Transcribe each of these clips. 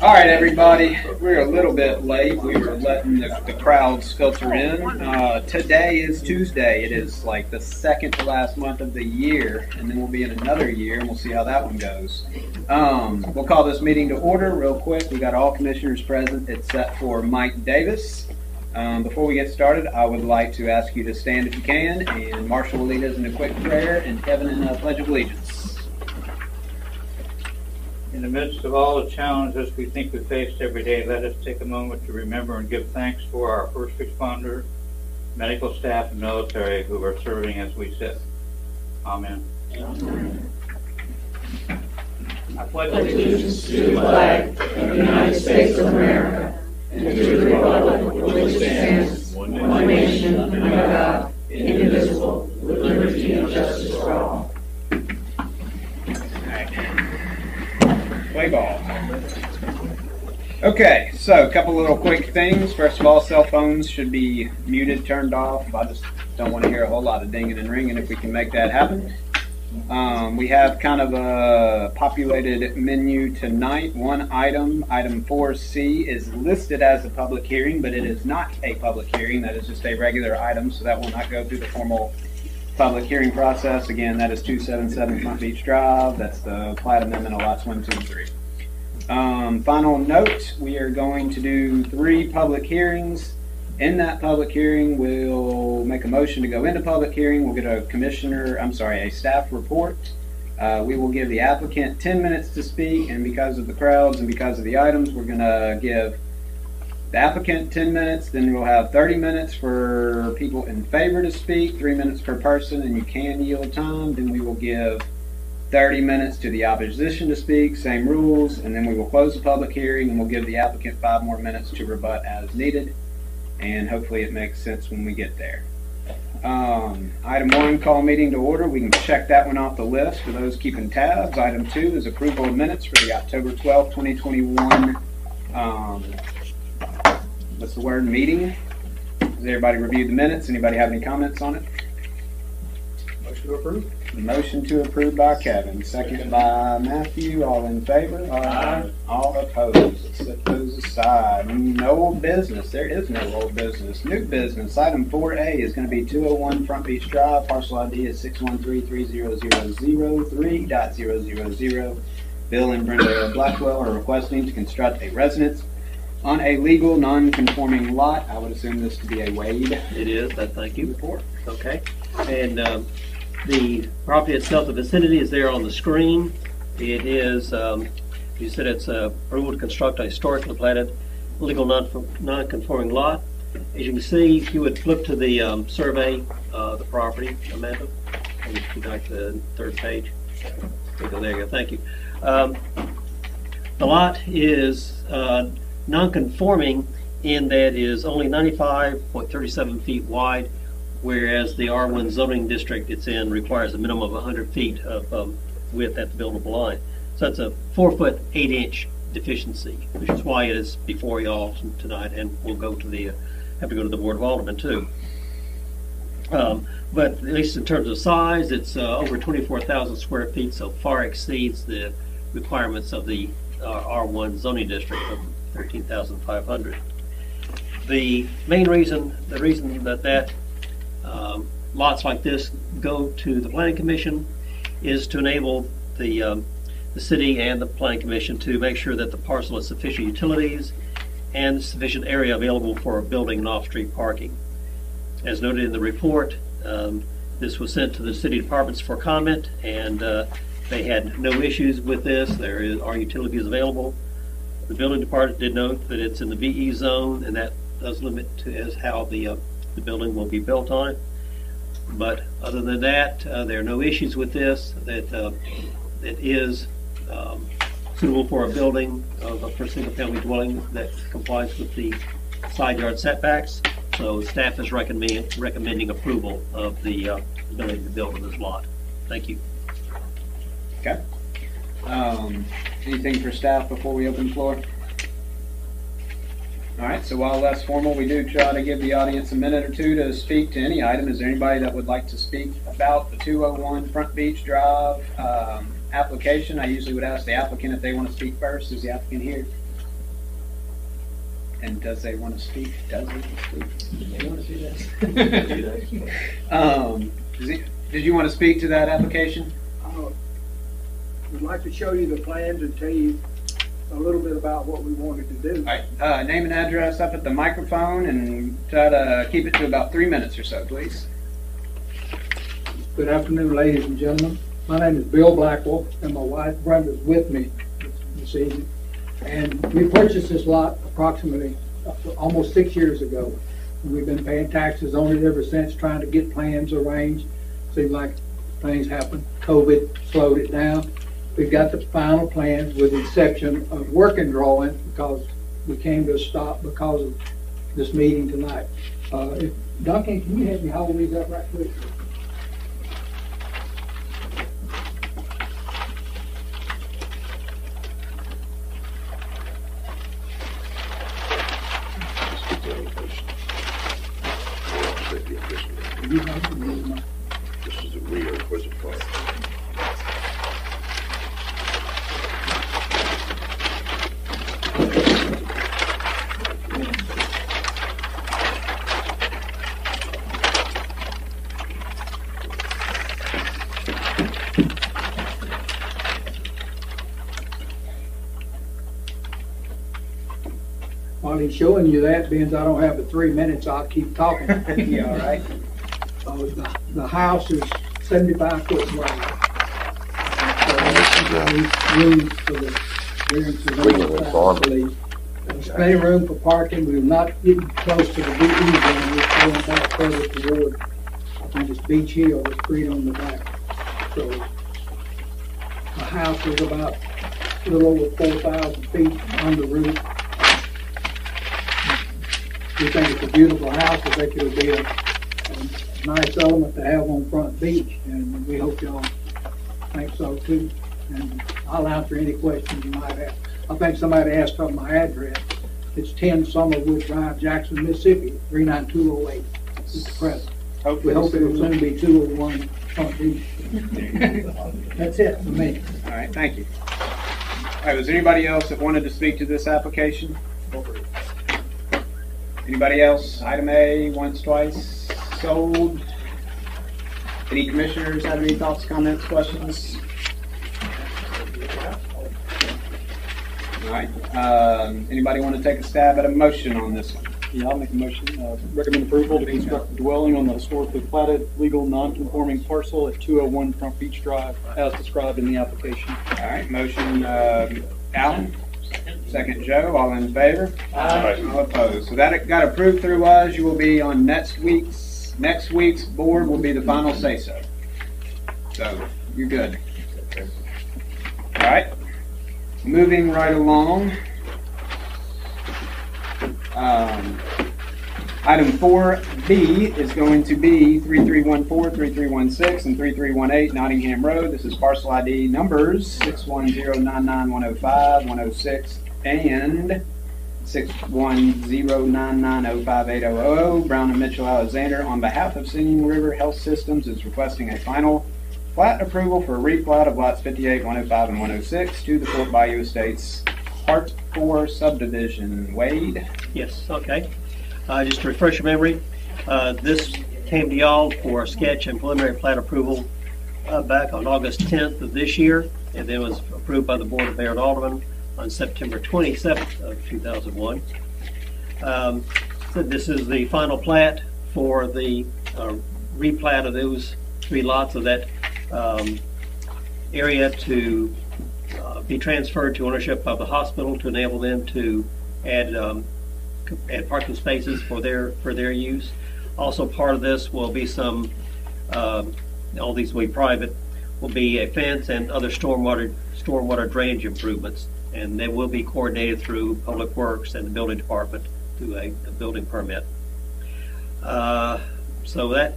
All right, everybody. We're a little bit late. We were letting the, the crowds filter in. Uh, today is Tuesday. It is like the second to last month of the year, and then we'll be in another year, and we'll see how that one goes. Um, we'll call this meeting to order real quick. We got all commissioners present except for Mike Davis. Um, before we get started, I would like to ask you to stand if you can, and Marshall will lead us in a quick prayer, and Kevin in a pledge of allegiance. In the midst of all the challenges we think we face every day, let us take a moment to remember and give thanks for our first responders, medical staff, and military who are serving as we sit. Amen. I pledge allegiance to the flag of the United States of America and to the republic for which it stands, one nation, under God, indivisible, with liberty and justice for all. Play ball. Okay, so a couple little quick things. First of all, cell phones should be muted, turned off. I just don't want to hear a whole lot of dinging and ringing if we can make that happen. Um, we have kind of a populated menu tonight. One item, item 4C, is listed as a public hearing, but it is not a public hearing. That is just a regular item, so that will not go through the formal public hearing process. Again, that is 277 Front Beach Drive. That's the plat amendment of lots 1, 2, and 3. Um, final note, we are going to do three public hearings. In that public hearing, we'll make a motion to go into public hearing. We'll get a commissioner, I'm sorry, a staff report. Uh, we will give the applicant 10 minutes to speak, and because of the crowds and because of the items, we're going to give the applicant 10 minutes, then we'll have 30 minutes for people in favor to speak, three minutes per person, and you can yield time. Then we will give 30 minutes to the opposition to speak, same rules, and then we will close the public hearing and we'll give the applicant five more minutes to rebut as needed. And hopefully it makes sense when we get there. Um, item one, call meeting to order. We can check that one off the list for those keeping tabs. Item two is approval of minutes for the October 12, 2021 um, what's the word, meeting. Has everybody reviewed the minutes? Anybody have any comments on it? Motion to approve. Motion to approve by Kevin, second by Matthew. All in favor? Aye. All opposed? Set those aside. No old business. There is no old business. New business. Item 4A is going to be 201 Front Beach Drive. Parcel ID is 613-3003.000. Bill and Brenda Blackwell are requesting to construct a residence on a legal non-conforming lot. I would assume this to be a Wade It is, that, thank you. report. Okay. And um, the property itself, the vicinity is there on the screen. It is, um, you said it's uh, approval to construct a historically platted legal non- non-conforming lot. As you can see, if you would flip to the um, survey, uh, the property, Amanda, and if you like the third page. There you go, thank you. Um, The lot is uh, non-conforming in that it is only 95.37 feet wide, whereas the R1 zoning district it's in requires a minimum of 100 feet of um, width at the buildable line. So that's a four foot eight inch deficiency, which is why it is before y'all tonight, and we'll go to the uh, have to go to the board of aldermen too. Um, but at least in terms of size, it's uh, over 24,000 square feet, so far exceeds the requirements of the uh, R1 zoning district of 13,500. The main reason, the reason that that um, lots like this go to the planning commission is to enable the um, the city and the planning commission to make sure that the parcel has sufficient utilities and sufficient area available for building and off-street parking. As noted in the report, um, this was sent to the city departments for comment, and uh, they had no issues with this. There is, are utilities available. The building department did note that it's in the VE zone, and that does limit to as how the uh, the building will be built on it. But other than that, uh, there are no issues with this. That uh, it is um, suitable for a building of a for single-family dwelling that complies with the side yard setbacks. So staff is recommending recommending approval of the uh, ability to build on this lot. Thank you. Okay. Um, anything for staff before we open the floor? All right, so while less formal, we do try to give the audience a minute or two to speak to any item. Is there anybody that would like to speak about the 201 Front Beach Drive um, application? I usually would ask the applicant if they want to speak first. Is the applicant here? And does they want to speak? Does he speak? They want to do this? Um, he- Did you want to speak to that application? Uh, We'd like to show you the plans and tell you a little bit about what we wanted to do. All right, uh, name and address up at the microphone and try to keep it to about three minutes or so, please. Good afternoon, ladies and gentlemen. My name is Bill Blackwell, and my wife Brenda's with me this evening. And we purchased this lot approximately, uh, almost six years ago. And we've been paying taxes on it ever since, trying to get plans arranged. Seemed like things happened. COVID slowed it down. We've got the final plans with the exception of working drawings because we came to a stop because of this meeting tonight. Uh, if- Duncan, can you have me hold these up right quick? You have them, these are my- This is a real, where's the front? While he's showing you that, being I don't have the three minutes, I'll keep talking. You all right? Uh, the, the house is seventy-five foot wide. this is, uh, There's Room for the, variances on the Farm. side, I. There's plenty of room for parking, we're not getting close to the VE zone, we're going back further toward, I think it's Beach Hill, the street on the back. So, the house is about a little over four thousand feet on the roof. We think it's a beautiful house, I think it'll be a, a nice element to have on Front Beach, and we hope y'all think so too. And I'll answer any questions you might have. I think somebody asked on my address. It's ten Summerwood Drive, Jackson, Mississippi, three nine two oh eight. It's the present. We hope it'll soon be two oh one Front Beach. That's it for me. All right, thank you. All right, was there anybody else that wanted to speak to this application? Anybody else? Item A, once, twice, sold. Any commissioners have any thoughts, comments, questions? All right, um, anybody want to take a stab at a motion on this one? Yeah, I'll make a motion, uh, recommend approval to construct a dwelling on the historically platted, legal, non-conforming parcel at 201 Front Beach Drive, as described in the application. All right, motion, um, Alan? Second, Joe, all in favor? Aye. All opposed. So that got approved through us. You will be on next week's, next week's board will be the final say-so. So, you're good. All right, moving right along. Um, Item four B is going to be three three one four, three three one six, and three three one eight Nottingham Road. This is parcel ID numbers six one zero nine nine one oh five, one oh six, and six one zero nine nine oh five eight oh oh. Brown and Mitchell Alexander, on behalf of Singing River Health Systems, is requesting a final plat approval for a replat of lots fifty-eight, one oh five, and one oh six to the Fort Bayou Estates Part Four subdivision. Wade? Yes, okay. Uh, just to refresh your memory, uh, this came to y'all for a sketch and preliminary plat approval uh, back on August 10th of this year, and then was approved by the Board of Mayor and Aldermen on September 27th of 2001. Um, so This is the final plat for the uh, replat of those three lots of that um, area to uh, be transferred to ownership of the hospital to enable them to add um, add parking spaces for their, for their use. Also, part of this will be some, um, all these will be private, will be a fence and other stormwater, stormwater drainage improvements. And they will be coordinated through Public Works and the Building Department through a, a building permit. Uh, So that,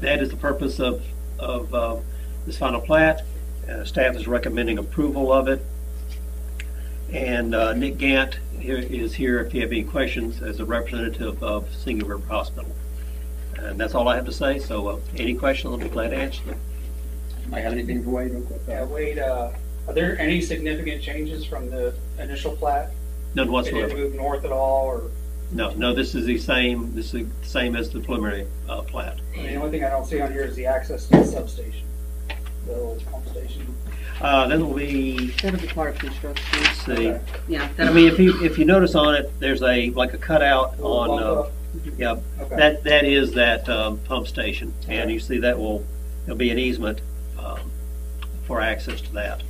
that is the purpose of, of uh, this final plat. Uh, Staff is recommending approval of it. And uh, Nick Gant is here if you have any questions as a representative of Singing River Hospital. And that's all I have to say, so uh, any questions, I'll be glad to answer them. I have anything for Wade real quick? Yeah, Wade, uh, are there any significant changes from the initial plat? None whatsoever. didn't move north at all, or, No, no, this is the same, this is the same as the preliminary uh, plat. The only thing I don't see on here is the access to the substation, the old pump station. Uh, That will be, That'll be part of construction. let's see, Yeah, I that'll mean, if you, if you notice on it, there's a, like a cutout on, uh, yeah, Okay. that, that is that um, pump station. And you see that will, there'll be an easement um, for access to that.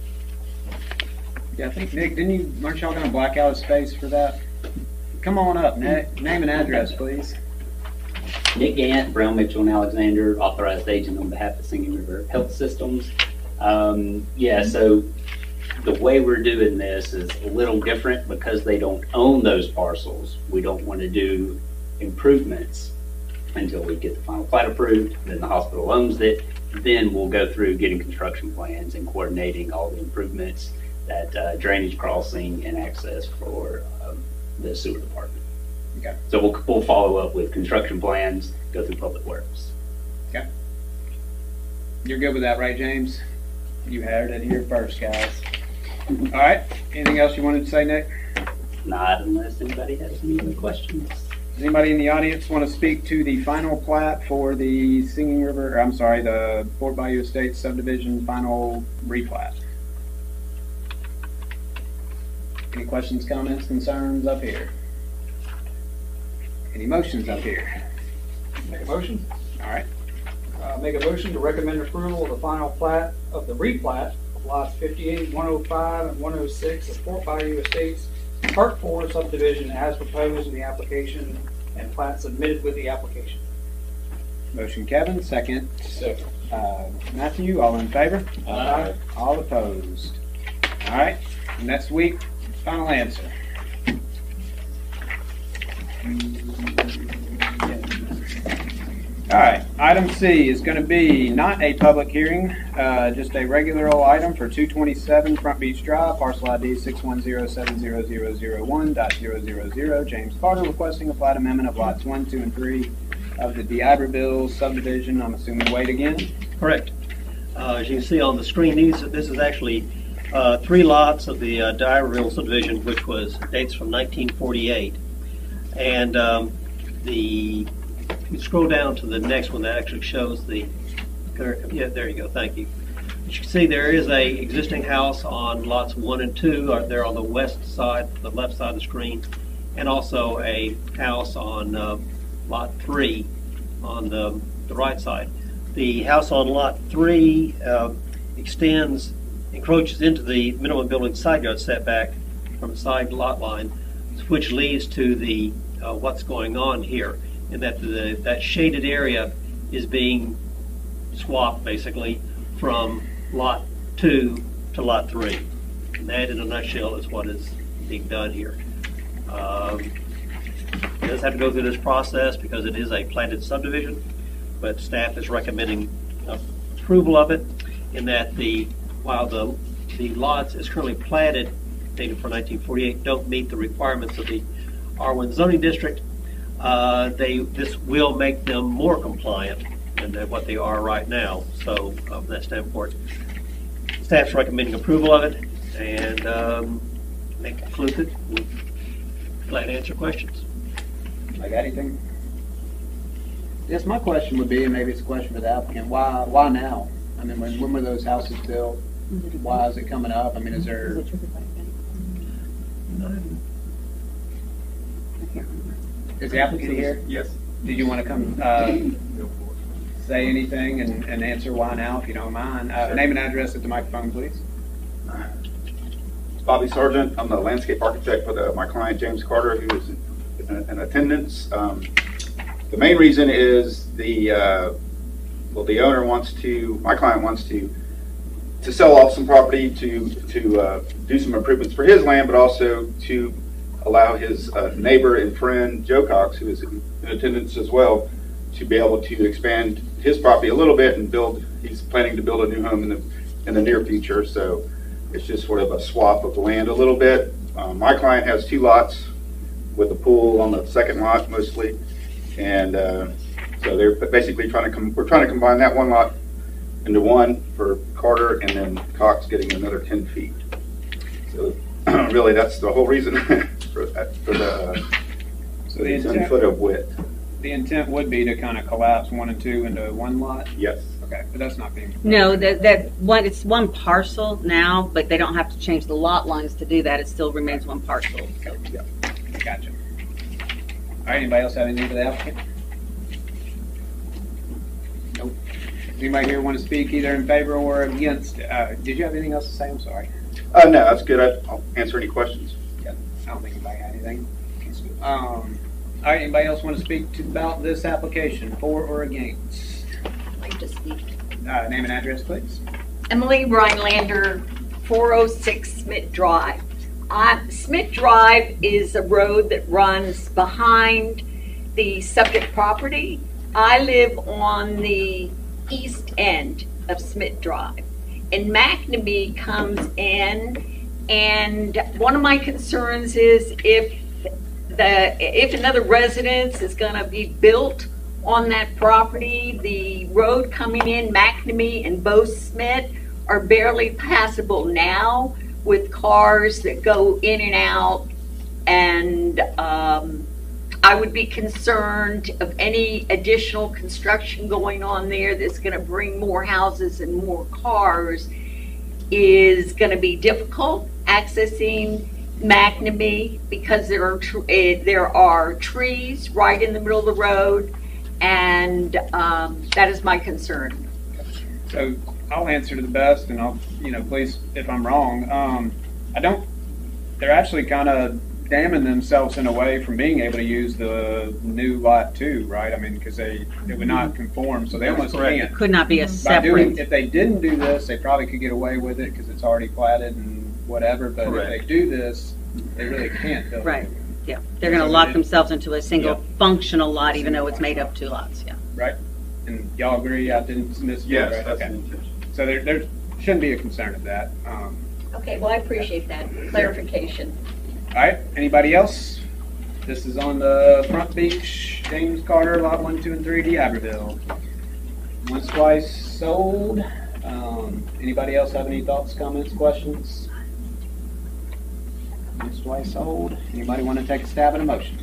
Yeah, I think, Nick, didn't you, aren't y'all gonna black out a space for that? Come on up, Nick. Name and address, please. Nick Gant, Brown Mitchell and Alexander, authorized agent on behalf of Singing River Health Systems. Um, yeah, so the way we're doing this is a little different because they don't own those parcels. We don't want to do improvements until we get the final plat approved, then the hospital owns it. Then we'll go through getting construction plans and coordinating all the improvements, that uh, drainage crossing and access for um, the sewer department. Okay. So we'll, we'll follow up with construction plans, go through public works. Okay. You're good with that, right, James? You heard it here first, guys. All right, anything else you wanted to say, Nick? Not unless anybody has any other questions. Does anybody in the audience want to speak to the final plat for the Singing River, or I'm sorry, the Fort Bayou Estates subdivision final replat? Any questions, comments, concerns up here? Any motions up here? Make a motion? All right, Uh, make a motion to recommend approval of the final plat of the replat of lots 58, 105, and 106 of Fort Bayou Estates, Part 4 subdivision as proposed in the application and plat submitted with the application. motion Kevin, second. Uh, Matthew, all in favor? Aye. All opposed? All right, next week, final answer. All right, item C is going to be not a public hearing, uh, just a regular old item for 227 Front Beach Drive, parcel ID 610700001.000. James Carter requesting a plat amendment of lots 1, 2, and 3 of the D'Iberville subdivision. I'm assuming Wade again. Correct. Uh, As you can see on the screen, these, this is actually uh, three lots of the uh, subdivision, which was, dates from 1948. And um, the, if you scroll down to the next one, that actually shows the, yeah, there you go, thank you. As you can see, there is a existing house on lots one and two, uh, they're on the west side, the left side of the screen, and also a house on uh, lot three on the, the right side. The house on lot three uh, extends, encroaches into the minimum building side yard setback from the side lot line, which leads to the, uh, what's going on here, that the, that shaded area is being swapped basically from lot two to lot three. And that in a nutshell is what is being done here. Um, It does have to go through this process because it is a planted subdivision, but staff is recommending approval of it in that the, while the, the lots is currently planted dated for 1948, don't meet the requirements of the R1 zoning district, uh, they, this will make them more compliant than they- what they are right now. So, from that standpoint, staff's recommending approval of it, and um, they conclude it. We're Glad to answer questions. I got anything? Yes, my question would be, and maybe it's a question for the applicant, why, why now? I mean, when, when were those houses built? Why is it coming up? I mean, is there, is the applicant here? Yes. Did you want to come, uh, say anything and, and answer why now, if you don't mind? Uh, name and address at the microphone, please. Bobby Sargent, I'm the landscape architect for the, my client James Carter, who is in, in attendance. Um, the main reason is the, uh, well, the owner wants to, my client wants to, to sell off some property to, to, uh, do some improvements for his land, but also to allow his, uh, neighbor and friend Joe Cox, who is in attendance as well, to be able to expand his property a little bit and build, he's planning to build a new home in the, in the near future, so it's just sort of a swap of the land a little bit. Um, my client has two lots with a pool on the second lot mostly, and uh, so they're basically trying to come. We're trying to combine that one lot into one for Carter, and then Cox getting another ten feet. So really, that's the whole reason for, uh, for the So the ten intent, foot of width. the intent would be to kind of collapse one and two into one lot? Yes. Okay, but that's not being. No, that, that, one, it's one parcel now, but they don't have to change the lot lines to do that. It still remains one parcel. So Gotcha. All right, anybody else have anything for the applicant? Nope. Anybody here want to speak either in favor or against? Uh, did you have anything else to say? I'm sorry. Uh, no, that's good. I- I'll answer any questions. I don't think anybody had anything. Um, all right, anybody else want to speak to, about this application, for or against? like to speak. Uh, name and address, please. Emily Rhinelander, 406 Smith Drive. Uh, Smith Drive is a road that runs behind the subject property. I live on the east end of Smith Drive. And McNamee comes in, and one of my concerns is if the, if another residence is gonna be built on that property. The road coming in McNamee and Bo Smith are barely passable now with cars that go in and out. And um, I would be concerned of any additional construction going on there that's going to bring more houses and more cars is going to be difficult accessing McNamee because there are tr- eh, there are trees right in the middle of the road, and um, that is my concern. So I'll answer to the best, and I'll, you know, please, if I'm wrong. Um, I don't. They're actually kind of damning themselves in a way from being able to use the new lot too, right? I mean, because they it would not conform, so they almost correct. can't. could not be a By doing, separate. if they didn't do this, they probably could get away with it because it's already platted and whatever. But Correct. if they do this, they really can't. build it. Right. Yeah, they're going to lock themselves into a single functional lot, even though it's made up two lots. Yeah. Right. And y'all agree? I didn't miss. Yes, right? that's the Okay. intention. So there, there shouldn't be a concern of that. Um, Okay, well, I appreciate that clarification. All right. Anybody else? This is on the front beach, James Carter, lot one, two, and three, D'Iberville. Once, twice sold. Um, anybody else have any thoughts, comments, questions? Once, twice sold. Anybody want to take a stab at a motion?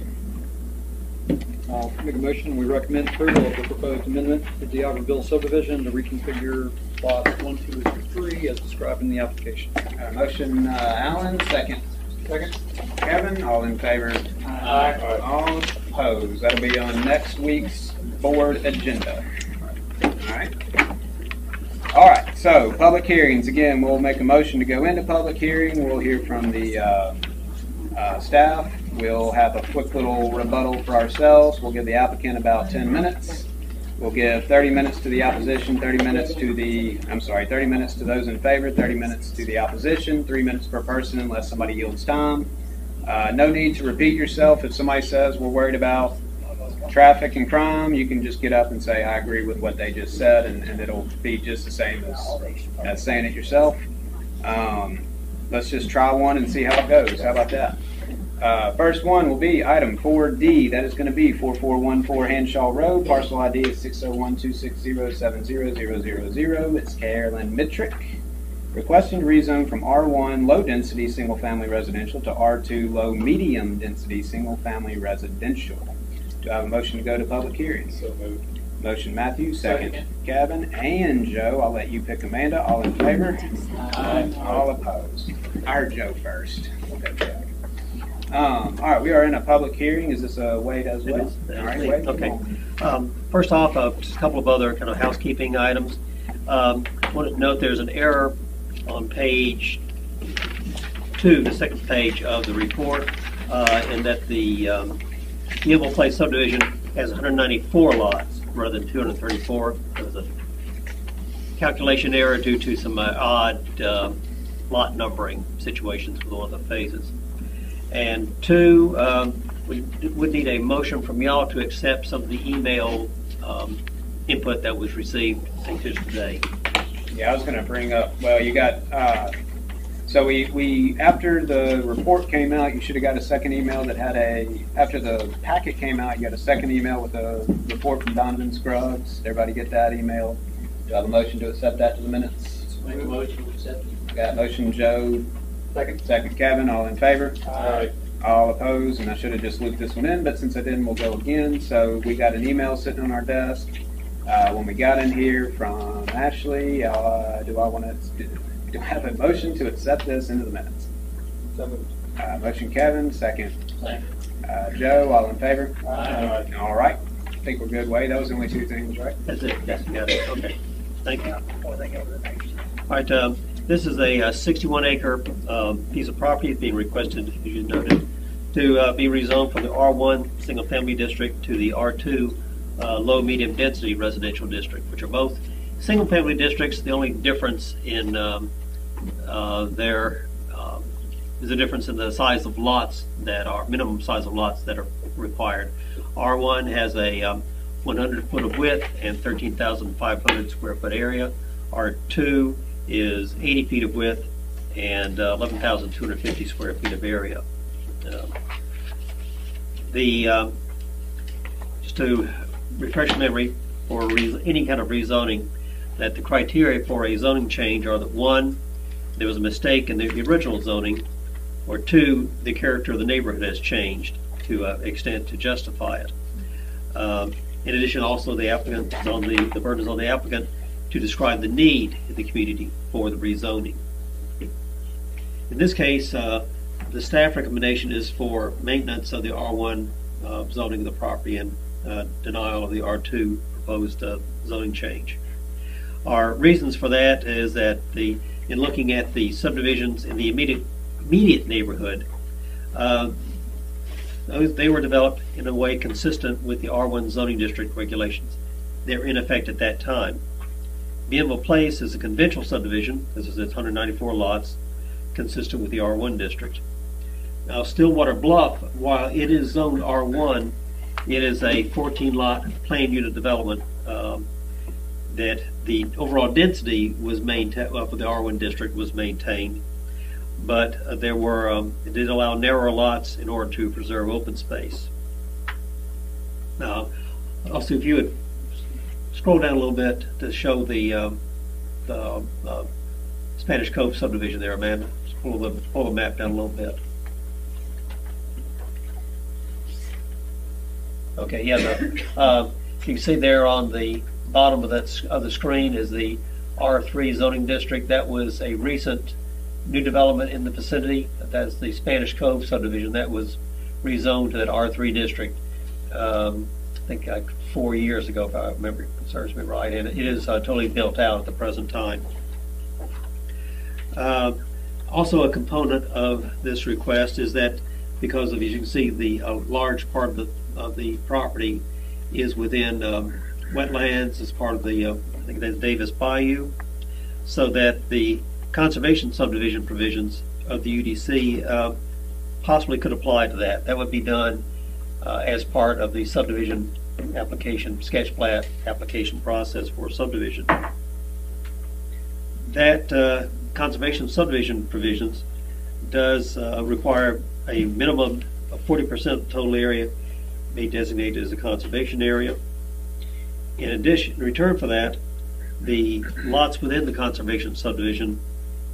I'll make a motion, we recommend approval of the proposed amendment to the D'Iberville subdivision to reconfigure lots one, two, and three as described in the application. Uh, motion, uh, Alan, second. Second. Kevin, all in favor? Aye. All opposed. That'll be on next week's board agenda. All right. All right, so public hearings, again, we'll make a motion to go into public hearing. We'll hear from the, uh, uh, staff. We'll have a quick little rebuttal for ourselves. We'll give the applicant about ten minutes. We'll give thirty minutes to the opposition, thirty minutes to the, I'm sorry, thirty minutes to those in favor, thirty minutes to the opposition, three minutes per person unless somebody yields time. Uh, no need to repeat yourself. If somebody says we're worried about traffic and crime, you can just get up and say, I agree with what they just said, and, and it'll be just the same as, as saying it yourself. Um, let's just try one and see how it goes. How about that? Uh, first one will be item 4D. That is going to be 4414 Hanshaw Road. Parcel ID is 601-260-70000. It's Carolyn Mitrick. Requesting to rezone from R1 low density single family residential to R2 low medium density single family residential. Do I have a motion to go to public hearing? So moved. Motion Matthew, second Kevin and Joe. I'll let you pick Amanda. All in favor? Aye. All opposed. I heard Joe first. We'll go Joe. Um, all right, we are in a public hearing. Is this a Wade as well? All right, Wade. come Okay. on. Um, First off, uh, just a couple of other kind of housekeeping items. Um, Want to note there's an error on page two, the second page of the report, uh, in that the um, Bienville Place subdivision has 194 lots rather than 234. There was a calculation error due to some uh, odd uh, lot numbering situations with one of the phases. And two, um, we would need a motion from y'all to accept some of the email um, input that was received, I just today. Yeah, I was going to bring up. Well, you got. Uh, so we we after the report came out, you should have got a second email that had a. After the packet came out, you got a second email with a report from Donovan Scruggs. Everybody get that email? Do I have a motion to accept that to the minutes? Make a motion to accept. Got motion, Joe. Second. Second, Kevin. All in favor? Aye. All opposed, and I should have just looped this one in, but since I didn't, we'll go again. So we got an email sitting on our desk uh, when we got in here from Ashley. Uh, do I want to? Do I have a motion to accept this into the minutes? So moved. Uh, motion Kevin, second. Uh, Joe, all in favor? All right. I think we're good. Wade, those are the only two things, right? That's it, yes, you got it, okay. Thank you. All right, um, this is a 61 acre um, piece of property being requested, as you noted, to uh, be rezoned from the R1 Single Family District to the R2 uh, Low Medium Density Residential District, which are both single family districts. The only difference in um, uh, their um, is a difference in the size of lots that are minimum size of lots that are required. R1 has a um, 100 foot of width and 13,500 square foot area. R2 is 80 feet of width and uh, 11,250 square feet of area. Um, the um, just to refresh memory for any kind of rezoning, that the criteria for a zoning change are that one, there was a mistake in the original zoning, or two, the character of the neighborhood has changed to an extent to justify it. Um, in addition, also the applicant on the the burden is on the applicant to describe the need in the community for the rezoning. In this case, uh, the staff recommendation is for maintenance of the R1 uh, zoning of the property and uh, denial of the R2 proposed uh, zoning change. Our reasons for that is that the in looking at the subdivisions in the immediate immediate neighborhood, uh, those, they were developed in a way consistent with the R1 zoning district regulations. They were in effect at that time. Bienville Place is a conventional subdivision. This is its 194 lots, consistent with the R1 district. Now, Stillwater Bluff, while it is zoned R1, it is a 14 lot planned unit development um, that the overall density was maintained, uh, for the R1 district was maintained but uh, there were um, it did allow narrower lots in order to preserve open space. Now, also if you would scroll down a little bit to show the um, the uh, Spanish Cove subdivision there, Amanda. Pull the pull the map down a little bit. Okay, yeah. The, uh, you can see there on the bottom of that of the screen is the R3 zoning district. That was a recent new development in the vicinity. That's the Spanish Cove subdivision that was rezoned to that R3 district. Um, I think like four years ago, if I remember serves me right, and it is uh, totally built out at the present time. Uh, also, a component of this request is that because of, as you can see, the uh, large part of the of the property is within um, wetlands as part of the, uh, I think that's Davis Bayou, so that the conservation subdivision provisions of the UDC uh, possibly could apply to that. That would be done uh, as part of the subdivision application, sketch plat application process for subdivision. That uh, conservation subdivision provisions does uh, require a minimum of 40% of the total area be designated as a conservation area. In addition, in return for that, the lots within the conservation subdivision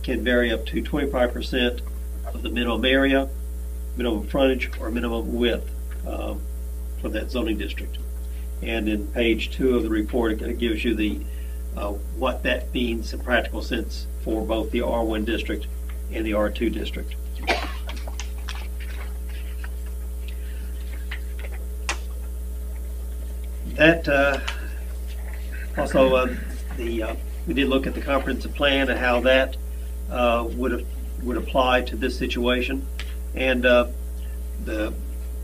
can vary up to 25% of the minimum area, minimum frontage, or minimum width um, for that zoning district. And in page two of the report, it gives you the uh, what that means in practical sense for both the R1 district and the R2 district. That uh, also uh, the uh, we did look at the comprehensive plan and how that uh, would would apply to this situation, and uh, the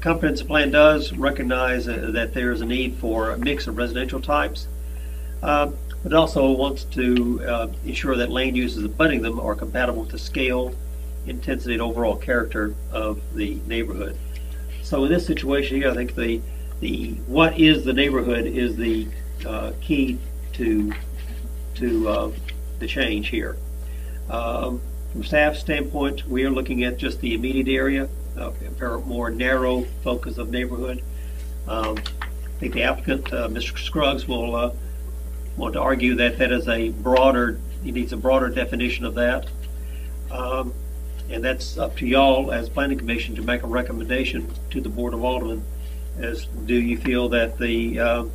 comprehensive plan does recognize uh, that there is a need for a mix of residential types, uh, but also wants to uh, ensure that land uses abutting them are compatible with the scale, intensity, and overall character of the neighborhood. So in this situation here, I think the the what is the neighborhood is the uh, key to to uh, the change here. Um, from staff standpoint, we are looking at just the immediate area, a more narrow focus of neighborhood. Um, I think the applicant, uh, Mr. Scruggs, will uh, want to argue that that is a broader, he needs a broader definition of that. Um, And that's up to y'all as planning commission to make a recommendation to the Board of Aldermen as, do you feel that the, uh,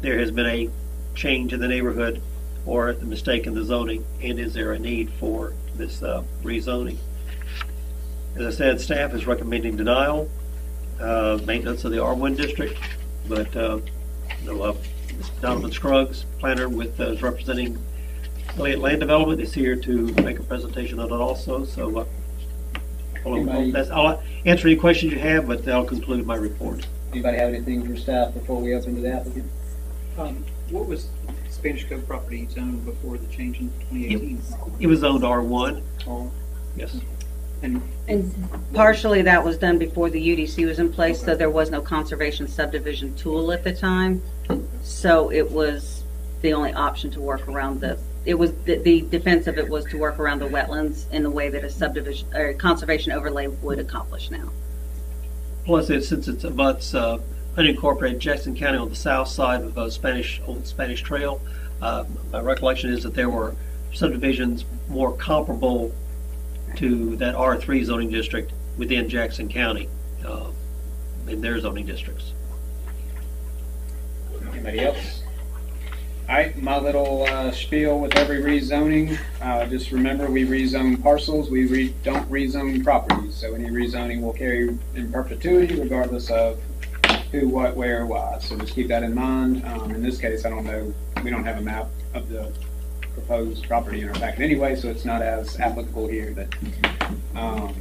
there has been a change in the neighborhood or the mistake in the zoning, and is there a need for this uh, rezoning? As I said, staff is recommending denial, uh, maintenance of the R1 district, but, uh, no, uh, Mr. Donovan Scruggs, planner with, uh, is representing Elliott Land Development, is here to make a presentation on it also, so, uh, I'll- Anybody- that's, I'll answer any questions you have, but that'll conclude my report. Anybody have anything for staff before we open to the applicant? Um, What was Spanish Cove property zoned before the change in 2018? It was owned R1, Or- yes. And And partially that was done before the UDC was in place, so there was no conservation subdivision tool at the time. So it was the only option to work around the, it was, the, the defense of it was to work around the wetlands in the way that a subdivision, or conservation overlay would accomplish now. Plus, it, since it's abuts uh, unincorporated Jackson County on the south side of uh, Spanish Old Spanish Trail, uh, my recollection is that there were subdivisions more comparable to that R3 zoning district within Jackson County uh, in their zoning districts. Anybody else? All right, my little uh, spiel with every rezoning. Uh, just remember, we rezone parcels. We re- don't rezone properties. So any rezoning will carry in perpetuity, regardless of who, what, where, why. So just keep that in mind. Um, in this case, I don't know. We don't have a map of the proposed property in our packet anyway, so it's not as applicable here. But um,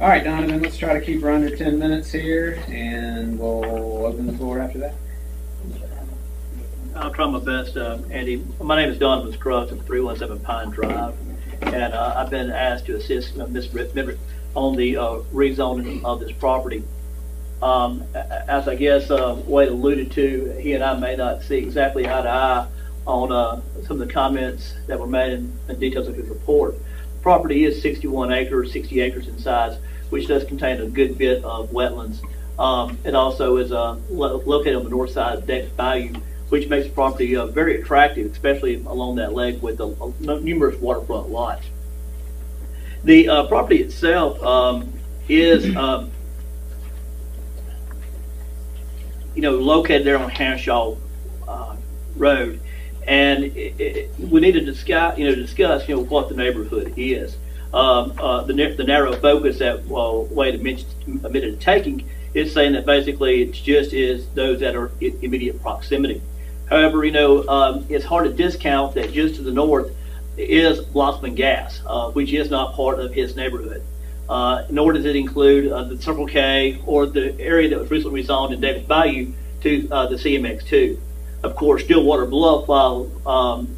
all right, Donovan, let's try to keep her under 10 minutes here, and we'll open the floor after that. I'll try my best, uh, Andy. My name is Donovan Scruggs at 317 Pine Drive, and uh, I've been asked to assist uh, Ms. On the uh, rezoning of this property. Um, As I guess uh, Wade alluded to, he and I may not see exactly eye to eye on uh, some of the comments that were made in in details of his report. The property is 61 acres, 60 acres in size, which does contain a good bit of wetlands. Um, It also is uh, lo- located on the north side of Davis Bayou, which makes the property uh, very attractive, especially along that lake with the uh, numerous waterfront lots. The uh, property itself um, is, um, you know, located there on Hanshaw uh, Road, and it, it, we need to discuss, you know, discuss, you know, what the neighborhood is. Um, uh, the, the narrow focus that well, Wade admitted, taking is saying that basically it just is those that are in immediate proximity. However, you know, um, it's hard to discount that just to the north is Blossman Gas, uh, which is not part of his neighborhood. Uh, nor does it include uh, the Circle K or the area that was recently rezoned in Davis Bayou to uh, the CMX2. Of course, Stillwater Bluff, while um,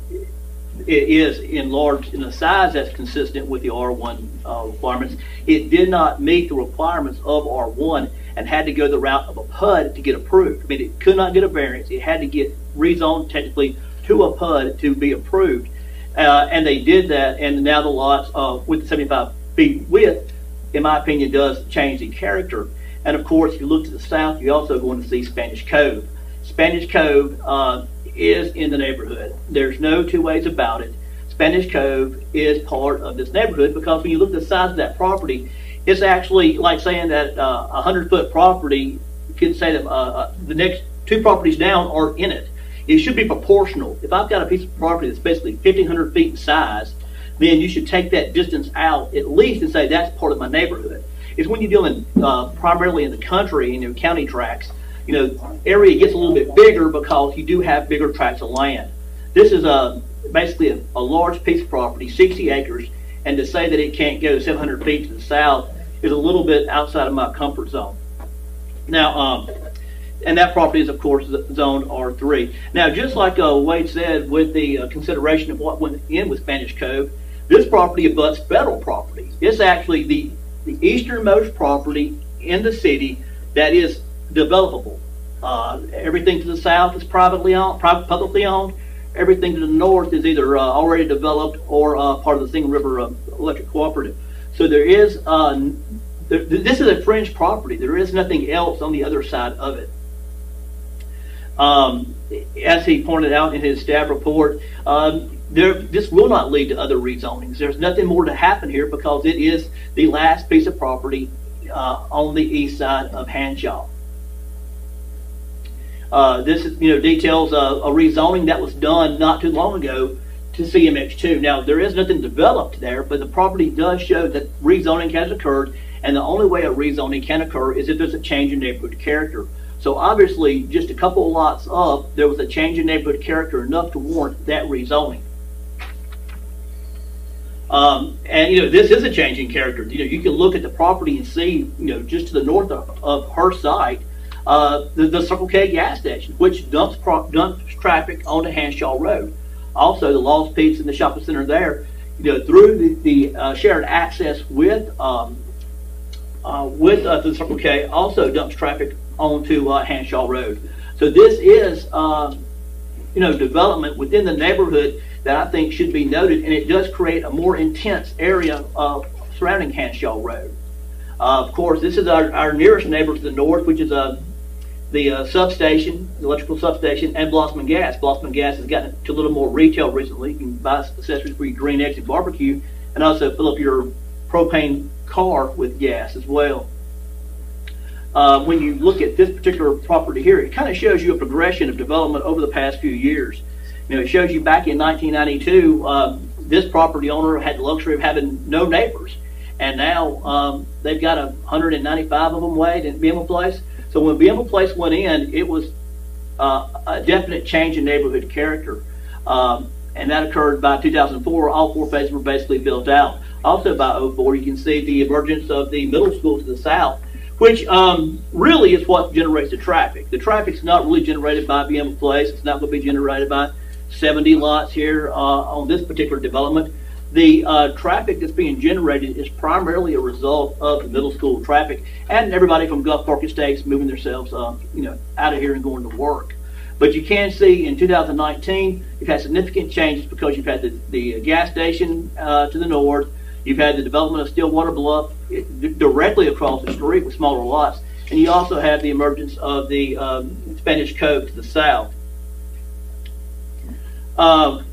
it is enlarged in a size that's consistent with the R1 uh, requirements, it did not meet the requirements of R1 and had to go the route of a PUD to get approved. I mean, it could not get a variance. It had to get rezoned technically to a PUD to be approved. Uh, and they did that, and now the lots uh, with the 75 feet width, in my opinion, does change the character. And of course, if you look to the south, you're also going to see Spanish Cove. Spanish Cove uh, is in the neighborhood. There's no two ways about it. Spanish Cove is part of this neighborhood because when you look at the size of that property, it's actually like saying that uh, a hundred foot property you could say that uh, uh, the next two properties down are in it. It should be proportional. If I've got a piece of property that's basically 1,500 feet in size, then you should take that distance out at least and say that's part of my neighborhood. It's when you're dealing uh, primarily in the country in your county tracts, you know, area gets a little bit bigger because you do have bigger tracts of land. This is a basically a, a large piece of property, 60 acres, and to say that it can't go 700 feet to the south is a little bit outside of my comfort zone. Now, um, and that property is, of course, zoned R3. Now, just like uh, Wade said, with the uh, consideration of what went in with Spanish Cove, this property abuts federal property. It's actually the, the easternmost property in the city that is developable. Uh, everything to the south is privately owned, publicly owned. Everything to the north is either uh, already developed or uh, part of the Singing River uh, Electric Cooperative. So there is, uh, there, this is a fringe property. There is nothing else on the other side of it. Um, as he pointed out in his staff report, um, there, this will not lead to other rezonings. There's nothing more to happen here because it is the last piece of property uh, on the east side of Hanshaw. Uh, this is, you know, details a, a rezoning that was done not too long ago to CMX2. Now, there is nothing developed there, but the property does show that rezoning has occurred, and the only way a rezoning can occur is if there's a change in neighborhood character. So obviously, just a couple of lots up, there was a change in neighborhood character enough to warrant that rezoning. Um, and you know, this is a change in character. You know, you can look at the property and see, you know, just to the north of, of her site, uh, the, the Circle K gas station, which dumps pro- dumps traffic onto Hanshaw Road. Also, the Lost Pizza and the shopping center there, you know, through the, the uh, shared access with um, uh, with uh, the Circle K, also dumps traffic onto uh, Hanshaw Road. So this is, um, you know, development within the neighborhood that I think should be noted, and it does create a more intense area surrounding Hanshaw Road. Uh, of course, this is our, our nearest neighbor to the north, which is uh, the uh, substation, the electrical substation, and Blossman Gas. Blossman Gas has gotten to a little more retail recently. You can buy accessories for your green exit barbecue, and also fill up your propane car with gas as well. Uh, when you look at this particular property here, it kind of shows you a progression of development over the past few years. You know, it shows you back in 1992, um, this property owner had the luxury of having no neighbors, and now um, they've got 195 of them wait in Bienville Place. So when Bienville Place went in, it was uh, a definite change in neighborhood character, um, and that occurred by 2004. All four phases were basically built out. Also by 04, you can see the emergence of the middle school to the south, which um, really is what generates the traffic. The traffic's not really generated by Bienville Place. It's not going to be generated by 70 lots here uh, on this particular development. The uh, traffic that's being generated is primarily a result of the middle school traffic and everybody from Gulf Park Estates moving themselves, uh, you know, out of here and going to work. But you can see in 2019, you've had significant changes because you've had the, the gas station uh, to the north, you've had the development of Stillwater Bluff directly across the street with smaller lots, and you also have the emergence of the um, Spanish Cove to the south. Uh,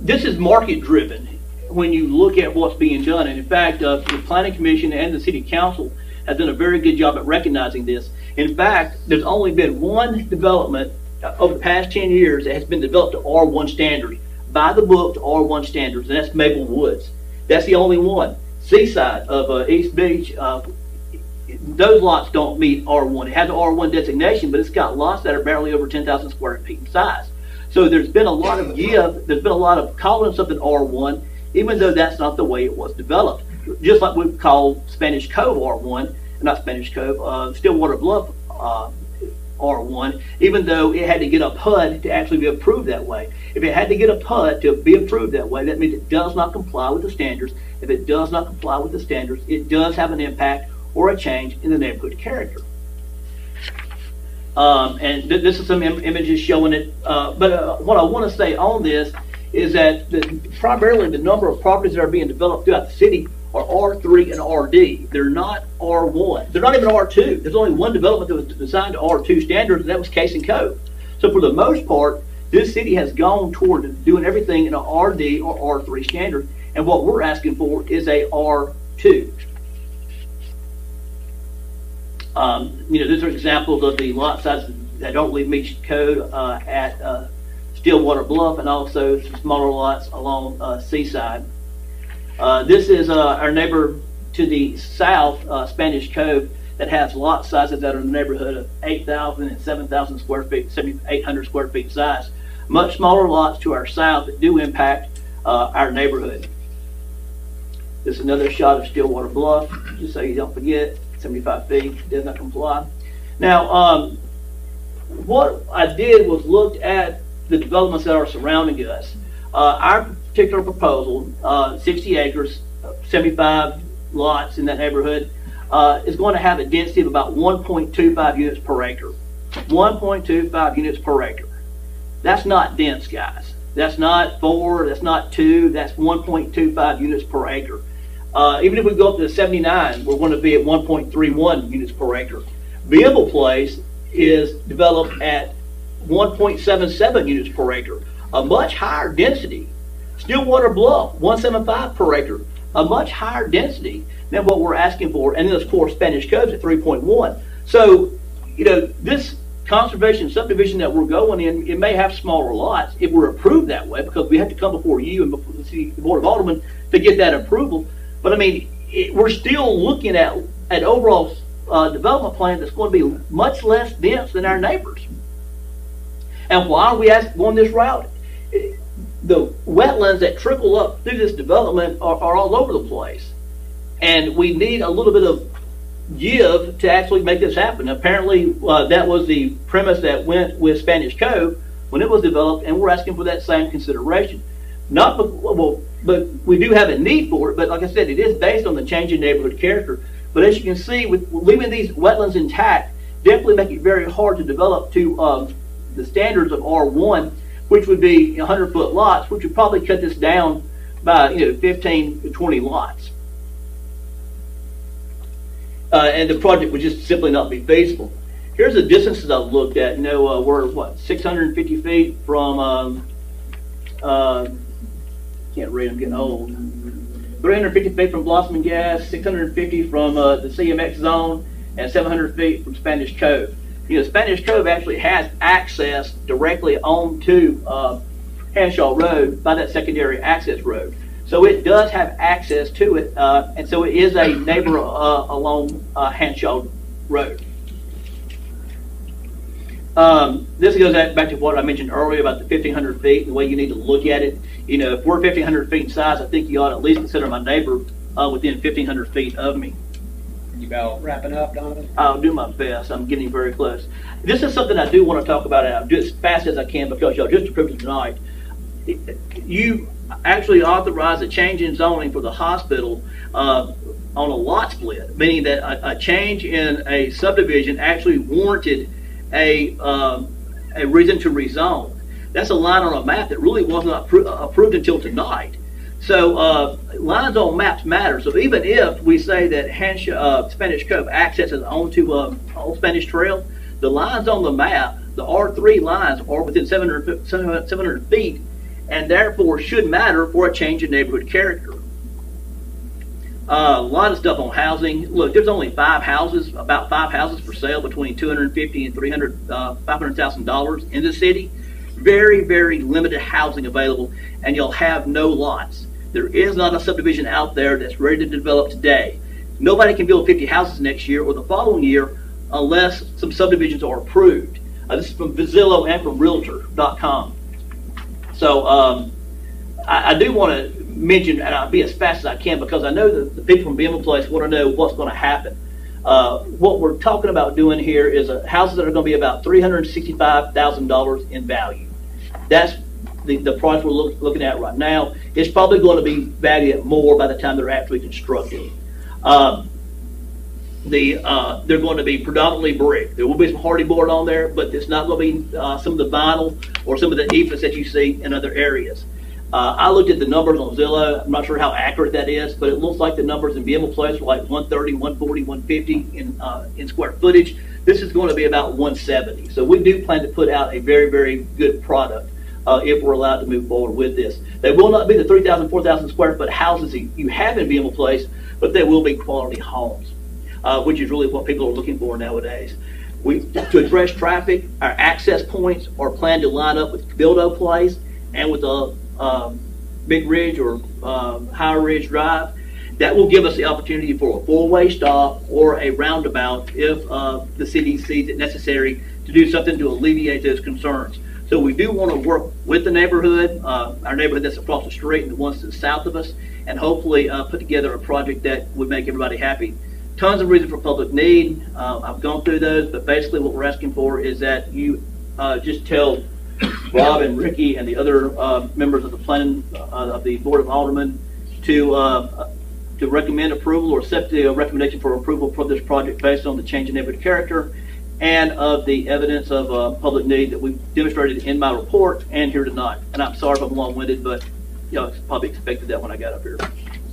this is market driven when you look at what's being done. And in fact, uh, the Planning Commission and the City Council have done a very good job at recognizing this. In fact, there's only been one development over the past 10 years that has been developed to R1 standards, by the book to R1 standards, and that's Maple Woods. That's the only one. Seaside of uh, East Beach, uh, those lots don't meet R1. It has an R1 designation, but it's got lots that are barely over 10,000 square feet in size. So there's been a lot of give, there's been a lot of calling something R1, even though that's not the way it was developed. Just like we call Spanish Cove R1, not Spanish Cove, uh, Stillwater Bluff uh, R1, even though it had to get a PUD to actually be approved that way. If it had to get a PUD to be approved that way, that means it does not comply with the standards. If it does not comply with the standards, it does have an impact or a change in the neighborhood character. Um, and th- this is some Im- images showing it. Uh, but uh, what I want to say on this is that the, primarily the number of properties that are being developed throughout the city are R3 and RD. They're not R1. They're not even R2. There's only one development that was designed to R2 standards, and that was Case and Cove. So for the most part, this city has gone toward doing everything in an RD or R3 standard, and what we're asking for is a R2. Um, you know, these are examples of the lot sizes that don't leave meet code uh, at uh, Stillwater Bluff and also smaller lots along uh, Seaside. Uh, this is uh, our neighbor to the south, uh, Spanish Cove, that has lot sizes that are in the neighborhood of 8,000 and 7,000 square feet, 7,800 square feet size. Much smaller lots to our south that do impact our neighborhood. This is another shot of Stillwater Bluff, just so you don't forget. 75 feet, does not comply. Now, um, what I did was looked at the developments that are surrounding us. Uh, our particular proposal, uh, 60 acres, 75 lots in that neighborhood, uh, is going to have a density of about 1.25 units per acre. 1.25 units per acre. That's not dense, guys. That's not four, that's not two, that's 1.25 units per acre. Uh, even if we go up to 79, we're going to be at 1.31 units per acre. Bienville Place is developed at 1.77 units per acre. a much higher density. Stillwater Bluff, 175 per acre, a much higher density than what we're asking for. And then, of course, Spanish Cove's at 3.1. So, you know, this conservation subdivision that we're going in, it may have smaller lots if we're approved that way because we have to come before you and before the board of aldermen to get that approval. But I mean, it, we're still looking at an overall uh, development plan that's going to be much less dense than our neighbors. And why are we ask, going this route? The wetlands that trickle up through this development are, are all over the place. And we need a little bit of give to actually make this happen. Apparently, uh, that was the premise that went with Spanish Cove when it was developed, and we're asking for that same consideration. Not well, but we do have a need for it. But like I said, it is based on the changing neighborhood character. But as you can see, with leaving these wetlands intact, definitely make it very hard to develop to um, the standards of R1, which would be 100 foot lots, which would probably cut this down by you know 15 to 20 lots uh, and the project would just simply not be feasible. Here's the distances I've looked at. You know, uh, we're what 650 feet from. Um, uh, can't read. I'm getting old. 350 feet from Blossman Gas, 650 from uh, the CMX zone, and 700 feet from Spanish Cove. You know, Spanish Cove actually has access directly onto uh, Hanshaw Road by that secondary access road. So it does have access to it, uh, and so it is a neighbor uh, along uh, Hanshaw Road. Um, this goes back to what I mentioned earlier about the 1,500 feet and the way you need to look at it. You know, if we're 1,500 feet in size, I think you ought to at least consider my neighbor uh, within 1,500 feet of me. You about wrapping up, Donovan? I'll do my best. I'm getting very close. This is something I do want to talk about, and I'll do it as fast as I can because y'all just approved it tonight. You actually authorized a change in zoning for the hospital uh, on a lot split, meaning that a, a, change in a subdivision actually warranted a um, a reason to rezone. That's a line on a map that really wasn't appro- approved until tonight. So uh, lines on maps matter. So even if we say that Hansha, uh, Spanish Cove accesses onto um, Old Spanish Trail, the lines on the map, the R3 lines, are within 700, 700 feet and therefore should matter for a change in neighborhood character. Uh, a lot of stuff on housing. Look, there's only five houses, about five houses for sale between 250 and 300, uh, 500,000 dollars in the city. Very, very limited housing available, and you'll have no lots. There is not a subdivision out there that's ready to develop today. Nobody can build 50 houses next year or the following year unless some subdivisions are approved. Uh, this is from Zillow and from Realtor.com. So um, I, I, do want to mention, and I'll be as fast as I can because I know that the people from Bienville Place want to know what's going to happen. Uh, what we're talking about doing here is uh, houses that are going to be about $365,000 in value. That's the, the price we're look, looking at right now. It's probably going to be valued at more by the time they're actually constructed. Um, the uh, they're going to be predominantly brick. There will be some hardy board on there, but it's not going to be uh, some of the vinyl or some of the EIFS that you see in other areas. Uh, I looked at the numbers on Zillow. I'm not sure how accurate that is, but it looks like the numbers in Bienville Place were like 130, 140, 150 in uh, in square footage. This is going to be about 170. So we do plan to put out a very, very good product uh, if we're allowed to move forward with this. They will not be the 3,000, 4,000 square foot houses you have in Bienville Place, but they will be quality homes uh, which is really what people are looking for nowadays. We, to address traffic, our access points are planned to line up with Bildo Place and with the um, Big Ridge or um, High Ridge Drive. That will give us the opportunity for a four-way stop or a roundabout if uh, the city sees it necessary to do something to alleviate those concerns. So we do want to work with the neighborhood, uh, our neighborhood that's across the street and the ones to the south of us, and hopefully uh, put together a project that would make everybody happy tons of reasons for public need. Uh, I've gone through those, but basically what we're asking for is that you uh, just tell Rob and Ricky and the other uh, members of the planning uh, of the board of aldermen to uh, to recommend approval or accept the recommendation for approval for this project based on the change in neighborhood character and of the evidence of uh, public need that we've demonstrated in my report and here tonight. And I'm sorry if I'm long-winded, but you know, probably expected that when I got up here.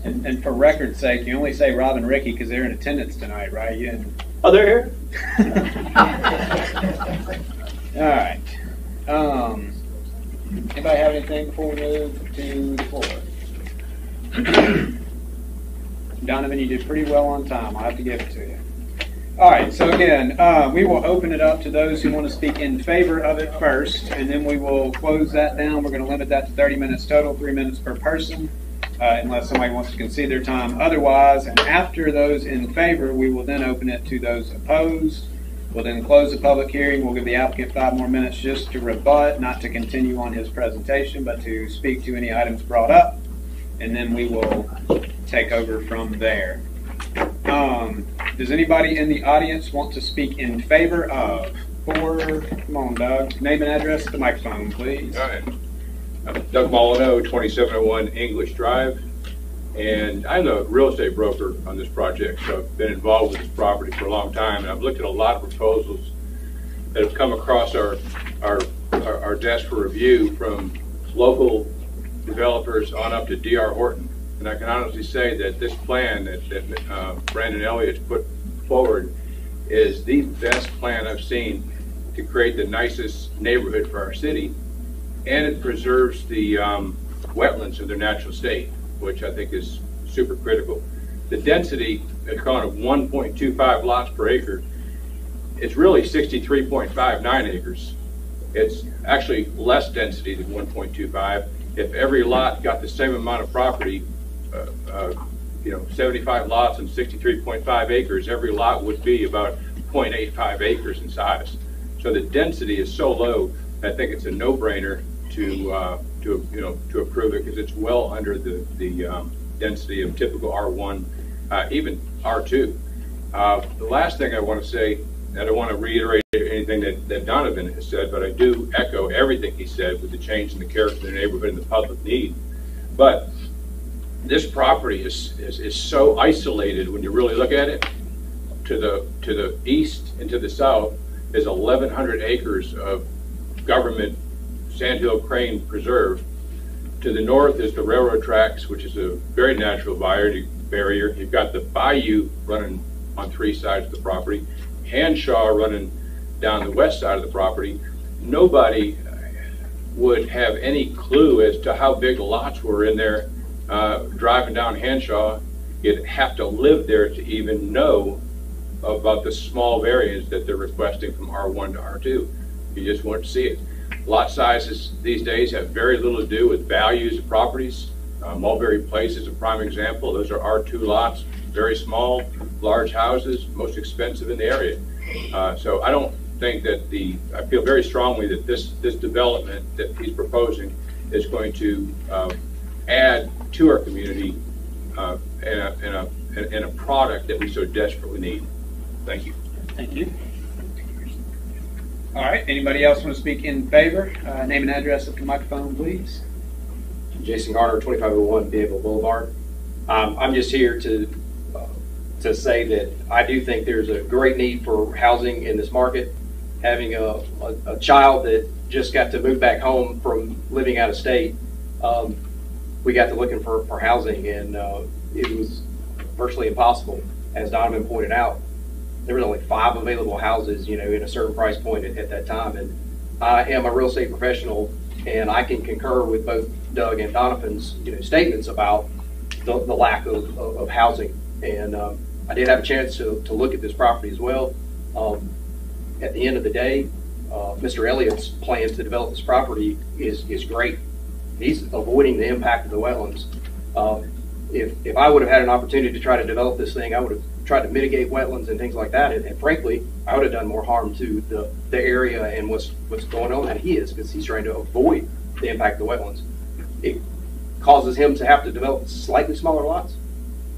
And, and for record's sake, you only say Rob and Ricky because they're in attendance tonight, right? You oh, they're here. All right. Um, Anybody have anything before we move to the floor? Donovan, you did pretty well on time. I'll have to give it to you. All right, so again, uh, we will open it up to those who want to speak in favor of it first, and then we will close that down. We're going to limit that to 30 minutes total, three minutes per person, uh, unless somebody wants to concede their time otherwise. And after those in favor, we will then open it to those opposed. We'll then close the public hearing. We'll give the applicant five more minutes just to rebut, not to continue on his presentation, but to speak to any items brought up. And then we will take over from there. Um, does anybody in the audience want to speak in favor of? For, come on, Doug. Name and address the microphone, please. All right. I'm Doug Molyneux, 2701 English Drive, and I'm the real estate broker on this project, so I've been involved with this property for a long time, and I've looked at a lot of proposals that have come across our, our, our desk for review from local developers on up to D.R. Horton. And I can honestly say that this plan that, that uh, Brandon Elliott's put forward is the best plan I've seen to create the nicest neighborhood for our city and it preserves the um, wetlands in their natural state, which I think is super critical. The density, they're calling it 1.25 lots per acre. It's really 63.59 acres. It's actually less density than 1.25. If every lot got the same amount of property, uh, uh, you know, 75 lots and 63.5 acres, every lot would be about 0.85 acres in size. So the density is so low, I think it's a no-brainer to, uh, to, you know, to approve it because it's well under the, the um, density of typical R1, uh, even R2. Uh, The last thing I want to say, I don't want to reiterate anything that, that Donovan has said, but I do echo everything he said with the change in the character of the neighborhood and the public need. But this property is, is, is so isolated when you really look at it. To the, to the east and to the south is 1,100 acres of government Sandhill Crane Preserve. To the north is the railroad tracks, which is a very natural barrier. You've got the bayou running on three sides of the property, Hanshaw running down the west side of the property. Nobody would have any clue as to how big lots were in there uh, driving down Hanshaw. You'd have to live there to even know about the small variance that they're requesting from R1 to R2. You just want to see it. Lot sizes these days have very little to do with values of properties. Uh, Mulberry Place is a prime example. Those are R2 lots, very small, large houses, most expensive in the area. Uh, so I don't think that the, I feel very strongly that this, this development that he's proposing is going to uh, add to our community uh, in, a, in, a, in a product that we so desperately need. Thank you. Thank you. All right, anybody else want to speak in favor? Uh, Name and address at the microphone, please. Jason Garner, 2501 Danville Boulevard. Um, I'm just here to uh, to say that I do think there's a great need for housing in this market. Having a, a, a child that just got to move back home from living out of state, um, we got to looking for, for housing, and uh, it was virtually impossible, as Donovan pointed out. There was only five available houses, you know, in a certain price point at, at that time, and I am a real estate professional, and I can concur with both Doug and Donovan's, you know, statements about the, the lack of, of, of housing. And um, I did have a chance to, to look at this property as well. Um, at the end of the day, uh, Mr. Elliott's plan to develop this property is, is great. He's avoiding the impact of the wetlands. Um, if, if I would have had an opportunity to try to develop this thing, I would have tried to mitigate wetlands and things like that. And, and frankly, I would have done more harm to the, the area and what's, what's going on than he is because he's trying to avoid the impact of the wetlands. It causes him to have to develop slightly smaller lots.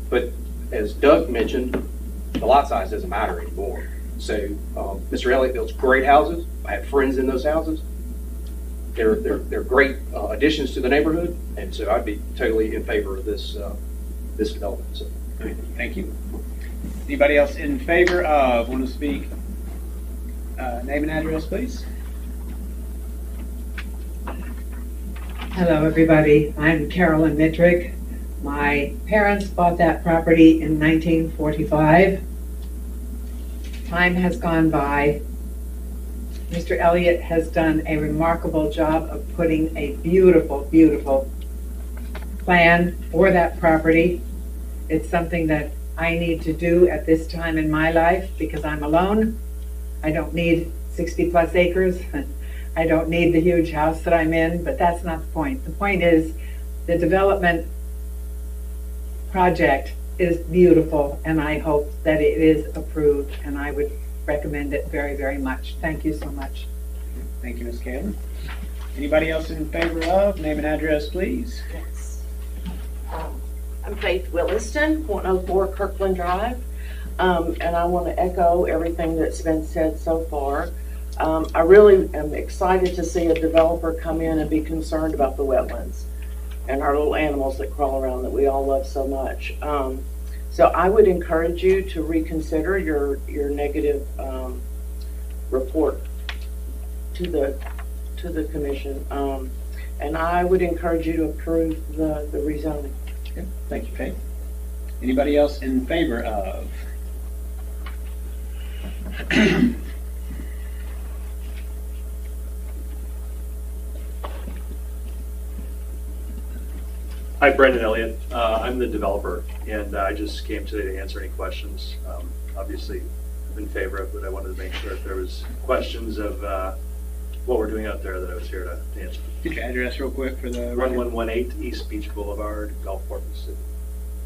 But as Doug mentioned, the lot size doesn't matter anymore. So um, Mr. Elliott builds great houses. I have friends in those houses. They're, they're, they're great uh, additions to the neighborhood, and so I'd be totally in favor of this uh, this development. So. Thank you. Anybody else in favor of, want to speak? Uh, Name and address, please. Hello, everybody. I'm Carolyn Mitrick. My parents bought that property in 1945. Time has gone by. Mr. Elliott has done a remarkable job of putting a beautiful, beautiful plan for that property. It's something that I need to do at this time in my life because I'm alone. I don't need 60 plus acres. I don't need the huge house that I'm in, but that's not the point. The point is the development project is beautiful and I hope that it is approved and I would recommend it very, very much. Thank you so much. Thank you, Ms. Kaler. Anybody else in favor of? Name and address, please. Yes. Um, I'm Faith Williston, 104 Kirkland Drive, um, and I want to echo everything that's been said so far. Um, I really am excited to see a developer come in and be concerned about the wetlands and our little animals that crawl around that we all love so much. Um, so I would encourage you to reconsider your, your negative um, report to the, to the commission. Um, and I would encourage you to approve the, the rezoning. Okay, Thank you, Faith. Anybody else in favor of? Hi, Brendan Elliott. Uh, I'm the developer, and I just came today to answer any questions. Um, Obviously, I'm in favor of it, but I wanted to make sure if there was questions of uh, what we're doing out there, that I was here to to answer. Get your address real quick for the. record. 1118 East Beach Boulevard, Gulfport, Mississippi.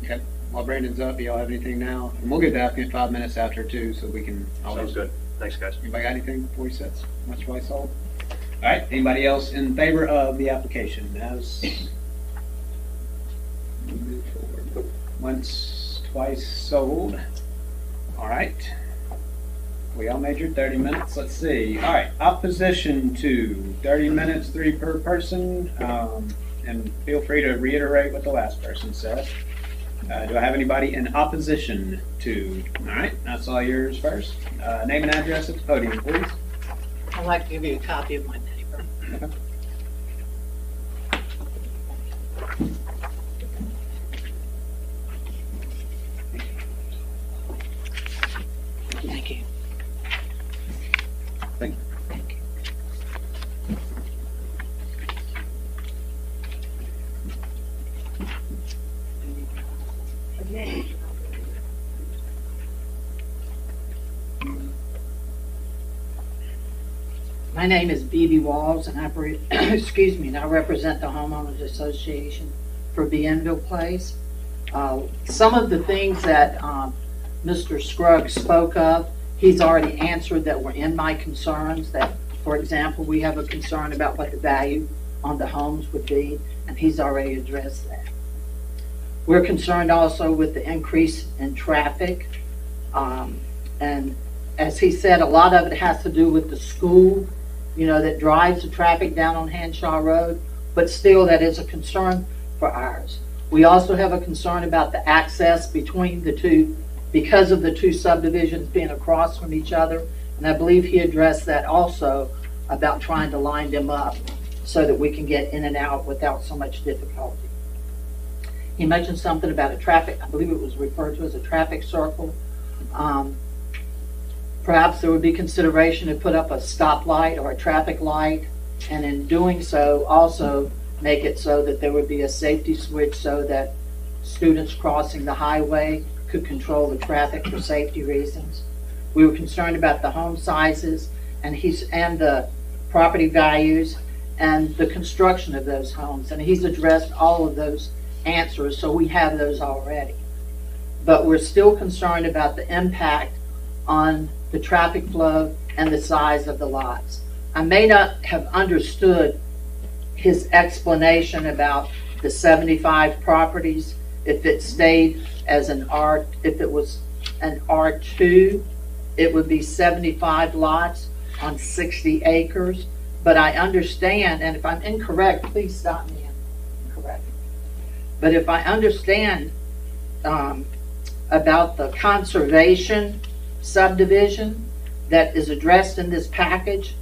Okay, while Brandon's up, y'all have anything now? And we'll get the applicant five minutes after too, so we can always. Sounds good. Thanks, guys. Anybody got anything before he sets? Once, twice, sold? All right, anybody else in favor of the application as? Once, twice sold. All right. We all your thirty minutes, let's see. All right, opposition to thirty minutes, three per person. Um, and feel free to reiterate what the last person said. Uh, do I have anybody in opposition to? All right, that's all yours first. Uh, name and address at the podium, please. I'd like to give you a copy of my paper. Okay. My name is Phoebe Walls, and I excuse me, and I represent the homeowners association for Bienville Place. Uh, Some of the things that um, Mr. Scruggs spoke of, he's already answered that were in my concerns, that, for example, we have a concern about what the value on the homes would be, and he's already addressed that. We're concerned also with the increase in traffic. Um, and as he said, a lot of it has to do with the school, you know, that drives the traffic down on Hanshaw Road, but still that is a concern for ours. We also have a concern about the access between the two because of the two subdivisions being across from each other. And I believe he addressed that also about trying to line them up so that we can get in and out without so much difficulty. He mentioned something about a traffic, I believe it was referred to as a traffic circle. Um, Perhaps there would be consideration to put up a stoplight or a traffic light, and in doing so, also make it so that there would be a safety switch so that students crossing the highway could control the traffic for safety reasons. We were concerned about the home sizes and he's, and the property values and the construction of those homes. And he's addressed all of those answers, so we have those already. But we're still concerned about the impact on the traffic flow and the size of the lots. I may not have understood his explanation about the 75 properties, if it stayed as an R, if it was an R2, it would be 75 lots on 60 acres. But I understand, and if I'm incorrect, please stop me if But if I understand um, about the conservation subdivision that is addressed in this package,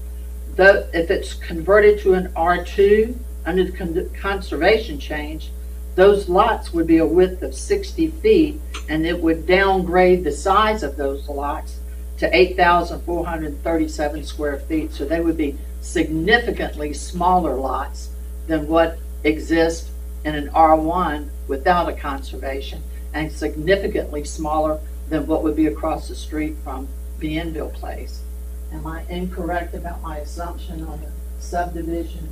though, if it's converted to an R2 under the con- conservation change, those lots would be a width of 60 feet and it would downgrade the size of those lots to 8,437 square feet. So they would be significantly smaller lots than what exists in an R1 without a conservation, and significantly smaller than what would be across the street from Bienville Place. Am I incorrect about my assumption on the subdivision?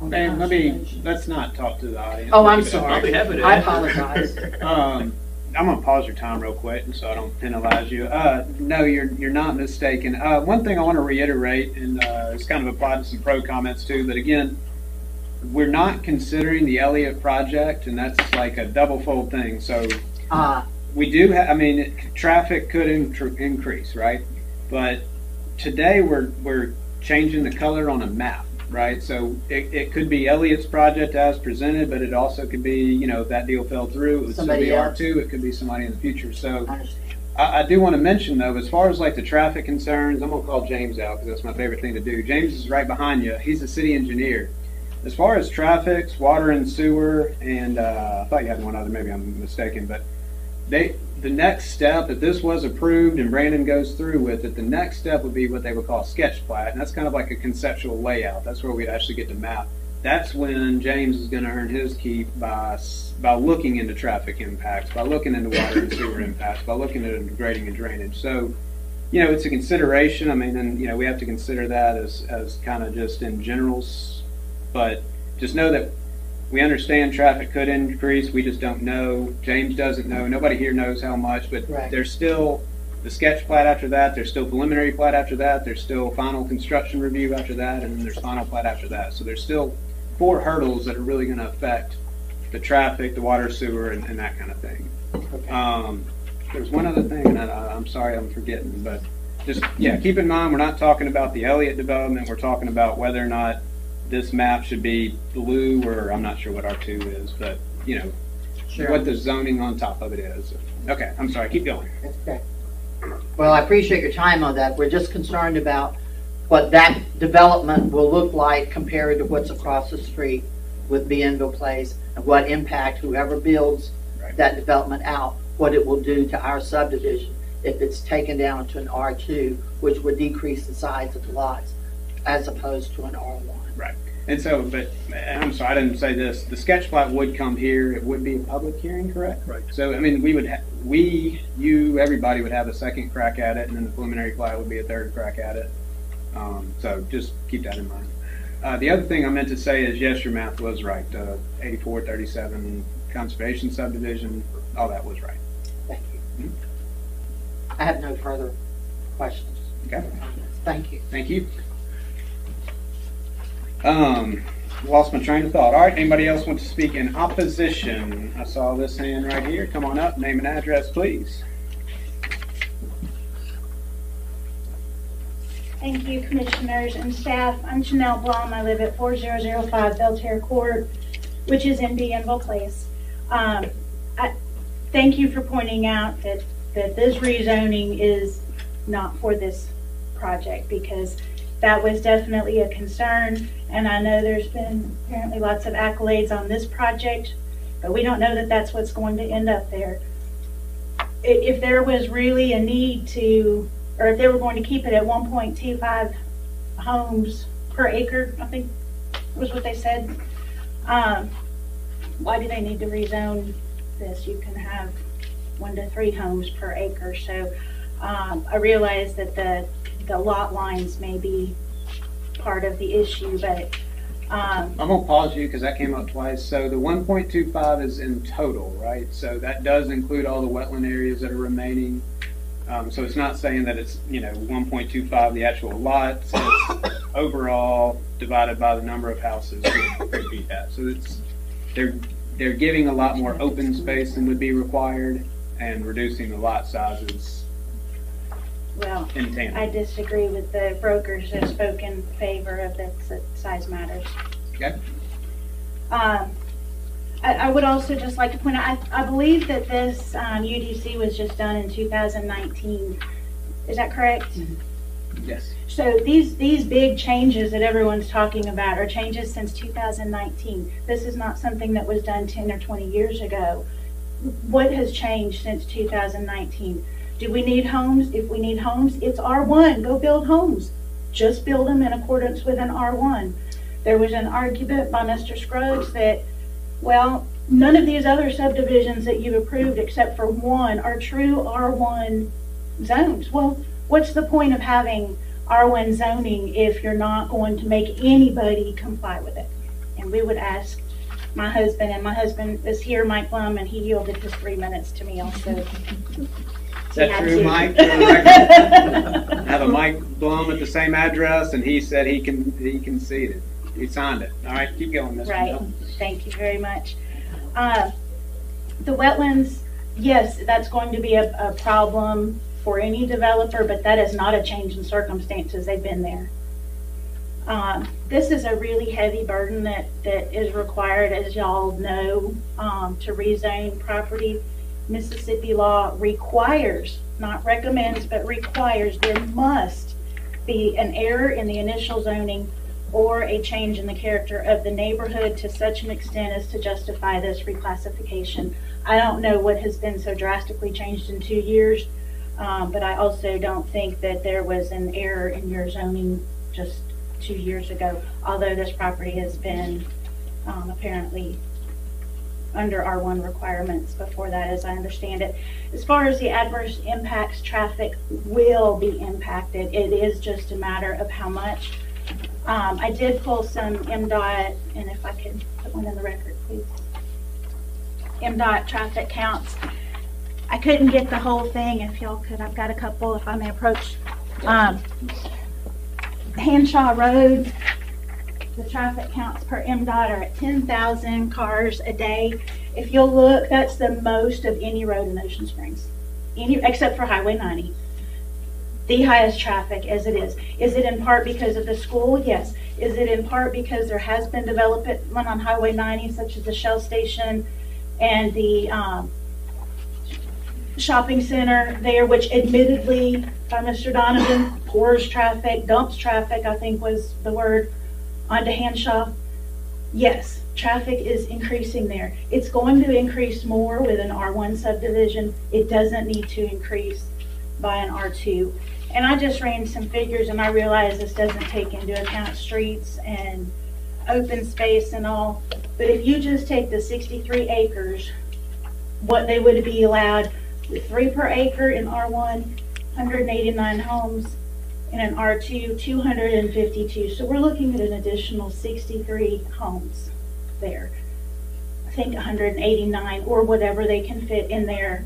on the And let me, conservation? let's not talk to the audience. Oh, I'm sorry. I'll be happy to. I apologize. Um, I'm gonna pause your time real quick, and so I don't penalize you. Uh, no, you're you're not mistaken. Uh, one thing I want to reiterate, and uh, it's kind of applied to some pro comments too. But again, we're not considering the Elliott project, and that's like a double fold thing. So Ah, we do have, I mean, it- traffic could in- increase, right? But today we're, we're changing the color on a map, right? So it, it could be Elliott's project as presented, but it also could be, you know, if that deal fell through, it would still Somebody be else. R2, it could be somebody in the future. So I understand. I, I do want to mention though, as far as like the traffic concerns, I'm gonna call James out because that's my favorite thing to do. James is right behind you. He's the city engineer. As far as traffic, water and sewer, and uh, I thought you had one other, maybe I'm mistaken, but they, the next step, if this was approved and Brandon goes through with it, the next step would be what they would call sketch plat, and that's kind of like a conceptual layout. That's where we'd actually get to map. That's when James is going to earn his keep by by looking into traffic impacts, by looking into water and sewer impacts, by looking into grading and drainage. So, you know, it's a consideration. I mean, and you know, we have to consider that as as kind of just in generals, but just know that we understand traffic could increase. We just don't know. James doesn't know. Nobody here knows how much, but Right. there's still the sketch plat after that. There's still preliminary plat after that. There's still final construction review after that, and then there's final plat after that. So there's still four hurdles that are really going to affect the traffic, the water, sewer, and, and that kind of thing. Um, there's one other thing, and I, I'm sorry I'm forgetting, but just yeah, keep in mind we're not talking about the Elliott development. We're talking about whether or not this map should be blue or I'm not sure what R2 is, but you know Sure. what the zoning on top of it is. Okay, I'm sorry. Keep going. Okay. Well, I appreciate your time on that. We're just concerned about what that development will look like compared to what's across the street with Bienville Place and what impact whoever builds that development out, what it will do to our subdivision if it's taken down to an R2, which would decrease the size of the lots as opposed to an R1. Right. And so, but I'm sorry, I didn't say this. The sketch plat would come here. It would be a public hearing, correct? Right. So, I mean, we would, ha- we, you, everybody would have a second crack at it, and then the preliminary plat would be a third crack at it. Um, so just keep that in mind. Uh, the other thing I meant to say is, yes, your math was right. Uh, 84, 37, conservation subdivision, all that was right. Thank you. I have no further questions. Okay. Thank you. Thank you. Um, lost my train of thought. All right, anybody else want to speak in opposition? I saw this hand right here. Come on up, name and address, please. Thank you, Commissioners and staff. I'm Chanel Blum. I live at 4005 Belterre Court, which is in Bienville Place. Um, I, thank you for pointing out that, that this rezoning is not for this project because that was definitely a concern. And I know there's been apparently lots of accolades on this project, but we don't know that that's what's going to end up there. If there was really a need to or if they were going to keep it at 1.25 homes per acre, I think was what they said. Um, why do they need to rezone this? You can have one to three homes per acre. So um, I realize that the the lot lines may be part of the issue, but um, I'm gonna pause you because that came up twice. So the 1.25 is in total, right? So that does include all the wetland areas that are remaining. Um, so it's not saying that it's, you know, 1.25 the actual lot. So it's overall divided by the number of houses be that. So it's they're they're giving a lot more open space than would be required and reducing the lot sizes well, in tandem. I disagree with the brokers that spoke in favor of that s- size matters. Okay. Um, I, I would also just like to point out, I, I believe that this, um, UDC was just done in two thousand nineteen. Is that correct? Yes. So these, these big changes that everyone's talking about are changes since two thousand nineteen. This is not something that was done ten or twenty years ago. What has changed since two thousand nineteen? Do we need homes? If we need homes, it's R1. Go build homes. Just build them in accordance with an R1. There was an argument by Mr. Scruggs that, well, none of these other subdivisions that you've approved except for one are true R1 zones. Well, what's the point of having R1 zoning if you're not going to make anybody comply with it? And we would ask my husband, and my husband is here, Mike Blum, and he yielded his three minutes to me also. Is that true. Mike? For the record? I have a Mike Blum at the same address, and he said he can, he conceded. He signed it. All right, keep going, Mr. Right, thank you very much. Uh, The wetlands, yes, that's going to be a, a problem for any developer, but that is not a change in circumstances, they've been there. Um, This is a really heavy burden that, that is required, as y'all know, um, to rezone property. Mississippi law requires, not recommends, but requires, there must be an error in the initial zoning or a change in the character of the neighborhood to such an extent as to justify this reclassification. I don't know what has been so drastically changed in two years, um, but I also don't think that there was an error in your zoning just two years ago, although this property has been um, apparently under R1 requirements before that, as I understand it. As far as the adverse impacts, traffic will be impacted. It is just a matter of how much. Um, I did pull some MDOT, and if I could put one in the record, please. MDOT traffic counts. I couldn't get the whole thing, if y'all could, I've got a couple, if I may approach. Um, Hanshaw Road, the traffic counts per MDOT are at ten thousand cars a day. If you'll look, that's the most of any road in Ocean Springs, any, except for Highway ninety. The highest traffic as it is. Is it in part because of the school? Yes. Is it in part because there has been development on Highway ninety, such as the Shell Station and the, um, shopping center there, which admittedly, by Mr. Donovan, pours traffic, dumps traffic, I think was the word, onto Hanshaw. Yes, traffic is increasing there. It's going to increase more with an R1 subdivision. It doesn't need to increase by an R2. And I just ran some figures and I realize this doesn't take into account streets and open space and all. But if you just take the 63 acres, what they would be allowed with three per acre in R1, 189 homes, in an R2, 252. So we're looking at an additional 63 homes there. I think 189 or whatever they can fit in there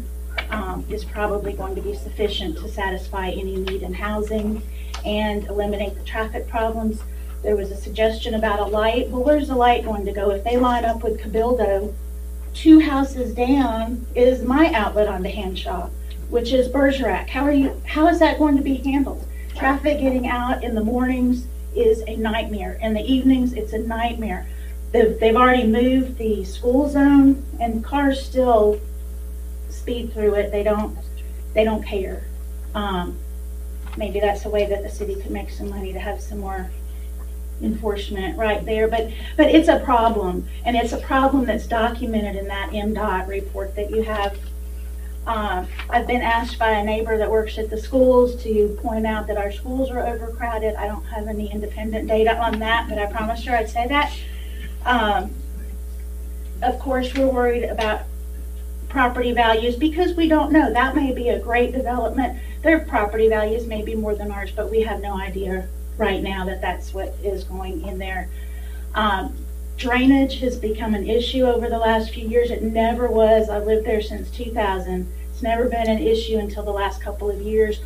um, is probably going to be sufficient to satisfy any need in housing and eliminate the traffic problems. There was a suggestion about a light. Well, where's the light going to go? If they line up with Cabildo, two houses down is my outlet onto Hanshaw, which is Bergerac. How are you, how is that going to be handled? Traffic getting out in the mornings is a nightmare. In the evenings, it's a nightmare. They've, they've already moved the school zone and cars still speed through it. They don't, they don't care. Um, maybe that's a way that the city could make some money to have some more enforcement right there, but, but it's a problem, and it's a problem that's documented in that MDOT report that you have. Uh, I've been asked by a neighbor that works at the schools to point out that our schools are overcrowded. I don't have any independent data on that, but I promised her I'd say that. Um, of course, we're worried about property values because we don't know. That may be a great development. Their property values may be more than ours, but we have no idea right now that that's what is going in there. Um, drainage has become an issue over the last few years. It never was. I've lived there since 2000. It's never been an issue until the last couple of years.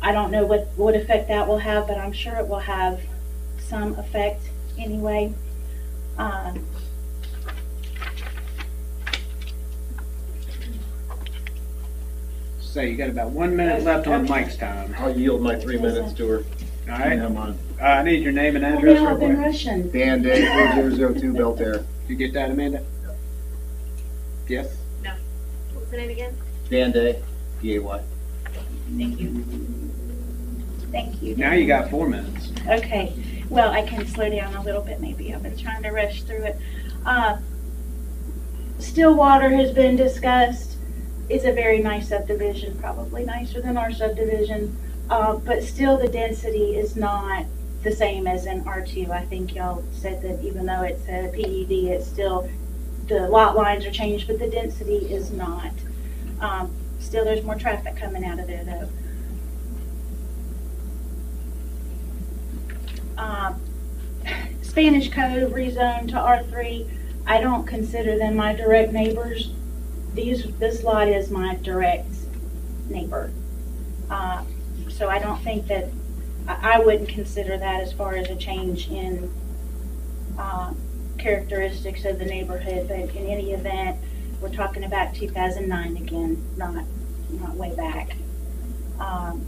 I don't know what, what effect that will have, but I'm sure it will have some effect anyway. Um, So you got about one minute left on Mike's time. I'll yield my three minutes to her. All right. Yeah, I'm on. Uh, I need your name and address now real I've been quick. rushing. Dan Day, four zero zero two Belterra. Did you get that, Amanda? Yes? No. What's the name again? Dan Day, D A Y. Thank you. Thank you. Now you got four minutes. Okay, well, I can slow down a little bit maybe. I've been trying to rush through it. Uh, Stillwater has been discussed. it's a very nice subdivision, probably nicer than our subdivision. Uh, but still the density is not the same as in R2. I think y'all said that even though it's a PUD, it's still, the lot lines are changed, but the density is not. Um, still, there's more traffic coming out of there though. Um, Spanish Cove rezoned to R3. I don't consider them my direct neighbors. These, this lot is my direct neighbor. Uh, So I don't think that, I, wouldn't consider that as far as a change in uh, characteristics of the neighborhood, but in any event, we're talking about 2009 again, not, not way back. Um,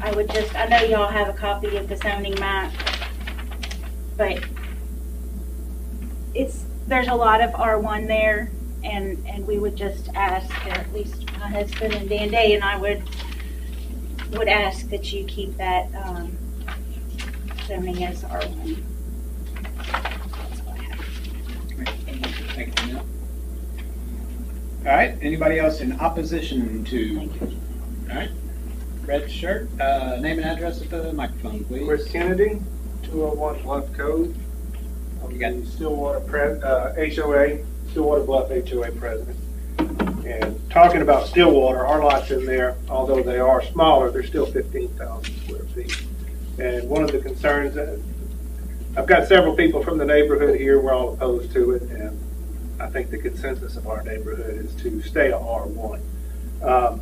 I would just, I know y'all have a copy of the zoning map, but it's, there's a lot of R1 there, and, and we would just ask, or at least my husband and Dan Day and I would, would ask that you keep that um, zoning as R1. Thank you, Janelle. All right, anybody else in opposition to? All right, red shirt, uh, name and address at the microphone, please. Chris Kennedy, 201 Bluff Cove. I'm the Stillwater pre- uh, HOA, Stillwater Bluff HOA president. And talking about Stillwater, our lots in there, although they are smaller, they're still 15,000 square feet. And one of the concerns, that I've got several people from the neighborhood here, we're all opposed to it, and I think the consensus of our neighborhood is to stay a R1. Um,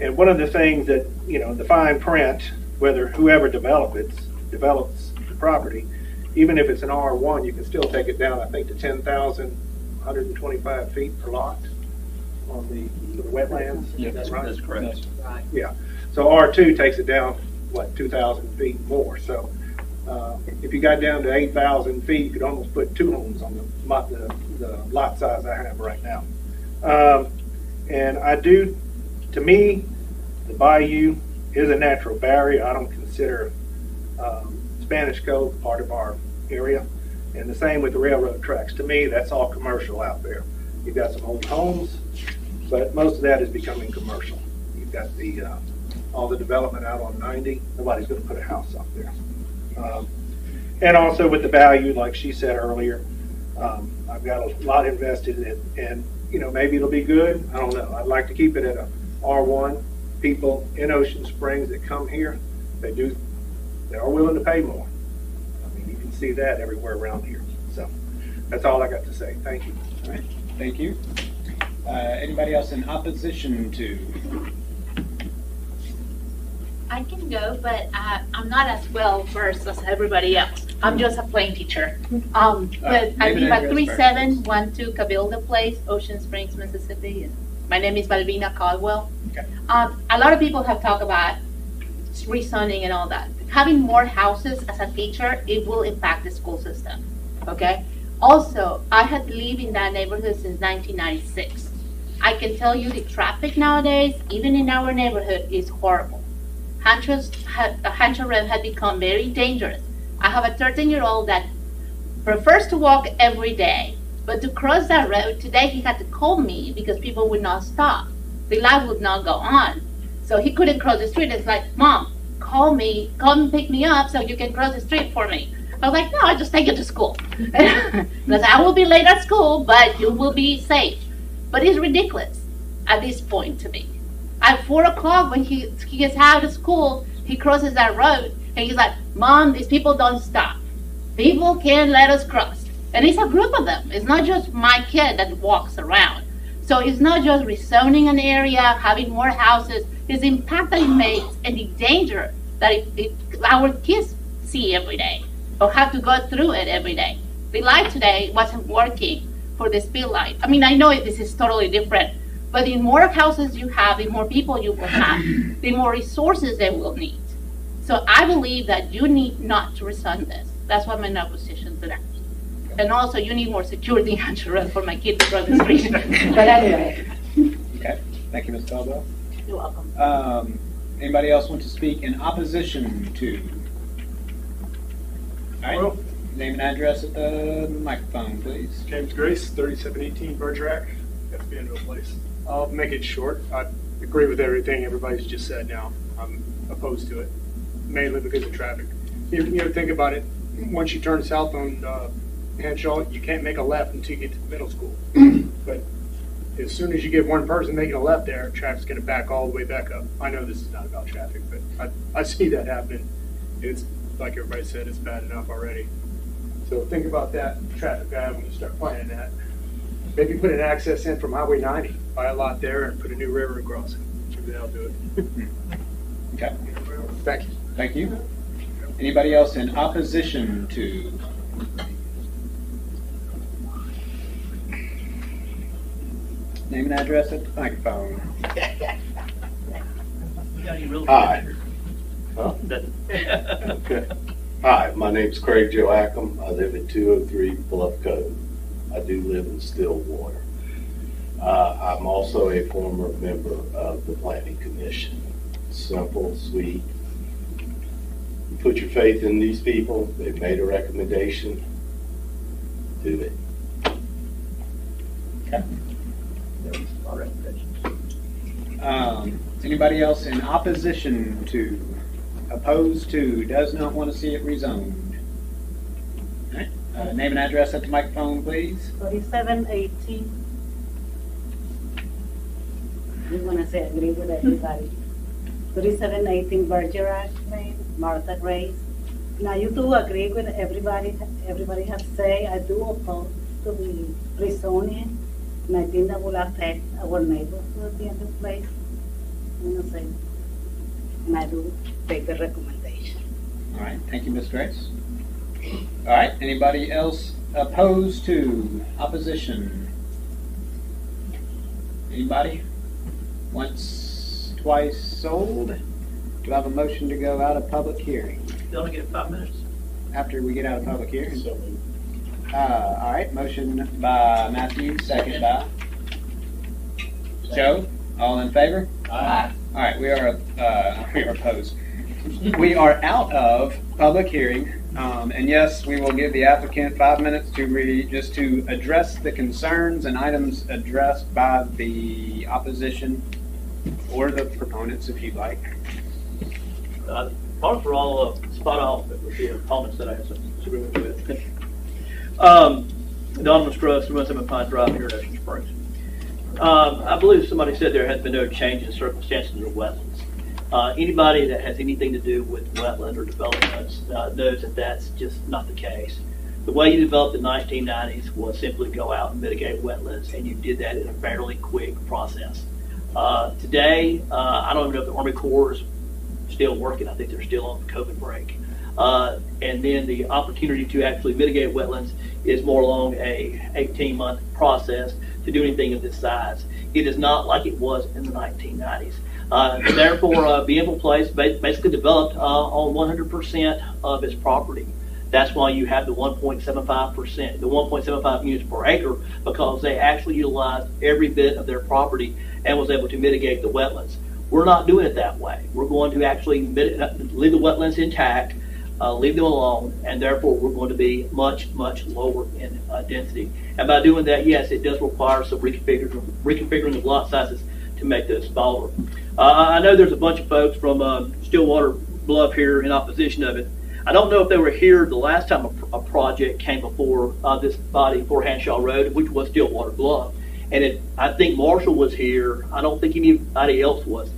and one of the things that, you know, the fine print, whether whoever develop it, develops the property, even if it's an R1, you can still take it down, I think, to 10,125 feet per lot on the the wetlands. Yeah, Is that that's right? that's correct. Yeah, so R2 takes it down, what, 2,000 feet more, so uh, if you got down to 8,000 feet, you could almost put two homes on the, lot- the, the lot size I have right now. Um, And I do, to me, the bayou is a natural barrier, I don't consider um, Spanish Cove part of our area, and the same with the railroad tracks, to me, that's all commercial out there. You've got some old homes, but most of that is becoming commercial. You've got the, uh, all the development out on 90, nobody's gonna put a house up there. Um, And also with the value, like she said earlier, um, I've got a lot invested in, and, you know, maybe it'll be good, I don't know. I'd like to keep it at a R1. People in Ocean Springs that come here, they do, they are willing to pay more. I mean, you can see that everywhere around here. So, that's all I got to say. Thank you. All right, thank you. Uh, Anybody else in opposition to? I can go, but uh, I'm not as well versed as everybody else. I'm just a plain teacher. Um, Uh, but I name live at address three first, seven one two Cabilda Place, Ocean Springs, Mississippi. My name is Balbina Caldwell. Okay. Um, a lot of people have talked about rezoning and all that. Having more houses as a teacher, it will impact the school system. Okay. Also, I had lived in that neighborhood since 1996. I can tell you the traffic nowadays, even in our neighborhood, is horrible. Ha- Hanshaw Road had become very dangerous. I have a 13 year old that prefers to walk every day, but to cross that road today, he had to call me because people would not stop. The light would not go on. So he couldn't cross the street. It's like, Mom, call me, come pick me up so you can cross the street for me. I was like, No, I'll just take you to school. Because I will be late at school, but you will be safe. But it's ridiculous at this point to me. At four o'clock, when he, he gets out of school, he crosses that road and he's like, Mom, these people don't stop. People can't let us cross. And it's a group of them. It's not just my kid that walks around. So it's not just rezoning an area, having more houses, it's the impact that it makes and the danger that it, it, our kids see every day or have to go through it every day. The light today wasn't working for the speed light. I mean, I know this is totally different, but the more houses you have, the more people you will have, the more resources they will need. So I believe that you need not to rescind this. That's why I'm in opposition to that. And also, you need more security in Hanshaw for my kid to cross the street. but anyway, Okay, thank you, Ms. Caldwell. you're welcome. Um, Anybody else want to speak in opposition to? All right, Name and address at the microphone, please. James Grace, 3718 Bergerac, that's Bienville Place. I'll make it short. I agree with everything everybody's just said now. I'm opposed to it, mainly because of traffic. You, you know, think about it. Once you turn south on uh, Hanshaw, you can't make a left until you get to the middle school. but as soon as you get one person making a left there, traffic's going to back all the way back up. I know this is not about traffic, but I, I see that happening. It's like everybody said, it's bad enough already. So think about that traffic guy when you start planning that. Maybe put an access in from Highway 90, buy a lot there, and put a new river across it. Maybe that'll do it. Okay. Thank you. Thank you. Anybody else in opposition to? Name and address at the microphone. Hi. Huh? Okay. Hi, my name's Craig Joachim. I live at 203 Bluff Cove. I do live in Stillwater. Uh, I'm also a former member of the Planning Commission. Simple, sweet. You put your faith in these people. They've made a recommendation. Do it. Okay. Um, anybody else in opposition to, opposed to, does not want to see it rezoned? All right. Uh, name and address at the microphone, please. Forty-seven eighteen. Just wanna say, agree with everybody. Thirty-seven eighteen Bergerac Lane, Martha Grace. Now, you do agree with everybody, everybody has say, I do oppose to the rezoning. And I think that will affect our neighborhood in this place. You know, say, and I do take the recommendation. All right, thank you, Ms. Grace. All right, anybody else opposed to, opposition? Anybody? Once, twice sold? Do I have a motion to go out of public hearing? You only get five minutes. After we get out of public hearing? Uh, all right, motion by Matthew, second by Joe. All in favor? Aye. All right, we are, uh, we are opposed. We are out of public hearing, um, and yes, we will give the applicant five minutes to read, just to address the concerns and items addressed by the opposition or the proponents, if you'd like. Uh, Parts were all uh, spot with the opponents that I had some disagreement with. Um, Donovan Strauss, 117 Pine Drive here in Ocean Springs. Um, I believe somebody said there has been no change in circumstances of wetlands. Uh, anybody that has anything to do with wetland or developments uh, knows that that's just not the case. The way you developed the 1990s was simply go out and mitigate wetlands, and you did that in a fairly quick process. Uh, today, uh, I don't even know if the Army Corps is still working. I think they're still on COVID break. Uh, and then the opportunity to actually mitigate wetlands is more along a 18 month process to do anything of this size. It is not like it was in the 1990s. Uh, therefore, uh, Bienville Place basically developed uh, on 100% of its property. That's why you have the 1.75%, the 1.75 units per acre, because they actually utilized every bit of their property and was able to mitigate the wetlands. We're not doing it that way. We're going to actually leave the wetlands intact, uh, leave them alone, and therefore we're going to be much, much lower in uh, density. And by doing that, yes, it does require some reconfiguring, reconfiguring of lot sizes to make those smaller. Uh, I know there's a bunch of folks from uh, Stillwater Bluff here in opposition of it. I don't know if they were here the last time a, a project came before uh, this body for Hanshaw Road, which was Stillwater Bluff. And it, I think Marshall was here. I don't think anybody else was.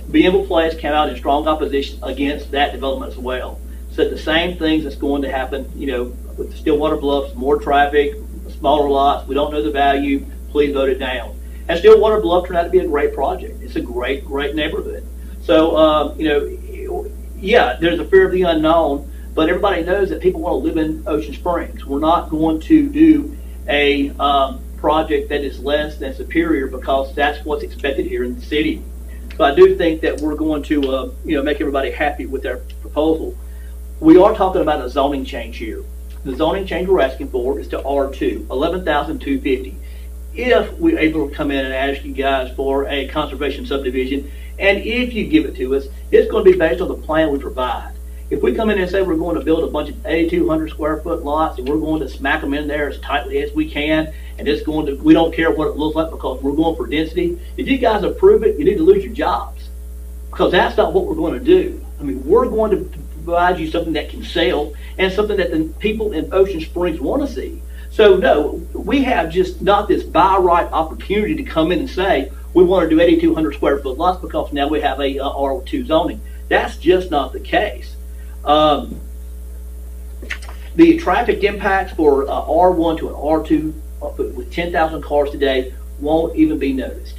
Bienville Place came out in strong opposition against that development as well. Said the same things that's going to happen, you know, with Stillwater Bluffs, more traffic, smaller lots. We don't know the value. Please vote it down. And Stillwater Bluff turned out to be a great project. It's a great, great neighborhood. So, um, you know, yeah, there's a fear of the unknown, but everybody knows that people want to live in Ocean Springs. We're not going to do a um, project that is less than superior because that's what's expected here in the city. So I do think that we're going to, uh, you know, make everybody happy with their proposal. We are talking about a zoning change here. The zoning change we're asking for is to R2, 11,250. If we're able to come in and ask you guys for a conservation subdivision, and if you give it to us, it's going to be based on the plan we provide. If we come in and say we're going to build a bunch of 8,200 square foot lots and we're going to smack them in there as tightly as we can, and it's going to, we don't care what it looks like because we're going for density. If you guys approve it, you need to lose your jobs because that's not what we're going to do. I mean, we're going to provide you something that can sell and something that the people in Ocean Springs want to see. So no, we have just not this by right opportunity to come in and say we want to do 8,200 square foot lots because now we have a uh, R2 zoning. That's just not the case. Um, the traffic impacts for uh, R1 to an R2 uh, with 10,000 cars today won't even be noticed.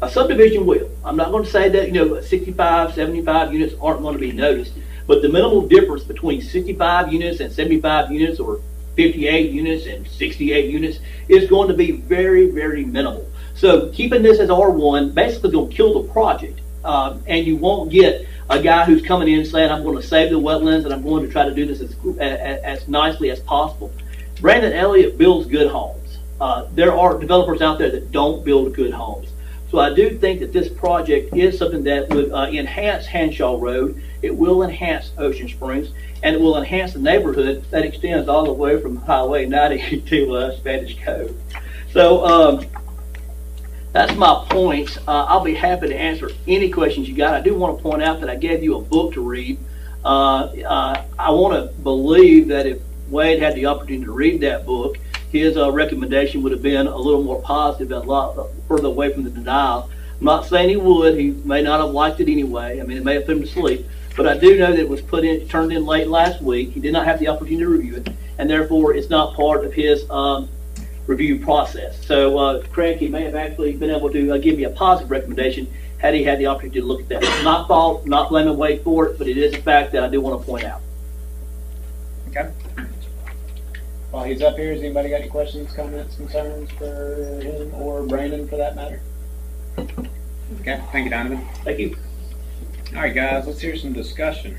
A subdivision will. I'm not going to say that, you know, 65, 75 units aren't going to be noticed, but the minimal difference between 65 units and 75 units or 58 units and 68 units is going to be very, very minimal. So keeping this as R1 basically going to kill the project, um, and you won't get a guy who's coming in saying, I'm going to save the wetlands and I'm going to try to do this as, as, as nicely as possible. Brandon Elliott builds good homes. Uh, there are developers out there that don't build good homes. So I do think that this project is something that would uh, enhance Hanshaw Road. It will enhance Ocean Springs, and it will enhance the neighborhood that extends all the way from Highway 90 to uh, Spanish Cove. So um, that's my points. Uh, I'll be happy to answer any questions you got. I do want to point out that I gave you a book to read. Uh, uh, I want to believe that if Wade had the opportunity to read that book, his uh, recommendation would have been a little more positive a lot further away from the denial. I'm not saying he would. He may not have liked it anyway. I mean, it may have put him to sleep. But I do know that it was put in, turned in late last week. He did not have the opportunity to review it, and therefore it's not part of his um, review process. So uh, Craig, he may have actually been able to uh, give me a positive recommendation had he had the opportunity to look at that. It's not fault, not blaming Wade for it, but it is a fact that I do want to point out. Okay. While he's up here, has anybody got any questions, comments, concerns for him or Brandon for that matter? Okay, thank you, Donovan. Thank you. All right, guys, let's hear some discussion.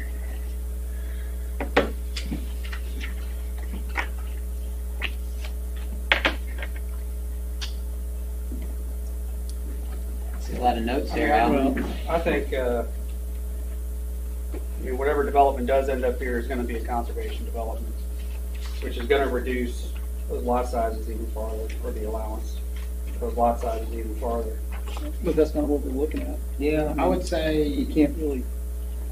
See a lot of notes there, Well, Alan. I think, uh, I mean, whatever development does end up here is gonna be a conservation development, which is gonna reduce those lot sizes even farther, or the allowance, for those lot sizes even farther. But that's not what we're looking at. Yeah, I would say. You can't really,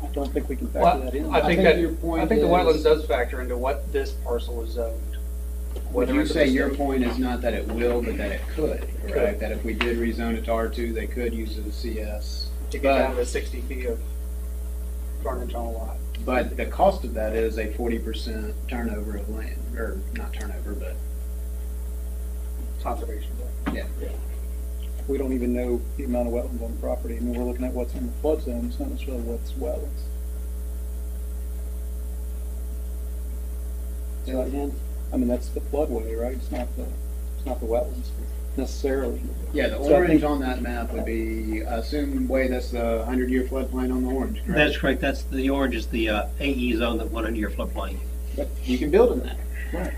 I don't think we can factor Well, that in. I think that, your point I think the is- wetlands does factor into what this parcel is zoned. Would Whether you it's a say your mistake- point is not that it will, but that it could, correct? That if we did rezone it to R2, they could use it as CS? To get down to sixty feet of frontage on a lot. But the cost of that is a forty percent turnover of land, or not turnover, but. Conservation. Yeah. We don't even know the amount of wetlands on the property. I mean, we're looking at what's in the flood zone, it's not necessarily what's wetlands. That again? I mean, that's the floodway, right? It's not the, it's not the wetlands necessarily. Yeah, the So I orange think- on that map would be, I assume, way, that's the hundred year floodplain on the orange, correct? That's correct. That's, the orange is the uh, AE zone, the 100-year floodplain. But you can build in that. Right.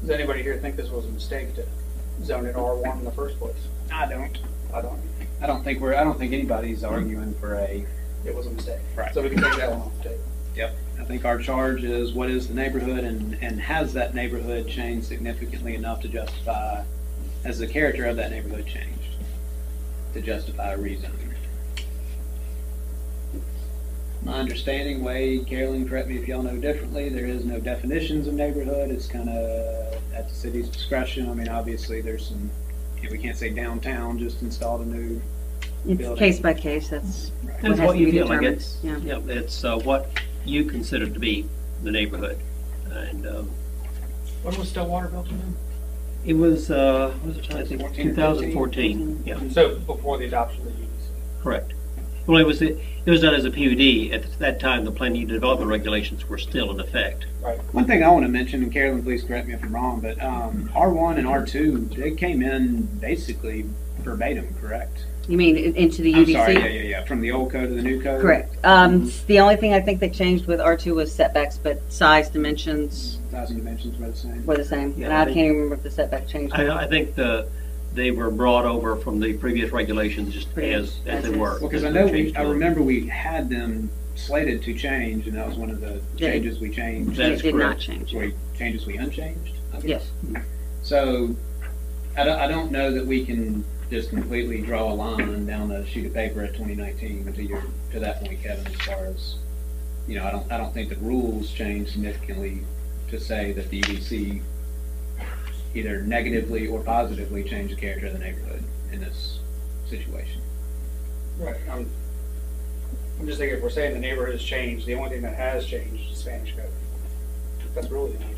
Does anybody here think this was a mistake to zone it R one in the first place? I don't. I don't. I don't think we're, I don't think anybody's arguing for a. It was a mistake. Right. So we can take that one off the table. Yep. I think our charge is what is the neighborhood and, and has that neighborhood changed significantly enough to justify, has the character of that neighborhood changed to justify a rezoning? My understanding, Wade, Carolyn, correct me if y'all know differently, there is no definitions of neighborhood. It's kind of at the city's discretion. I mean, obviously, there's some, you know, we can't say downtown just installed a new It's building. case by case, that's what That's has what to you be feel like determined. it's, Yeah. yeah, it's uh, what you consider to be the neighborhood. And um, When was Stillwater built again? it was, uh, what was it, I think, 14 2014, yeah, So before the adoption of the UDC. correct. Well, it was, it was done as a PUD. At that time, the planning unit development regulations were still in effect. Right. One thing I want to mention, and Carolyn, please correct me if I'm wrong, but um, R1 and R2, they came in basically verbatim, correct? You mean in- into the I'm UDC? sorry, yeah, yeah, yeah, from the old code to the new code? Correct. Um, the only thing I think that changed with R2 was setbacks, but size, dimensions Thousand dimensions were the same. were the same. Yeah, And I I think- can't even remember if the setback changed. I, I think the, they were brought over from the previous regulations just as, as they were. Well, because I know we, I remember we had them slated to change, and that was one of the They- changes we changed. They did not change. We, changes we unchanged? I guess. Yes. So, I don't, I don't know that we can just completely draw a line down a sheet of paper at twenty nineteen to your, to that point, Kevin, as far as, you know, I don't, I don't think the rules change significantly to say that the UDC either negatively or positively change the character of the neighborhood in this situation. Right, I'm, I'm just thinking, if we're saying the neighborhood has changed, the only thing that has changed is Spanish Cove. That's really the only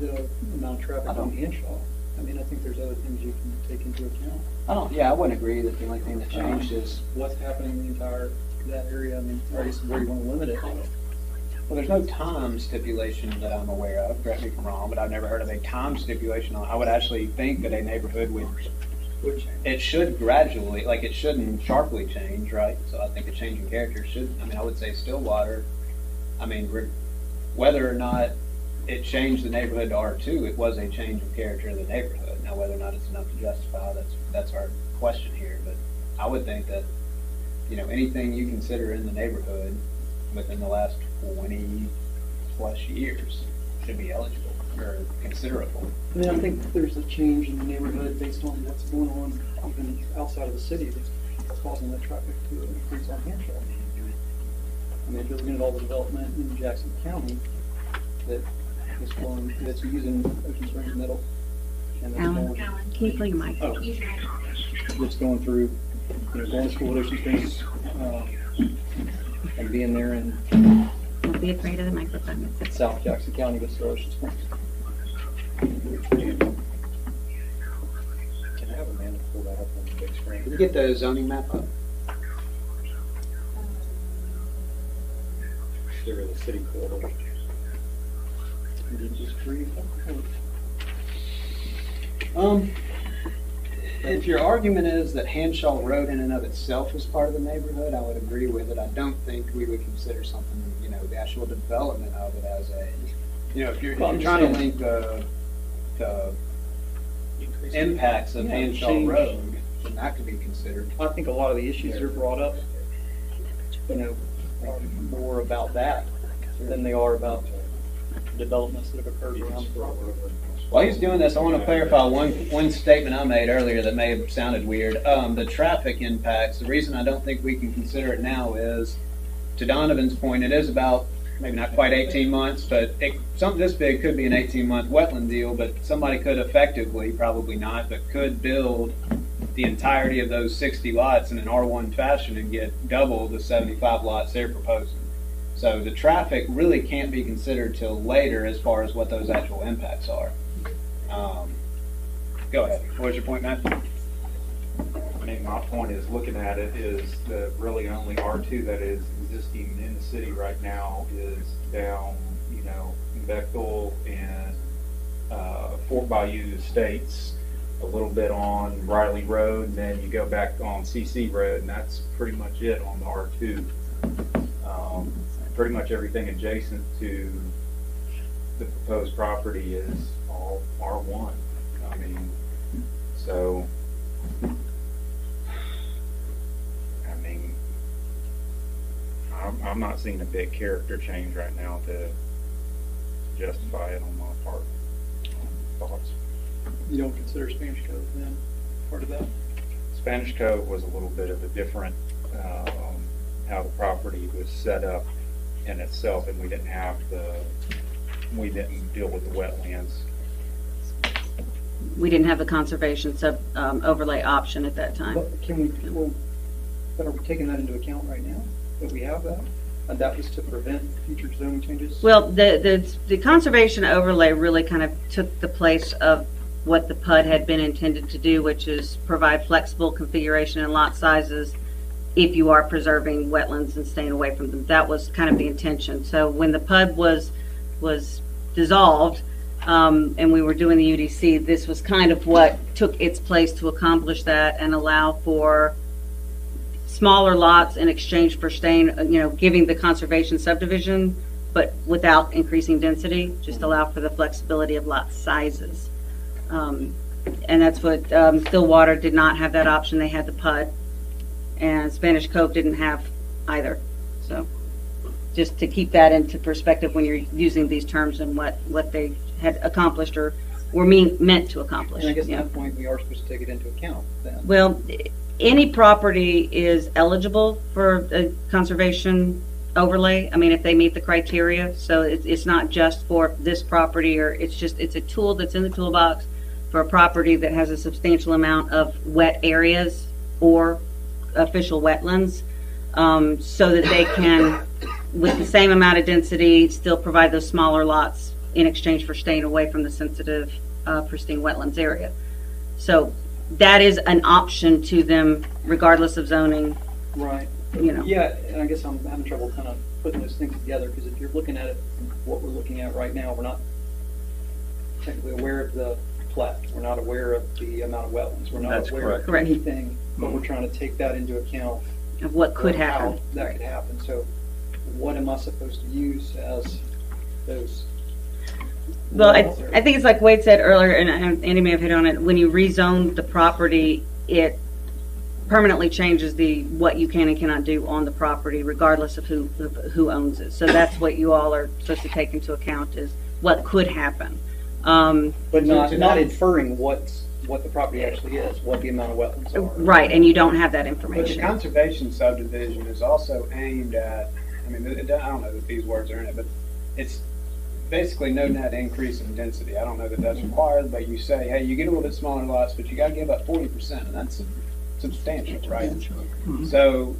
The amount of traffic on Hanshaw, I mean, I think there's other things you can take into account. I don't, yeah, I wouldn't agree that the only thing that um, changed is, What's happening in the entire, that area, I mean, where you want to limit it. well, there's no time stipulation that I'm aware of, correct me if I'm wrong, but I've never heard of a time stipulation on, I would actually think that a neighborhood would, Would change. it should gradually, like, it shouldn't sharply change, right? So I think a change in character should, I mean, I would say Stillwater, I mean, re- whether or not it changed the neighborhood to R two, it was a change of character of the neighborhood. Now, whether or not it's enough to justify, that's, that's our question here, but I would think that, you know, anything you consider in the neighborhood within the last twenty plus years should be eligible or considerable. I mean, I think there's a change in the neighborhood based on what's going on even outside of the city that's causing the traffic to increase on Hanshaw. I mean, if you're looking at all the development in Jackson County that is going, that's using Ocean Springs Middle. and that's Alan, going- can you pull your mic? Oh, that's going through, you know, going to school at Ocean Springs, uh, and being there in Don't be afraid of the microphone. It's okay. South Jackson County goes to Ocean Springs. Can I have Amanda pull that up on the big screen? Can you get the zoning map up? There are the city corridor. Um, if your argument is that Hanshaw Road in and of itself is part of the neighborhood, I would agree with it. I don't think we would consider something, you know, the actual development of it as a, you know, if you're, if you're trying to link the, the impacts of Yeah, Hanshaw change. Road, then that could be considered. I think a lot of the issues that are brought up, you know, are more about that than they are about developments that have occurred around the. While he's doing this, I want to clarify one, one statement I made earlier that may have sounded weird. Um, the traffic impacts, the reason I don't think we can consider it now is, to Donovan's point, it is about, maybe not quite 18 months, but it, something this big could be an 18-month wetland deal, but somebody could effectively, probably not, but could build the entirety of those 60 lots in an R1 fashion and get double the 75 lots they're proposing. So the traffic really can't be considered till later as far as what those actual impacts are. Um, Go ahead. What was your point, Matt? I mean, my point is, looking at it, is the really only R2 that is existing in the city right now is down, you know, in Bethel and uh, Fort Bayou Estates, a little bit on Riley Road, and then you go back on CC Road, and that's pretty much it on the R2. Um, Pretty much everything adjacent to the proposed property is all R1. I mean, so, I mean, I'm, I'm not seeing a big character change right now to justify it on my part. Thoughts? You don't consider Spanish Cove then part of that? Spanish Cove was a little bit of a different, um, how the property was set up in itself, and we didn't have the, we didn't deal with the wetlands. We didn't have the conservation sub, um, overlay option at that time. But can we, well, but are we taking that into account right now, that we have that? And that was to prevent future zoning changes? Well, the, the, the conservation overlay really kind of took the place of what the PUD had been intended to do, which is provide flexible configuration and lot sizes if you are preserving wetlands and staying away from them. That was kind of the intention. So when the PUD was, was dissolved, um, and we were doing the UDC, this was kind of what took its place to accomplish that and allow for smaller lots in exchange for staying, uh, you know, giving the conservation subdivision but without increasing density, just allow for the flexibility of lot sizes. Um, And that's what, um, Stillwater did not have that option, they had the PUD, and Spanish Cove didn't have either. So, just to keep that into perspective when you're using these terms and what, what they had accomplished or were mean, meant to accomplish. And I guess at that point, we are supposed to take it into account then. Well, any property is eligible for a conservation overlay. I mean, if they meet the criteria, so it's, it's not just for this property or it's just, it's a tool that's in the toolbox for a property that has a substantial amount of wet areas or official wetlands, um, so that they can, with the same amount of density, still provide those smaller lots in exchange for staying away from the sensitive, uh, pristine wetlands area. So that is an option to them regardless of zoning. Right. You know. Yeah, and I guess I'm having trouble kind of putting those things together, because if you're looking at it, what we're looking at right now, we're not technically aware of the plat, we're not aware of the amount of wetlands, we're not That's aware correct. of Correct. anything, but we're mm-hmm. trying to take that into account. Of what could of how happen. That could happen, so what am I supposed to use as those? Well, I, laws or- I think it's like Wade said earlier, and- and Andy may have hit on it, when you rezone the property, it permanently changes the, what you can and cannot do on the property regardless of who, who owns it. So that's what you all are supposed to take into account is what could happen. Um, But not, not inferring what's, what the property actually is, what the amount of wetlands are. Right, and you don't have that information. But the information. conservation subdivision is also aimed at, I mean, it, I don't know that these words are in it, but it's basically no net increase in density. I don't know that that's required, but you say, hey, you get a little bit smaller lots, but you gotta give up forty percent, and that's substantial, right? So,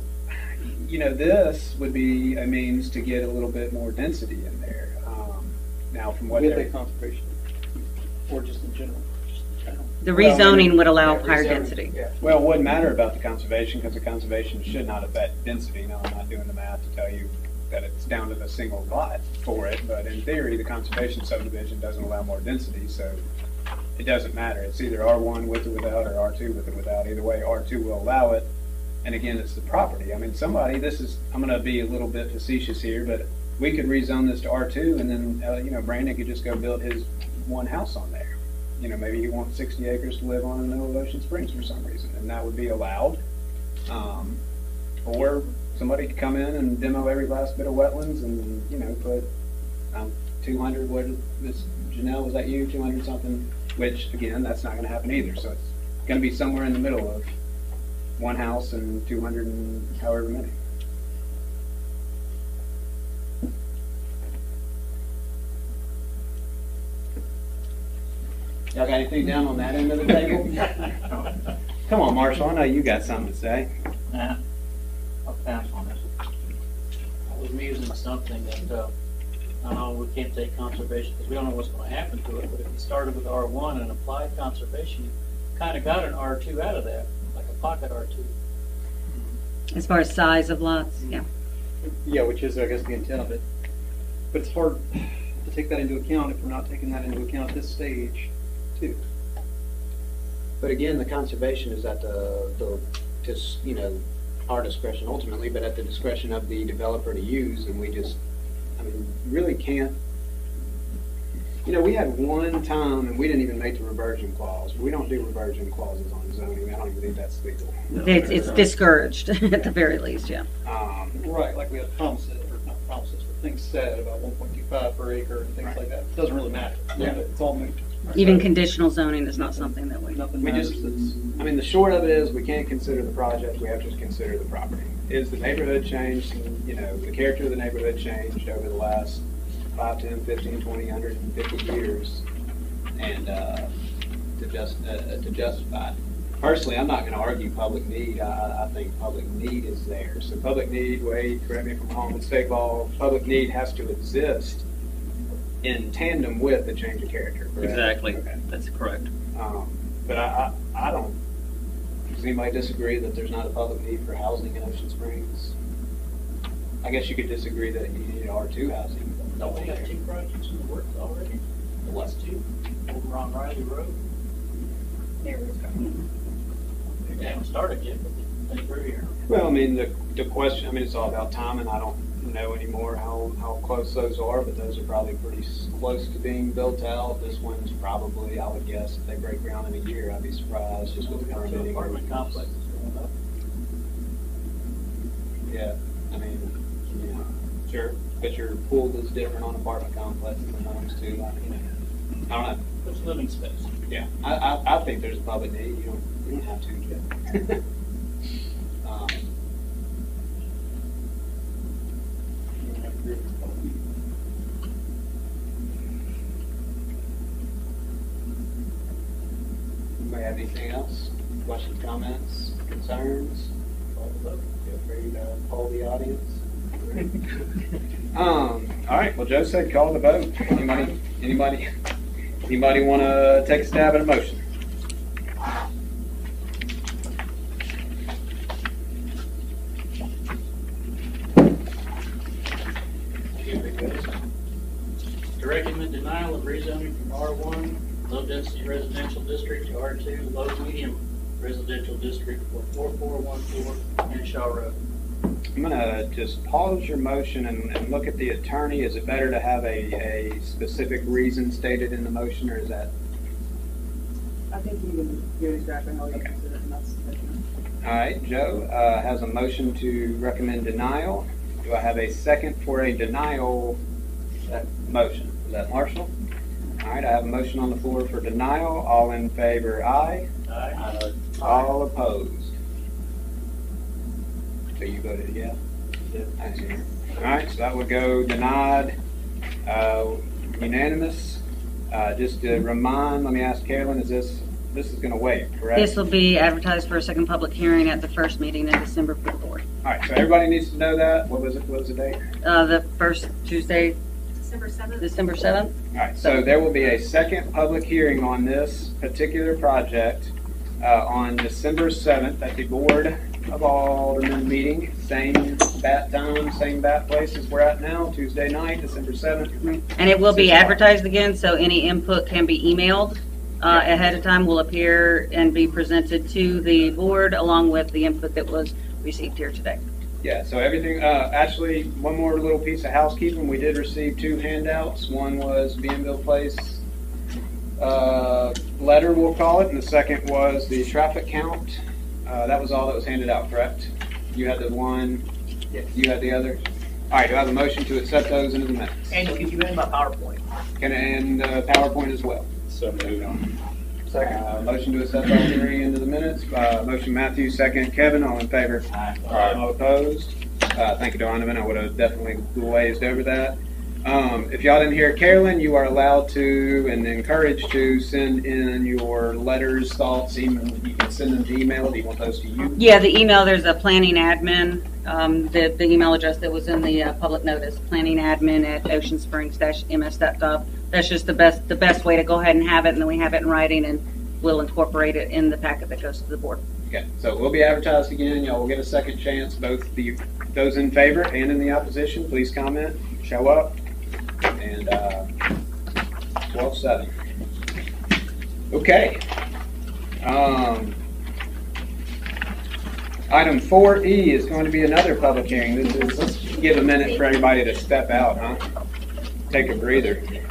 you know, this would be a means to get a little bit more density in there. Um, Now, from what With they're. a conservation, or just in general? Just in. The Well, I mean, rezoning would allow yeah, higher rezoning, density. yeah. Well, it wouldn't matter about the conservation, because the conservation should not affect density. No, I'm not doing the math to tell you that it's down to the single lot for it, but in theory, the conservation subdivision doesn't allow more density, so it doesn't matter. It's either R1 with or without, or R2 with or without. Either way, R2 will allow it. And again, it's the property. I mean, somebody, this is, I'm gonna be a little bit facetious here, but we could rezone this to R2, and then, uh, you know, Brandon could just go build his one house on there. You know, maybe he wants sixty acres to live on in the middle of Ocean Springs for some reason, and that would be allowed. Um, or somebody could come in and demo every last bit of wetlands and, you know, put, um, two hundred, what, is- Miss Janelle, was that you, two hundred something? Which, again, that's not gonna happen either, so it's gonna be somewhere in the middle of one house and two hundred and however many. Y'all got anything down on that end of the table? Come on, Marshall, I know you got something to say. Nah, I'll pass on this. I was musing something that, uh, I know we can't take conservation because we don't know what's gonna happen to it, but if it started with R one and applied conservation, you kinda got an R two out of that, like a pocket R two. As far as size of lots, yeah. Yeah, which is, I guess, the intent of it. But it's hard to take that into account if we're not taking that into account at this stage, too. But again, the conservation is at the, the, just, you know, our discretion ultimately, but at the discretion of the developer to use, and we just, I mean, really can't. You know, we had one time, and we didn't even make the reversion clause. We don't do reversion clauses on zoning. I don't even think that's legal. It's, it's discouraged at the very least, yeah. Um, Right, like we had promises, or not promises, but things said about one point two five per acre and things like that. It doesn't really matter. Yeah. It's all moot. Even conditional zoning is not something that we. Nothing We just, I mean, the short of it is, we can't consider the project, we have to consider the property. Is the neighborhood changed, and, you know, the character of the neighborhood changed over the last five, ten, fifteen, twenty, hundred and fifty years? And, uh, to just, uh, to justify. Personally, I'm not gonna argue public need, I, I- think public need is there. So public need, Wade, correct me if I'm wrong, but state law, public need has to exist in tandem with the change of character, correct? Exactly, Okay. that's correct. Um, But I, I, I don't, does anybody disagree that there's not a public need for housing in Ocean Springs? I guess you could disagree that you need R two housing. Don't we got two projects in the works already? The last two, over on Riley Road. They haven't started yet, but they grew here. Well, I mean, the, the question, I mean, it's all about time, and I don't, know anymore how, how close those are, but those are probably pretty close to being built out. This one's probably, I would guess, if they break ground in a year, I'd be surprised just with the permitting. Apartment complex is going up. Yeah, I mean, you know, sure, but your pool is different on apartment complexes than homes too, like, you know. I don't know. It's living space. Yeah, I, I, I think there's a public need, you don't, you don't have to, Jeff. Um, Anybody have anything else? Questions, comments, concerns? Feel free to poll the audience. Um, all right, well, Joe said call the vote. Anybody, anybody, anybody want to take a stab at a motion? To recommend denial of rezoning from R1, low-density residential district to R2, low-medium residential district for 4414 Hanshaw Road. I'm gonna just pause your motion and, and look at the attorney. Is it better to have a, a specific reason stated in the motion, or is that? I think you can hear exactly how you consider it, and that's, that's All right, Joe, uh, has a motion to recommend denial. Do I have a second for a denial motion? Is that Marshall? All right, I have a motion on the floor for denial. All in favor, aye. Aye. All opposed? So you voted yes? I see. All right, so that would go denied, uh, unanimous. Uh, Just to remind, let me ask Carolyn, is this, this is going to wait, correct? This will be advertised for a second public hearing at the first meeting in December for the board. All right, so everybody needs to know that. What was it, what was the date? Uh, the first Tuesday, December 7th. December 7th? All right, so there will be a second public hearing on this particular project uh, on December 7th at the Board of Aldermen meeting. Same bat time, same bat place as we're at now, Tuesday night, December 7th. And it will be advertised again, so any input can be emailed uh, ahead of time, will appear and be presented to the board along with the input that was received here today. Yeah, so everything, uh, actually, one more little piece of housekeeping. We did receive two handouts. One was Bienville Place, uh, letter, we'll call it, and the second was the traffic count. Uh, that was all that was handed out, correct? You had the one, you had the other? All right, do I have a motion to accept those into the minutes? And can you in my PowerPoint. Can, and, uh, PowerPoint as well. So moved. Second. Uh, motion to accept all three into the minutes. Uh, motion Matthew, second Kevin, all in favor? Aye. All opposed? Uh, thank you, Donovan. I would have definitely glazed over that. Um, if y'all didn't hear Carolyn, you are allowed to and encouraged to send in your letters, thoughts, even you can send them to email. Do you want those to you? Yeah, the email, there's a planning admin, um, the, the email address that was in the uh, public notice, planning admin at oceansprings-ms.gov. That's just the best, the best way to go ahead and have it, and then we have it in writing, and we'll incorporate it in the packet that goes to the board. Okay, so we'll be advertised again. Y'all will get a second chance. Both the those in favor and in the opposition, please comment, show up, and uh, twelve seven. Okay. Um, item four E is going to be another public hearing. This is let's give a minute for everybody to step out, huh? Take a breather.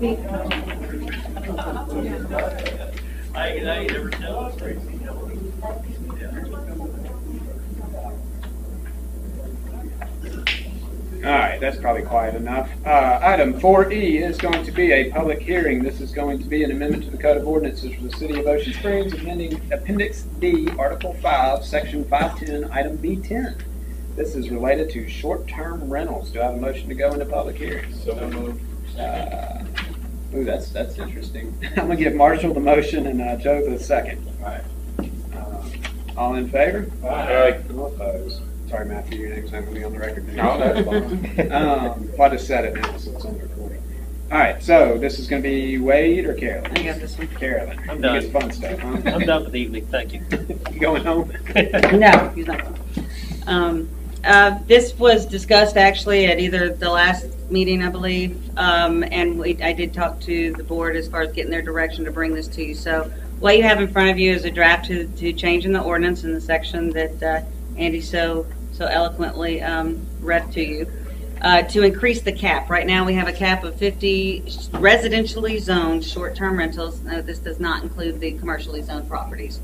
I, I never tell. All right, that's probably quiet enough. Uh, Item 4E is going to be a public hearing. This is going to be an amendment to the Code of Ordinances for the City of Ocean Springs, amending Appendix D, Article 5, Section 510, Item B10. This is related to short-term rentals. Do I have a motion to go into public hearing? So moved. Ooh, that's, that's interesting. I'm gonna give Marshall the motion and uh, Joe the second. All right. All in favor? Aye. All opposed? Sorry, Matthew, your name's not gonna be on the record. No, that's fine. Um, well, I just said it now, so it's on the recording. All right, so this is gonna be Wade or Carolyn? I got this one. Carolyn. I'm You done. get the fun stuff, huh? I'm done for the evening, thank you. You going home? No, he's not. Um, uh, this was discussed actually at either the last meeting, I believe, um, and we, I did talk to the board as far as getting their direction to bring this to you. So what you have in front of you is a draft to, to change in the ordinance in the section that uh, Andy so so eloquently um, read to you. Uh, to increase the cap. Right now, we have a cap of 50 residentially zoned short-term rentals. No, this does not include the commercially zoned properties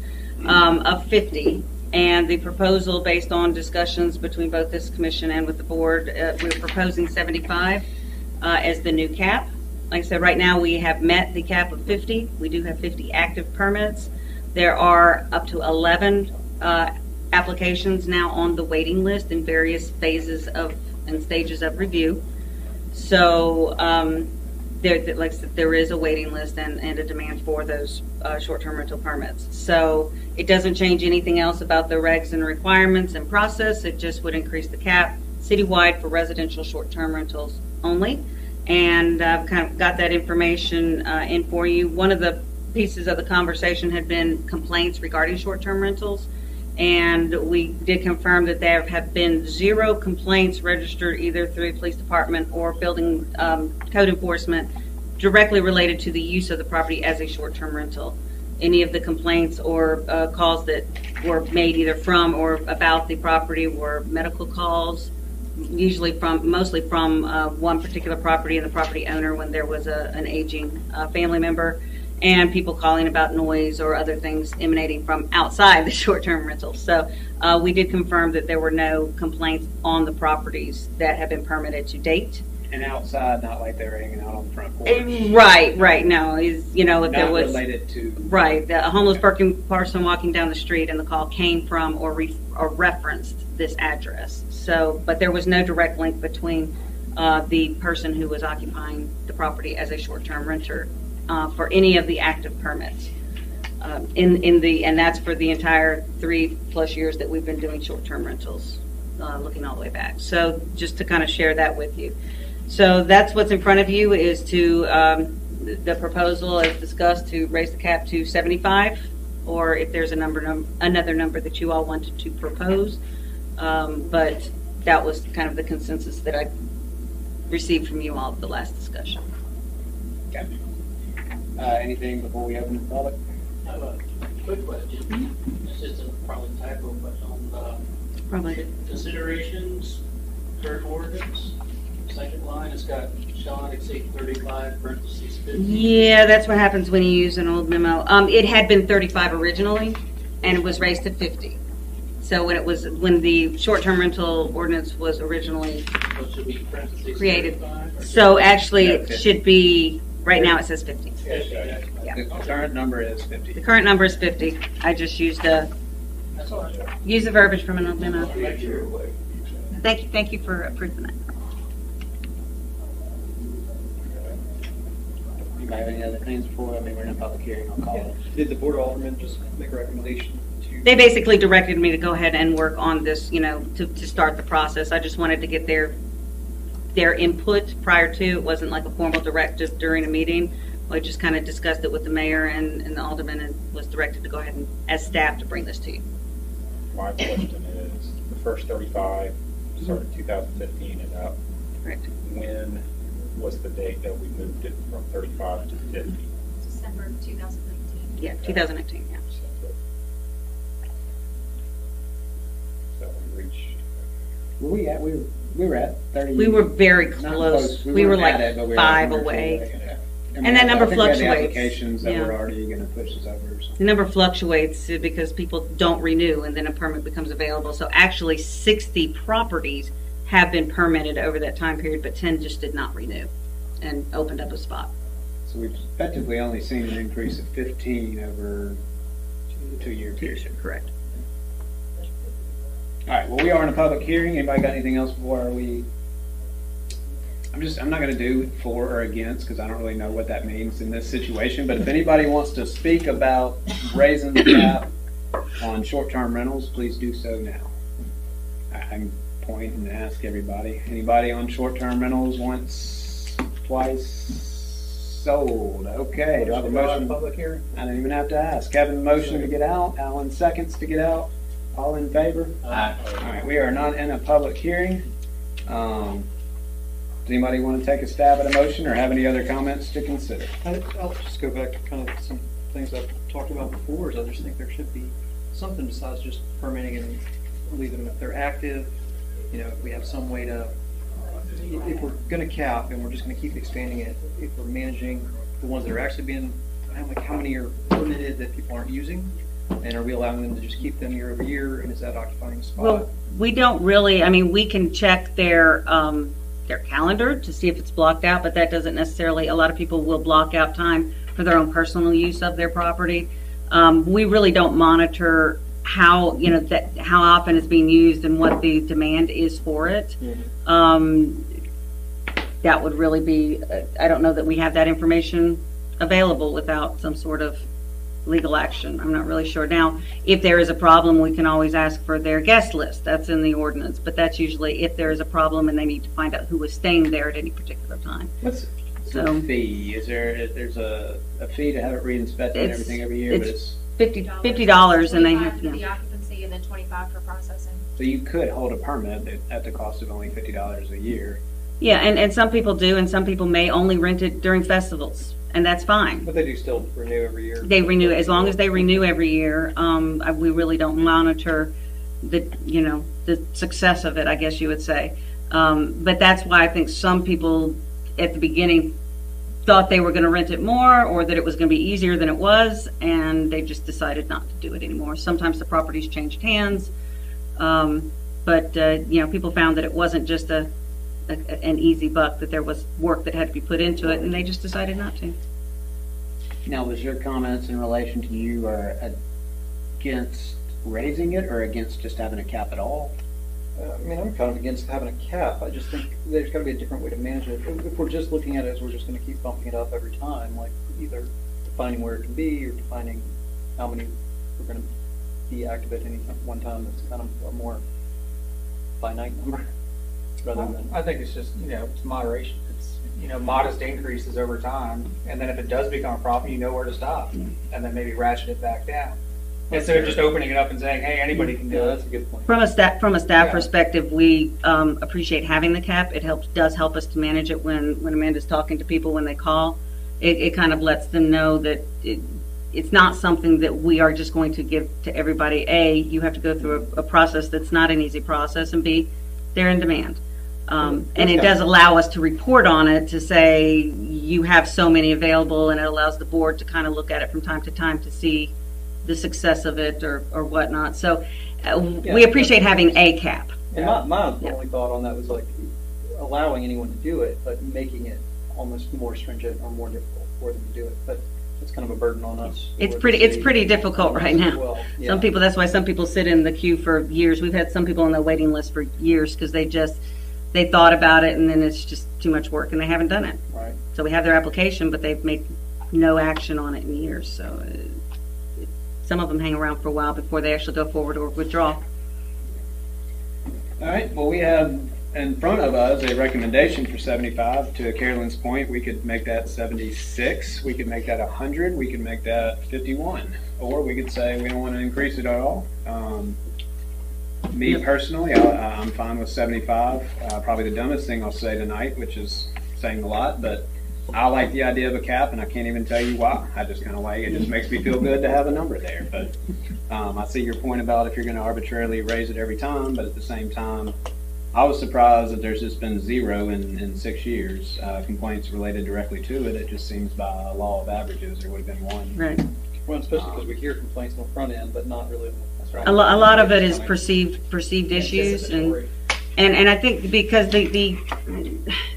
um, of 50. And the proposal, based on discussions between both this commission and with the board, uh, we're proposing 75 uh, as the new cap. Like I said, right now, we have met the cap of 50. We do have 50 active permits. There are up to 11 uh, applications now on the waiting list in various phases of and stages of review. So um, there, like there is a waiting list and, and a demand for those uh, short-term rental permits. So it doesn't change anything else about the regs and requirements and process. It just would increase the cap citywide for residential short-term rentals only. And I've kind of got that information uh, in for you. One of the pieces of the conversation had been complaints regarding short-term rentals. And we did confirm that there have been zero complaints registered either through police department or building um, code enforcement directly related to the use of the property as a short-term rental. Any of the complaints or uh, calls that were made either from or about the property were medical calls, usually from, mostly from uh, one particular property and the property owner when there was a, an aging uh, family member and people calling about noise or other things emanating from outside the short-term rentals. So uh, we did confirm that there were no complaints on the properties that have been permitted to date. And outside, not like they were hanging out on the front porch. Right, right. No, is you know if there Not was related to. right the, a homeless person person walking down the street and the call came from or re, or referenced this address. So, but there was no direct link between uh, the person who was occupying the property as a short-term renter uh, for any of the active permits. Um, in in the and that's for the entire three plus years that we've been doing short-term rentals, uh, looking all the way back. So just to kind of share that with you. So that's what's in front of you is to um, the- proposal as discussed to raise the cap to 75, or if there's a number num- another number that you all wanted to propose. Um, but that was kind of the consensus that I received from you all at the last discussion. Okay. Uh, anything before we open the public? I have a quick question. This is a probably typo, but on the Probably. considerations, current ordinance, second line, it's got shall not exceed thirty-five parentheses fifty. Yeah, that's what happens when you use an old memo. Um, it had been 35 originally, and it was raised to 50. So when it was when the short-term rental ordinance was originally So it should be parentheses created, 35 or- so actually it should be right now it says 50. The current number is 50. The current number is 50. I just used a That's use the verbiage from an old memo. Thank you, thank you for approving that. Anybody have any other things before? I mean, we're in a public hearing. I'll call it. Did the Board of Aldermen just make a recommendation to? They basically directed me to go ahead and work on this, you know, to, to start the process. I just wanted to get their, their input prior to, it wasn't like a formal directive during a meeting. I just kind of discussed it with the mayor and, and the alderman and was directed to go ahead and, as staff, to bring this to you. My question is, the first thirty-five started two thousand fifteen and up. Correct. When was the date that we moved it from thirty-five to fifty? December 2019. Yeah, 2019, yeah. So we reached, Were we at, we were, we were at 30. We were very not close. We were weren't like at it, but we were five away. Yeah. And I mean, that I number think we had the fluctuates. Applications that Yeah. were already going to push us over or something. The number fluctuates uh, because people don't renew and then a permit becomes available. So actually 60 properties have been permitted over that time period, but 10 just did not renew and opened up a spot. So we've effectively only seen an increase of 15 over a two-year period. Correct. All right, well, we are in a public hearing. Anybody got anything else before we? I'm just, I'm not going to do for or against because I don't really know what that means in this situation. But if anybody wants to speak about raising the cap on short-term rentals, please do so now. I'm can point and ask everybody. Anybody on short-term rentals once, twice, sold? Okay, do I have a motion? Public hearing. I didn't even have to ask. Kevin, motion to get out. Alan, seconds to get out. All in favor? Aye. All right, we are not in a public hearing. Um, does anybody want to take a stab at a motion or have any other comments to consider? I- I'll just go back to kind of some things I've talked about before, is I just think there should be something besides just permitting and leaving them if they're active. You know, if we have some way to, if we're gonna cap and we're just gonna keep expanding it, if we're managing the ones that are actually being, how many, how many are permitted that people aren't using? And are we allowing them to just keep them year over year, and is that occupying a spot? Well, we don't really, I mean, we can check their, um, their calendar to see if it's blocked out, but that doesn't necessarily, a lot of people will block out time for their own personal use of their property. Um, we really don't monitor how, you know, that, how often it's being used and what the demand is for it. Um, that would really be, uh, I don't know that we have that information available without some sort of legal action. I'm not really sure. Now, if there is a problem, we can always ask for their guest list. That's in the ordinance, but that's usually if there is a problem and they need to find out who was staying there at any particular time. What's So- the fee? Is there, there's a, a fee to have it re-inspected and It's- everything every year, but it's it's, Fifty, fifty dollars and they have, 25 for the yeah. occupancy and then twenty-five for processing. so you could hold a permit at- at the cost of only fifty dollars a year. Yeah, and, and some people do, and some people may only rent it during festivals, and that's fine. But they do still renew every year. They renew, as long as they renew every year, um, I- we really don't monitor the, you know, the success of it, I guess you would say. Um, but that's why I think some people at the beginning thought they were gonna rent it more, or that it was gonna be easier than it was, and they just decided not to do it anymore. Sometimes the properties changed hands, um, but, uh, you know, people found that it wasn't just a, a, an easy buck, that there was work that had to be put into it, and they just decided not to. Now, was your comments in relation to you are against raising it or against just having a cap at all? Uh, I mean, I'm kind of against having a cap. I just think there's got to be a different way to manage it. If if we're just looking at it as we're just going to keep bumping it up every time, like either defining where it can be or defining how many we're going to be active at any one time, that's kind of a more finite number rather than. I think it's just, you know, it's moderation. It's, you know, modest increases over time, and then if it does become a problem, you know where to stop, and then maybe ratchet it back down. Instead of just opening it up and saying, hey, anybody can do it. that's a good point. From a staff, from a staff Yeah. perspective, we um, appreciate having the cap. It helps, does help us to manage it when, when Amanda's talking to people when they call. It, it kind of lets them know that it, it's not something that we are just going to give to everybody. A, you have to go through a, a process that's not an easy process, and B, they're in demand. Um, and it does allow us to report on it to say you have so many available, and it allows the board to kind of look at it from time to time to see the success of it or, or whatnot. So uh, we appreciate having a cap. And my, my only thought on that was like allowing anyone to do it, but making it almost more stringent or more difficult for them to do it. But it's kind of a burden on us. It's pretty, it's pretty difficult right now. Well, yeah. Some people, that's why some people sit in the queue for years. We've had some people on the waiting list for years because they just, they thought about it and then it's just too much work and they haven't done it. Right. So we have their application, but they've made no action on it in years. So uh, some of them hang around for a while before they actually go forward or withdraw. All right, well, we have in front of us a recommendation for 75. To Carolyn's point, we could make that 76, we could make that 100, we could make that 51, or we could say we don't want to increase it at all. Um, me personally, I, I'm fine with 75. Uh, probably the dumbest thing I'll say tonight, which is saying a lot, but I like the idea of a cap, and I can't even tell you why. I just kind of like it. Just makes me feel good to have a number there. But um, I see your point about if you're going to arbitrarily raise it every time, but at the same time, I was surprised that there's just been zero in, in six years uh, complaints related directly to it. It just seems by law of averages there would have been one. Right. Well, especially because we hear complaints on the front end, but not really. That's right. A, lo- a lot of it is perceived perceived issues, and and and I think because the the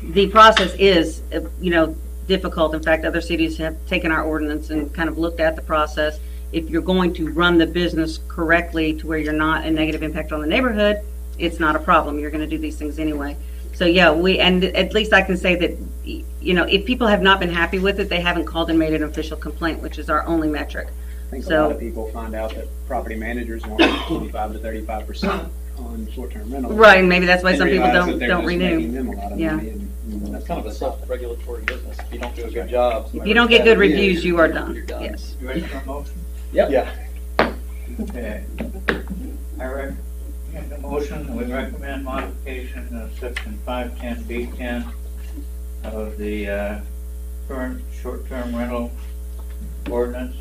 the process is you know difficult. In fact, other cities have taken our ordinance and kind of looked at the process. If you're going to run the business correctly to where you're not a negative impact on the neighborhood, it's not a problem. You're going to do these things anyway. So yeah, we and at least I can say that you know if people have not been happy with it, they haven't called and made an official complaint, which is our only metric. I think a So- lot of people find out that property managers want 25 to 35 percent on short-term rentals. Right, and maybe that's why And some people realize don't- they're don't just renew. making them a lot of Yeah. money and- That's kind of a self-regulatory business. If you don't do a good job. If you don't get good reviews, you are done. Yes. You ready for a motion? Yep. Yeah. Okay. I recommend the motion, we recommend modification of section five ten B ten of the, uh, current short-term rental ordinance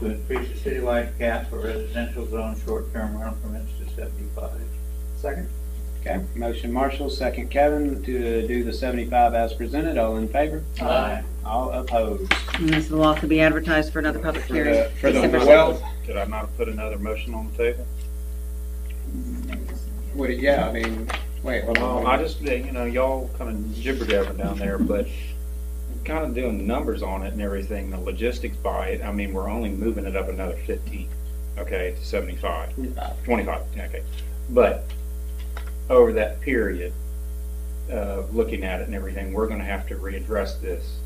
to increase the citywide cap for residential zone short-term rental permits to seventy-five. Second. Okay, motion Marshall, second Kevin, to do the seventy-five as presented. All in favor? Aye. All opposed? And this will also be advertised for another public For hearing. the, for the December well, 7th. did I not put another motion on the table? Would it, yeah, I mean, wait. hold on. Well, I just, you know, y'all kind of jibber jabber down there, but kind of doing the numbers on it and everything, the logistics by it, I mean, we're only moving it up another fifteen, okay, to seventy-five. Twenty-five. Twenty-five, okay. But over that period, uh, looking at it and everything, we're gonna have to readdress this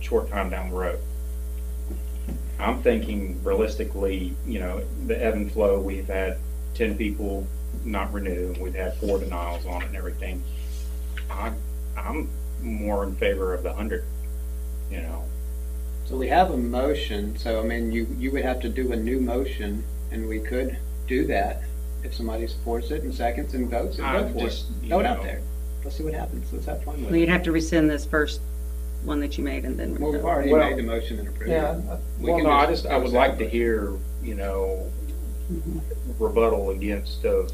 short time down the road. I'm thinking realistically, you know, the ebb and flow, we've had ten people not renew, we've had four denials on it and everything. I'm, I'm more in favor of the hundred, you know. So we have a motion, so I mean, you, you would have to do a new motion, and we could do that if somebody supports it and seconds and votes and I go for it. just, you Throw it out know- there. Let's see what happens. Let's have fun with Well, it. you'd have to rescind this first one that you made and then. Well, we've already Well, made the motion and approved it. Yeah, We well, can no, I just just, I would like to hear, you know, mm-hmm. rebuttal against of,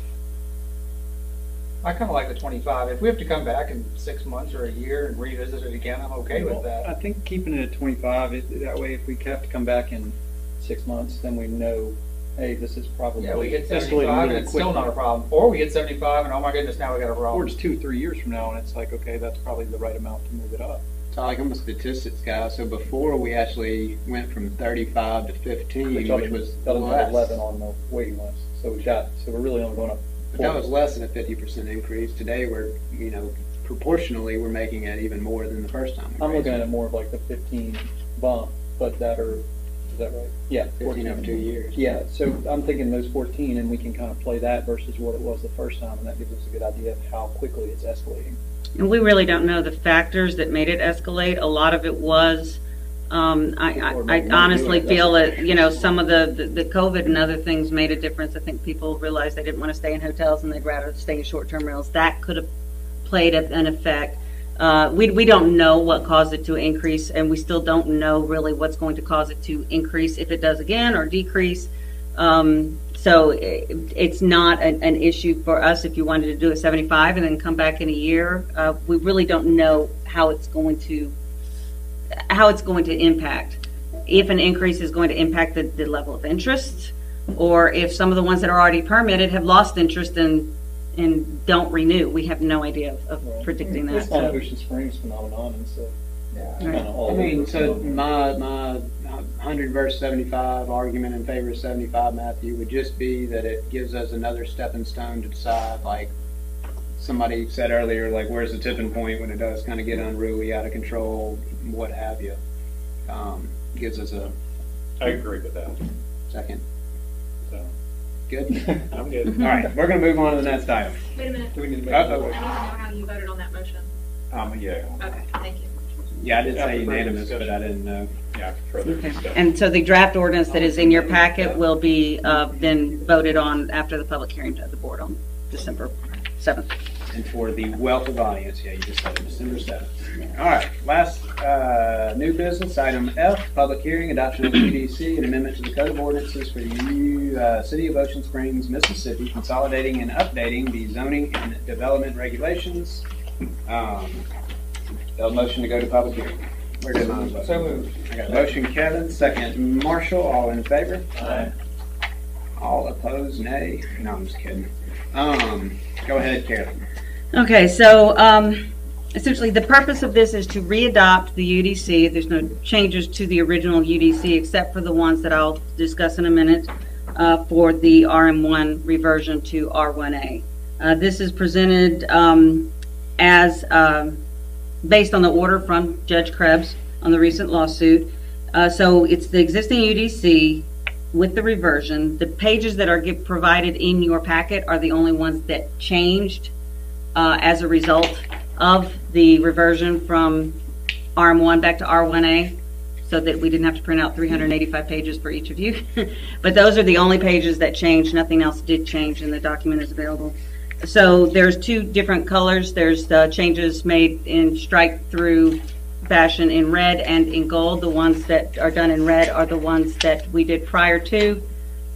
I kind of like the twenty-five. If we have to come back in six months or a year and revisit it again, I'm okay with that. I think keeping it at twenty-five, it- that way if we have to come back in six months, then we know, hey, this is probably. Yeah, we get escalating seventy-five and it's still not a problem. Or we get seventy-five and oh my goodness, now we got a problem. Or it's two, three years from now, and it's like, okay, that's probably the right amount to move it up. So like I'm a statistics guy, so before we actually went from thirty-five to fifteen, Which which was was less. eleven on the waiting list, so we got, so we're really only going up. But that was less than a fifty percent increase. Today, we're, you know, proportionally, we're making it even more than the first time. we I'm raised looking it. at it more of like the fifteen bump, but that are, is that right? Yeah. 15 over two years. Yeah, so I'm thinking those fourteen, and we can kind of play that versus what it was the first time, and that gives us a good idea of how quickly it's escalating. And we really don't know the factors that made it escalate. A lot of it was, um, I, I, I honestly feel that, you know, some of the, the, the COVID and other things made a difference. I think people realized they didn't want to stay in hotels and they'd rather stay in short-term rentals. That could have played an effect. Uh, we, we don't know what caused it to increase and we still don't know really what's going to cause it to increase if it does again or decrease. Um, so it, it's not an, an issue for us if you wanted to do it 75 and then come back in a year. Uh, we really don't know how it's going to how it's going to impact. If an increase is going to impact the, the level of interest, or if some of the ones that are already permitted have lost interest and and don't renew. We have no idea of, of predicting that. It's not an So- Ocean Springs phenomenon, and so. Yeah. Kinda all I mean, so my, my hundred verse seventy-five argument in favor of seventy-five, Matthew, would just be that it gives us another stepping stone to decide, like somebody said earlier, like where's the tipping point when it does kind of get unruly, out of control, what have you. Um, gives us a I agree with that. second. So, Good? I'm good. All right, we're gonna move on to the next item. Wait a minute. Do we need to I make- need to Uh-oh. know how you voted on that motion. Um, yeah. Okay, thank you. Yeah, I did say unanimous, but I didn't know. Yeah, further Okay. discussion. And so the draft ordinance that is in your packet will be uh, then voted on after the public hearing of the board on December 7th. And for the wealth of audience, yeah, you just said it, December seventh. All right, last, uh, new business, item F, public hearing, adoption of the UDC, an amendment to the code of ordinances for the U, uh, City of Ocean Springs, Mississippi, consolidating and updating the zoning and development regulations. Um, a motion to go to public hearing. Where did mine vote? So moved. I got a motion Kevin, second Marshall, all in favor? Aye. All opposed, nay? No, I'm just kidding. Um, go ahead, Karen. Okay, so um, essentially, the purpose of this is to readopt the UDC. There's no changes to the original UDC except for the ones that I'll discuss in a minute uh, for the RM1 reversion to R1A. Uh, This is presented um, as, um, based on the order from Judge Krebs on the recent lawsuit. Uh, So it's the existing UDC with the reversion. The pages that are provided in your packet are the only ones that changed uh, as a result of the reversion from RM1 back to R1A, so that we didn't have to print out 385 pages for each of you. But those are the only pages that changed, nothing else did change, and the document is available. So there's two different colors. There's the changes made in strike-through fashion in red and in gold. The ones that are done in red are the ones that we did prior to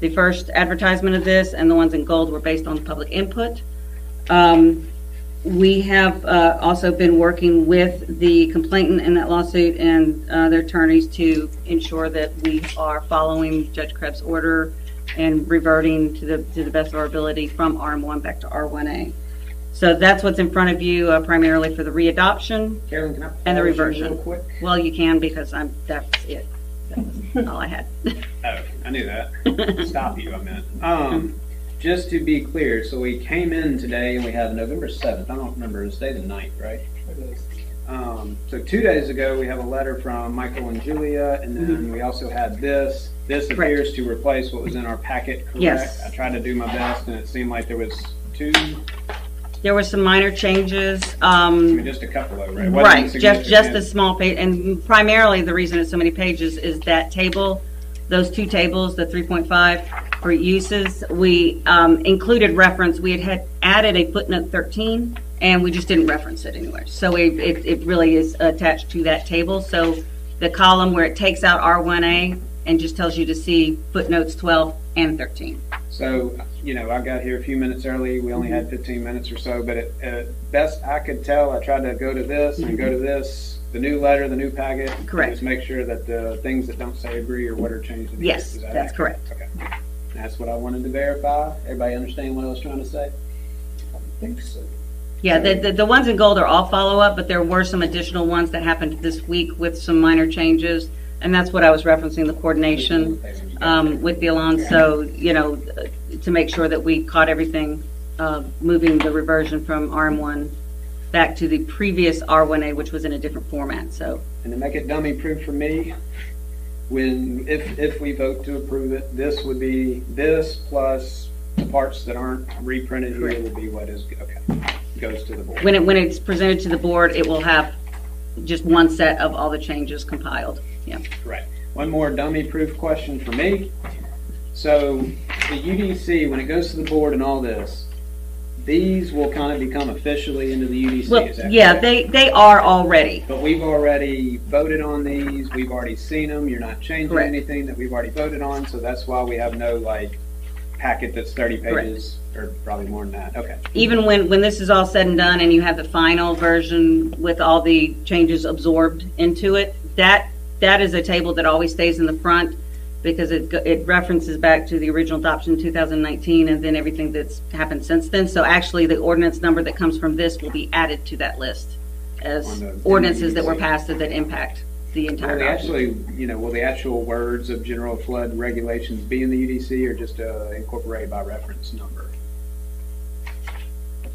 the first advertisement of this, and the ones in gold were based on public input. Um, we have uh, also been working with the complainant in that lawsuit and uh, their attorneys to ensure that we are following Judge Krebs' order and reverting to the, to the best of our ability from RM1 back to R1A. So that's what's in front of you uh, primarily for the readoption Carolyn, can I and the pause you reversion. real quick? Well, you can because I'm, that's it. That was all I had. Oh, I knew that. Stop you, I meant. Um, just to be clear, so we came in today and we have November 7th. I don't remember, it's day the 9th, right? Um, so two days ago, we have a letter from Michael and Julia, and then we also had this. This Mm-hmm. Correct. appears to replace what was in our packet, correct? Yes. I tried to do my best, and it seemed like there was two, There were some minor changes. I Um, mean, just a couple though, right? It wasn't Right, just, just a small page, and primarily the reason it's so many pages is that table, those two tables, the 3.5 for uses, we um, included reference, we had had added a footnote 13, and we just didn't reference it anywhere. So it, it it really is attached to that table, so the column where it takes out R1A and just tells you to see footnotes 12 and 13. So, you know, I got here a few minutes early. We only had 15 minutes or so, but at, at best I could tell, I tried to go to this and go to this, the new letter, the new packet. Correct. Just make sure that the things that don't say agree or what are changed. in Yes, that's accurate? correct. Okay. That's what I wanted to verify. Everybody understand what I was trying to say? I think so. Yeah, the, the, the ones in gold are all follow-up, but there were some additional ones that happened this week with some minor changes. And that's what I was referencing, the coordination, um, with the Alon. So, you know, to make sure that we caught everything, uh, moving the reversion from RM1 back to the previous R1A, which was in a different format, so. And to make it dummy proof for me, when, if, if we vote to approve it, this would be, this plus the parts that aren't reprinted here would be what is, okay, goes to the board. When it, when it's presented to the board, it will have just one set of all the changes compiled, yeah. Correct. One more dummy-proof question for me. So the UDC, when it goes to the board and all this, these will kind of become officially into the UDC, Well, yeah, correct? they, they are already. But we've already voted on these, we've already seen them, you're not changing Correct. anything that we've already voted on, so that's why we have no, like, packet that's thirty Correct. pages, or probably more than that, okay. even when, when this is all said and done and you have the final version with all the changes absorbed into it, that, that is a table that always stays in the front because it, it references back to the original adoption in 2019 and then everything that's happened since then. So actually, the ordinance number that comes from this will be added to that list as On the- ordinances that were passed that impact the Will entire the document. actually, you know, will the actual words of general flood regulations be in the UDC, or just uh, incorporated by reference number?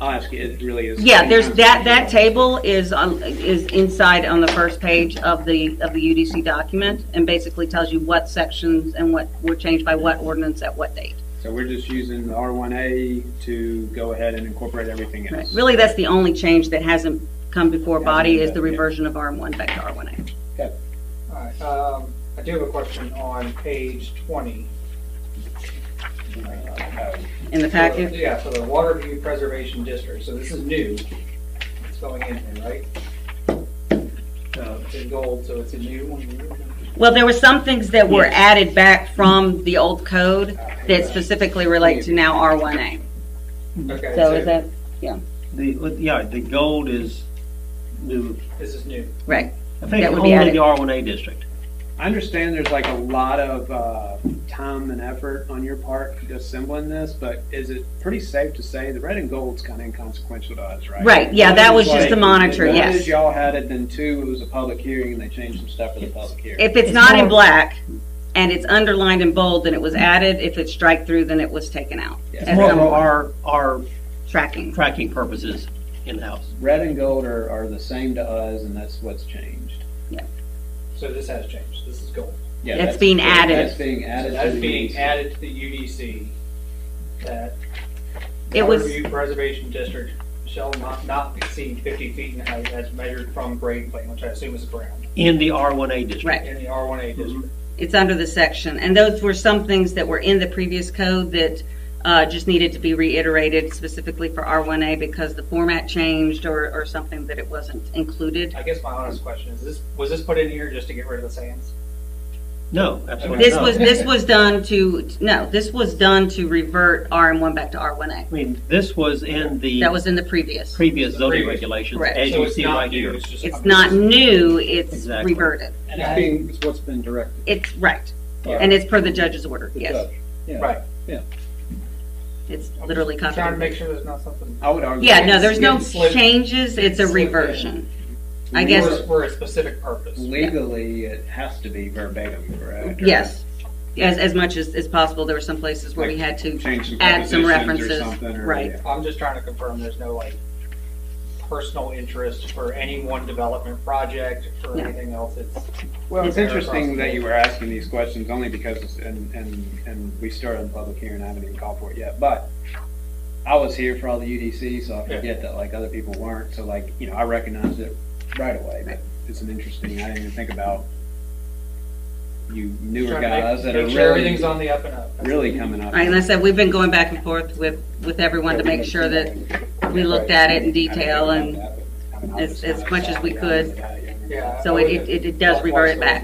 I'll ask you, it really is. Yeah, there's, that, that table is on, is inside on the first page of the, of the UDC document and basically tells you what sections and what were changed by what ordinance at what date. So we're just using R1A to go ahead and incorporate everything Right. else. Really, that's the only change that hasn't come before body is the Hasn't yeah. reversion of R one back to R1A. Okay. All right, um, I do have a question on page twenty. In the packet? Yeah, so the Waterview Preservation District, so this is new, it's going in here, right? Uh, It's in gold, so it's a new one. Well, there were some things that were added back from the old code that specifically relate to now R1A. Okay, So is that, yeah, The, yeah, the gold is new. This is new. right. I think That would be only added. the R1A district. I understand there's like a lot of uh, time and effort on your part assembling this, but is it pretty safe to say the red and gold's kind of inconsequential to us, right? Right, yeah, that that is was just like- to monitor, One yes. is y'all had it, then two, it was a public hearing and they changed some stuff for the public hearing. If it's not in black and it's underlined in bold, then it was added. If it's strike through, then it was taken out. It's As more for number one. our, our Tracking. tracking purposes in the house. Red and gold are, are the same to us and that's what's changed. Yeah. So this has changed, this is gold. Yeah, That's being added. That's being added. That's to the being UDC. added to the UDC, that It Water was- View Preservation District shall not, not exceed fifty feet in height as measured from grade plane, which I assume is the ground, In the R1A district. Right. in the R one A mm-hmm. district. It's under the section, and those were some things that were in the previous code that uh, just needed to be reiterated specifically for R1A because the format changed or, or something that it wasn't included. I guess my honest question is, this, was this put in here just to get rid of the sands? No, absolutely This not. was, this was done to, no, this was done to revert RM1 back to R1A. I mean, this was in the That was in the previous. previous zoning Previous. regulations, Correct. as So you it's see not right new, here. it's just- It's not new, it's Exactly. reverted. And It's I- being, it's what's been directed. It's, right. Yeah. And it's per the judge's order, The yes. judge. Yeah. Right. Yeah. It's literally Trying to copied. make sure there's not something. I would argue. Yeah, no, there's no Getting slipped- changes, it's a slipped in. reversion. I guess, For, for a specific purpose. Legally, it has to be verbatim, correct? Or yes. As, as much as, as possible, there were some places where we had to Change some add some prepositions or references. something, or- Right. yeah. I'm just trying to confirm there's no like personal interest for any one development project or No. anything else. It's Well, it's fair interesting across the that you were asking these questions only because, it's- and, and, and we started the public hearing, I haven't even called for it yet, but I was here for all the UDC, so I forget that like other people weren't, so like, you know, I recognized it right away, but it's an interesting, I didn't even think about you newer Trying to make- guys that are make sure really, everything's on the up and up. That's really coming up. Right, and I said, we've been going back and forth with, with everyone to make sure that we looked at it in detail and as, as much as we could. Yeah. So it, it, it does revert it back.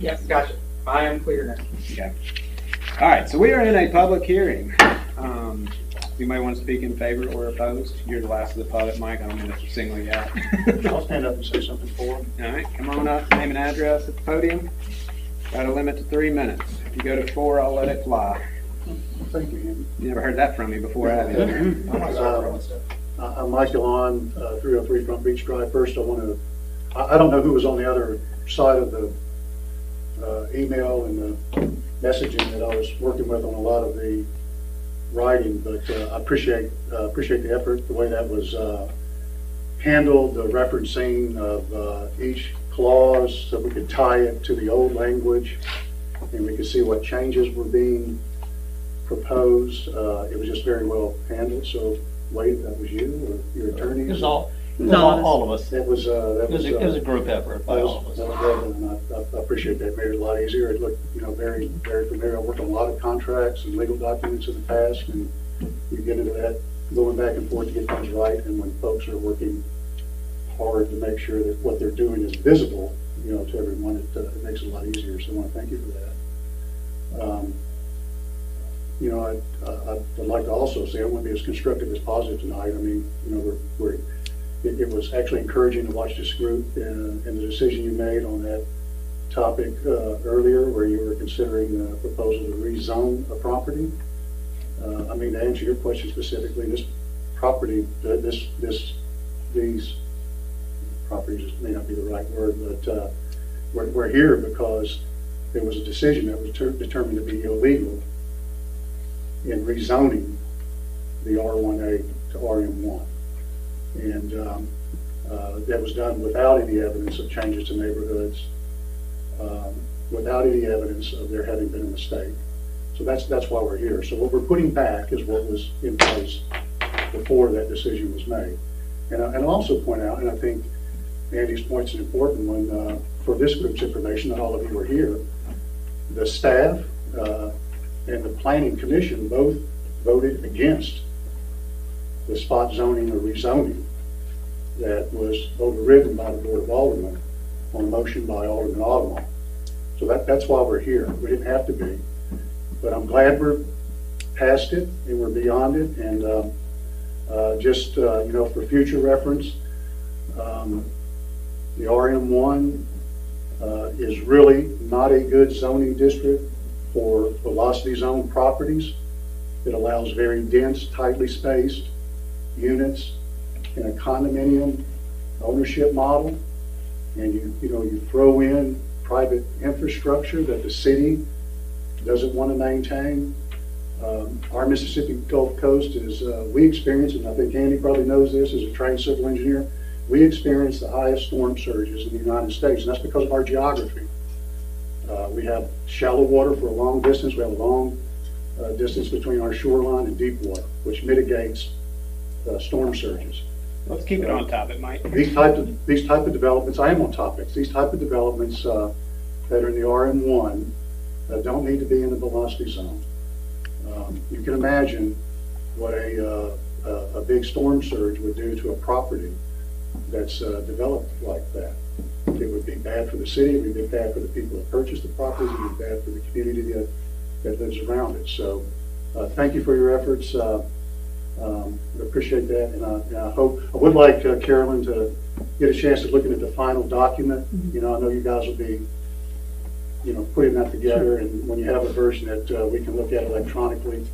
Yes, gotcha. I am clear now. Okay. All right, so we are in a public hearing. Um, you might want to speak in favor or opposed. You're the last of the public, Mike. I don't mean to single you out. I'll stand up and say something for him. All right, come on up, name and address at the podium. Got a limit to three minutes. If you go to four, I'll let it fly. Thank you, Andy. You never heard that from me before, have you? Um, I- I'm Michael on, uh, 303 Front Beach Drive. First, I want to, I I don't know who was on the other side of the uh, email and the messaging that I was working with on a lot of the writing, but uh, I appreciate, uh, appreciate the effort, the way that was uh, handled, the referencing of uh, each clause, so we could tie it to the old language, and we could see what changes were being proposed. Uh, It was just very well handled, so Wade, that was you or your attorney? It was all, it was all, all of us. That was, uh, that It was, was. a- it was uh, a group effort by that all of was, us. that was done, and I, I- I appreciate that, made it a lot easier. It looked, you know, very, very familiar. I worked on a lot of contracts and legal documents in the past, and you get into that, going back and forth to get things right, and when folks are working hard to make sure that what they're doing is visible, you know, to everyone, it, uh, it makes it a lot easier, so I want to thank you for that. Um, You know, I, I- I'd like to also say, I want to be as constructive as positive tonight. I mean, you know, we're, we're, it, it was actually encouraging to watch this group and, and the decision you made on that topic, uh, earlier, where you were considering the proposal to rezone a property. Uh, I mean, to answer your question specifically, this property, uh, this, this, these properties may not be the right word, but, uh, we're, we're here because there was a decision that was ter- determined to be illegal in rezoning the R1A to RM1. And um, uh, that was done without any evidence of changes to neighborhoods, um, without any evidence of there having been a mistake. So that's, that's why we're here. So what we're putting back is what was in place before that decision was made. And, and I'll also point out, and I think Andy's point's an important one, uh, for this group's information, not all of you are here, the staff uh, and the planning commission both voted against the spot zoning or rezoning that was overridden by the Board of Aldermen on a motion by Alderman Authement. So that, that's why we're here. We didn't have to be. But I'm glad we're past it and we're beyond it. And um, uh, just, uh, you know, for future reference, um, the RM1 uh, is really not a good zoning district for velocity zone properties. It allows very dense, tightly spaced units in a condominium ownership model. And you, you know, you throw in private infrastructure that the city doesn't want to maintain. Um, Our Mississippi Gulf Coast is, uh, we experience, and I think Andy probably knows this as a trained civil engineer, we experience the highest storm surges in the United States, and that's because of our geography. Uh, We have shallow water for a long distance, we have a long uh, distance between our shoreline and deep water, which mitigates uh, storm surges. Let's keep it on topic, Mike. These type of, these type of developments, I am on topics, these type of developments uh, that are in the RM1 uh, don't need to be in the velocity zone. Um, You can imagine what a, uh, a, a big storm surge would do to a property that's uh, developed like that. It would be bad for the city, it would be bad for the people that purchased the property, it would be bad for the community that, that lives around it. So, uh, thank you for your efforts. Uh, um, I appreciate that, and I, and I hope, I would like uh, Carolyn to get a chance of looking at the final document. You know, I know you guys will be, you know, putting that together, and when you have a version that uh, we can look at electronically,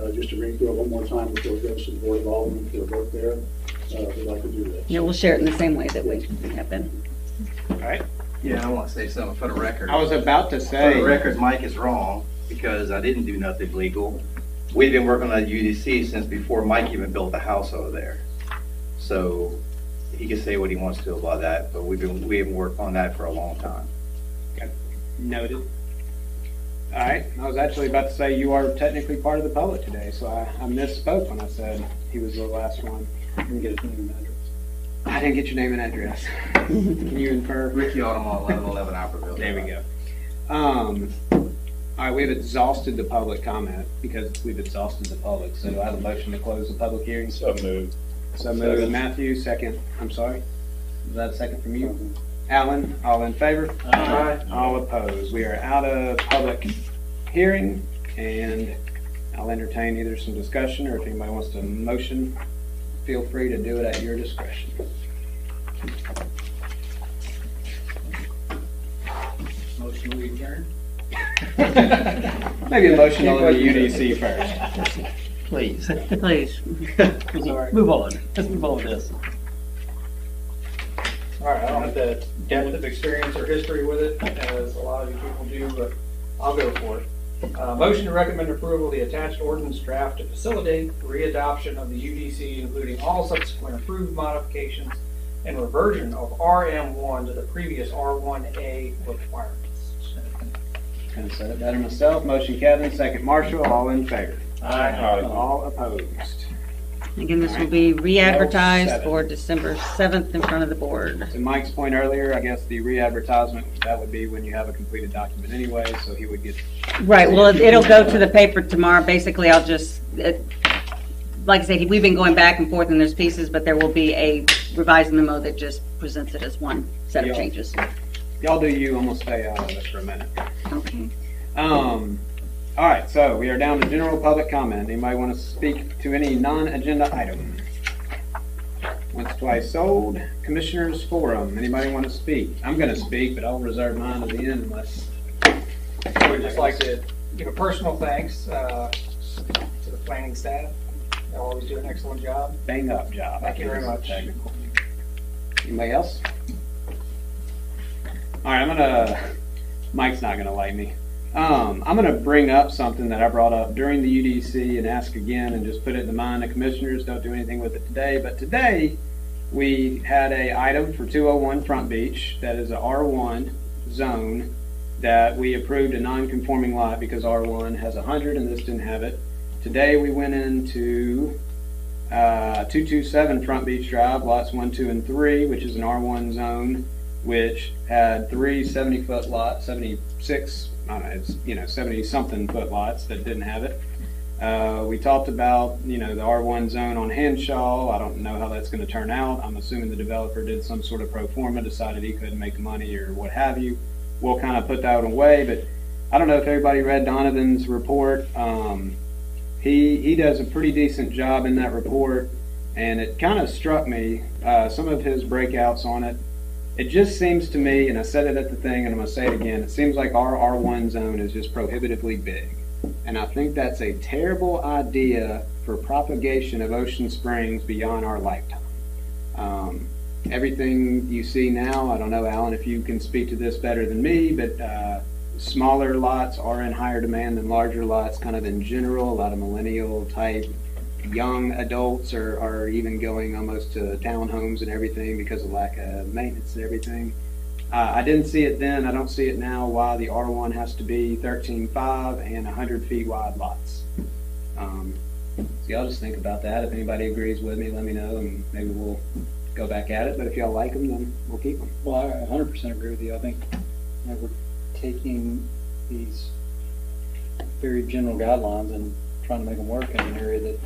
uh, just to read through it one more time before it goes to the Board of Aldermen for a vote there, we'd like to do that. Yeah, we'll share it in the same way that we have been. All right. Yeah, I want to say something for the record. I was about to For say. the record, Mike is wrong because I didn't do nothing legal. We've been working on the UDC since before Mike even built the house over there. So he can say what he wants to about that, but we've been, we have worked on that for a long time. Noted. All right, I was actually about to say you are technically part of the public today, so I, I misspoke when I said he was the last one. Didn't get his name and address. I didn't get your name and address. Can you infer? Ricky Authement, 1111 Alphaville. There we go. Um, all right, we've exhausted the public comment because we've exhausted the public. So do I have a motion to close the public hearing? So moved. So moved. Second. Matthew, second. I'm sorry. Is that a second from you? Alan, all in favor? Aye. All opposed. We are out of public hearing and I'll entertain either some discussion or if anybody wants to motion, feel free to do it at your discretion. Motion we adjourn? Maybe a motion on the UDC first. Please. Please. Move on. Let's move on with this. All right, I don't have the depth of experience or history with it, as a lot of you people do, but I'll go for it. Uh, motion to recommend approval of the attached ordinance draft to facilitate readoption of the UDC, including all subsequent approved modifications and reversion of RM1 to the previous R1A requirements. Kind of said it better myself. Motion Kevin, second Marshall, all in favor? Aye. All opposed. Again, this will be re-advertised for December 7th in front of the board. To Mike's point earlier, I guess the re-advertisement, that would be when you have a completed document anyway, so he would get. Right, well, it- it'll go to the paper tomorrow. Basically, I'll just, it- like I said, we've been going back and forth and there's pieces, but there will be a revised memo that just presents it as one set of Yeah. changes. Y'all do you, I'm gonna stay out of this for a minute. Okay. Um, all right, so we are down to general public comment. Anybody want to speak to any non-agenda item? Once, twice sold. Commissioners Forum. Anybody want to speak? I'm gonna speak, but I'll reserve mine to the end unless. We'd just like to give a personal thanks uh, to the planning staff. They always do an excellent job. Bang up job. Thank you very much. Technical. Anybody else? All right, I'm gonna. Mike's not gonna like me. Um, I'm gonna bring up something that I brought up during the UDC and ask again, and just put it in the mind of commissioners. Don't do anything with it today, but today we had a item for 201 Front Beach that is a R1 zone that we approved a non-conforming lot because R1 has 100 and this didn't have it. Today we went into uh, 227 Front Beach Drive, lots 1, 2, and 3, which is an R1 zone, which had three 70 foot lots, 76, I don't know, it's, you know, 70 something foot lots that didn't have it. Uh, we talked about, you know, the R1 zone on Hanshaw. I don't know how that's going to turn out. I'm assuming the developer did some sort of pro forma, decided he couldn't make money or what have you. We'll kind of put that away, but I don't know if everybody read Donovan's report. Um, he he does a pretty decent job in that report, and it kind of struck me uh, some of his breakouts on it. It just seems to me, and I said it at the thing, and I'm going to say it again. It seems like our R1 zone is just prohibitively big, and I think that's a terrible idea for propagation of Ocean Springs beyond our lifetime. Um, everything you see now, I don't know, Alan, if you can speak to this better than me, but uh, smaller lots are in higher demand than larger lots, kind of in general. A lot of millennial type young adults are, are even going almost to townhomes and everything because of lack of maintenance and everything. I, I didn't see it then, I don't see it now, why the R one has to be thirteen-five and hundred feet wide lots. Um, So y'all just think about that, if anybody agrees with me, let me know, and maybe we'll go back at it, but if y'all like them, then we'll keep them. Well, I hundred percent agree with you. I think, know, we're taking these very general guidelines and trying to make them work in an area that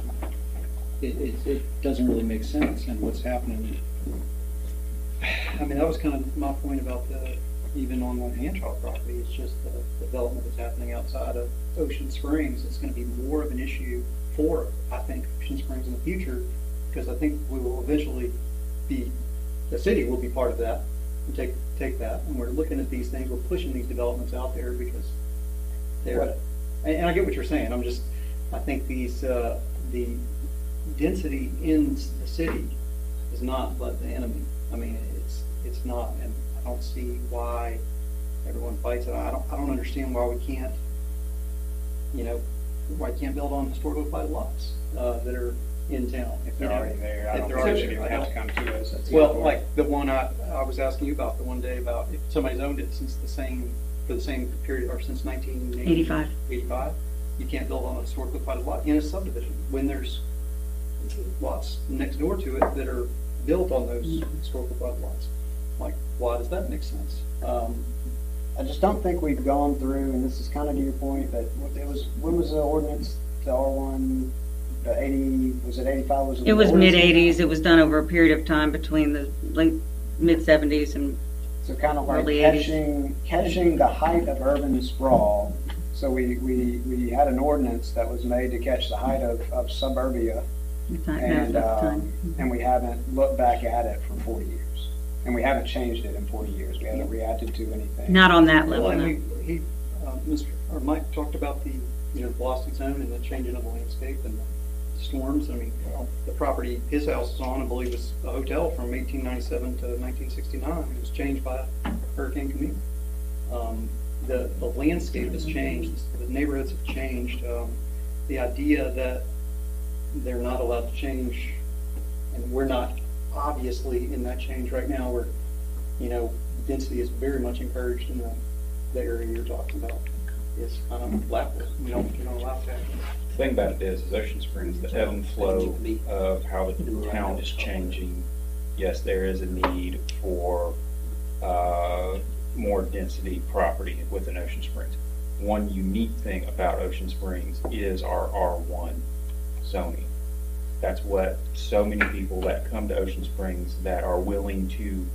it, it, it doesn't really make sense and what's happening. I mean, that was kind of my point about the, even on the Hanshaw property, it's just the development that's happening outside of Ocean Springs. It's gonna be more of an issue for, I think, Ocean Springs in the future, because I think we will eventually be, the city will be part of that, and take, take that, and we're looking at these things, we're pushing these developments out there because they're, and, and I get what you're saying, I'm just, I think these, uh, the density in the city is not but the enemy. I mean, it's, it's not, and I don't see why everyone fights it. I don't, I don't understand why we can't, you know, why you can't build on historically platted lots, uh, that are in town. If they're you know, already there, I if don't they're think they already should there. even I have to come to us. That's the Well, point. like the one I, I was asking you about the one day about if somebody's owned it since the same, for the same period, or since nineteen eighty-five. Eighty-five, you can't build on a historically platted lot in a subdivision, when there's lots next door to it that are built on those historical platted lots. Like, why does that make sense? Um, I just don't think we've gone through, and this is kind of to your point, but what- it was, when was the ordinance, the R one, the eighty, was it eighty-five? Was It It was mid-eighties, it was done over a period of time between the late, mid-seventies and So kind of like early 80s. catching, catching the height of urban sprawl. So we, we, we had an ordinance that was made to catch the height of, of suburbia. Time- And, that time. um, and we haven't looked back at it for forty years. And we haven't changed it in forty years. We haven't reacted to anything. Not on that Well, level, and no. we, he, uh, Mr., or Mike talked about the, you know, the velocity zone and the changing of the landscape and the storms. I mean, well, the property his house is on, I believe, was a hotel from eighteen ninety-seven to nineteen sixty-nine. It was changed by Hurricane Camille. Um, the, the landscape has changed, the neighborhoods have changed. Um, the idea that they're not allowed to change, and we're not obviously in that change right now, where, you know, density is very much encouraged in the, the area you're talking about. It's kind of laughable, we don't, we don't allow that. The thing about it is, is Ocean Springs, the ebb and flow of how the town is changing. Yes, there is a need for, uh, more density property within Ocean Springs. One unique thing about Ocean Springs is our R one zoning. That's what so many people that come to Ocean Springs that are willing to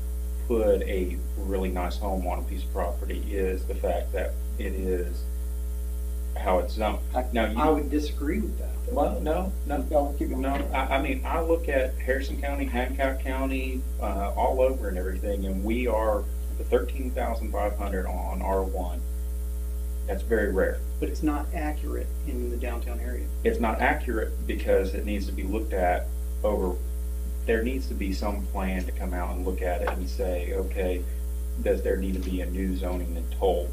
put a really nice home on a piece of property is the fact that it is how it's zoned. Now, you- I would disagree with that. well, no, no, no. I, I mean, I look at Harrison County, Hancock County, uh, all over and everything, and we are the thirteen thousand five hundred on R one. That's very rare. But it's not accurate in the downtown area. It's not accurate because it needs to be looked at over, there needs to be some plan to come out and look at it and say, okay, does there need to be a new zoning and toll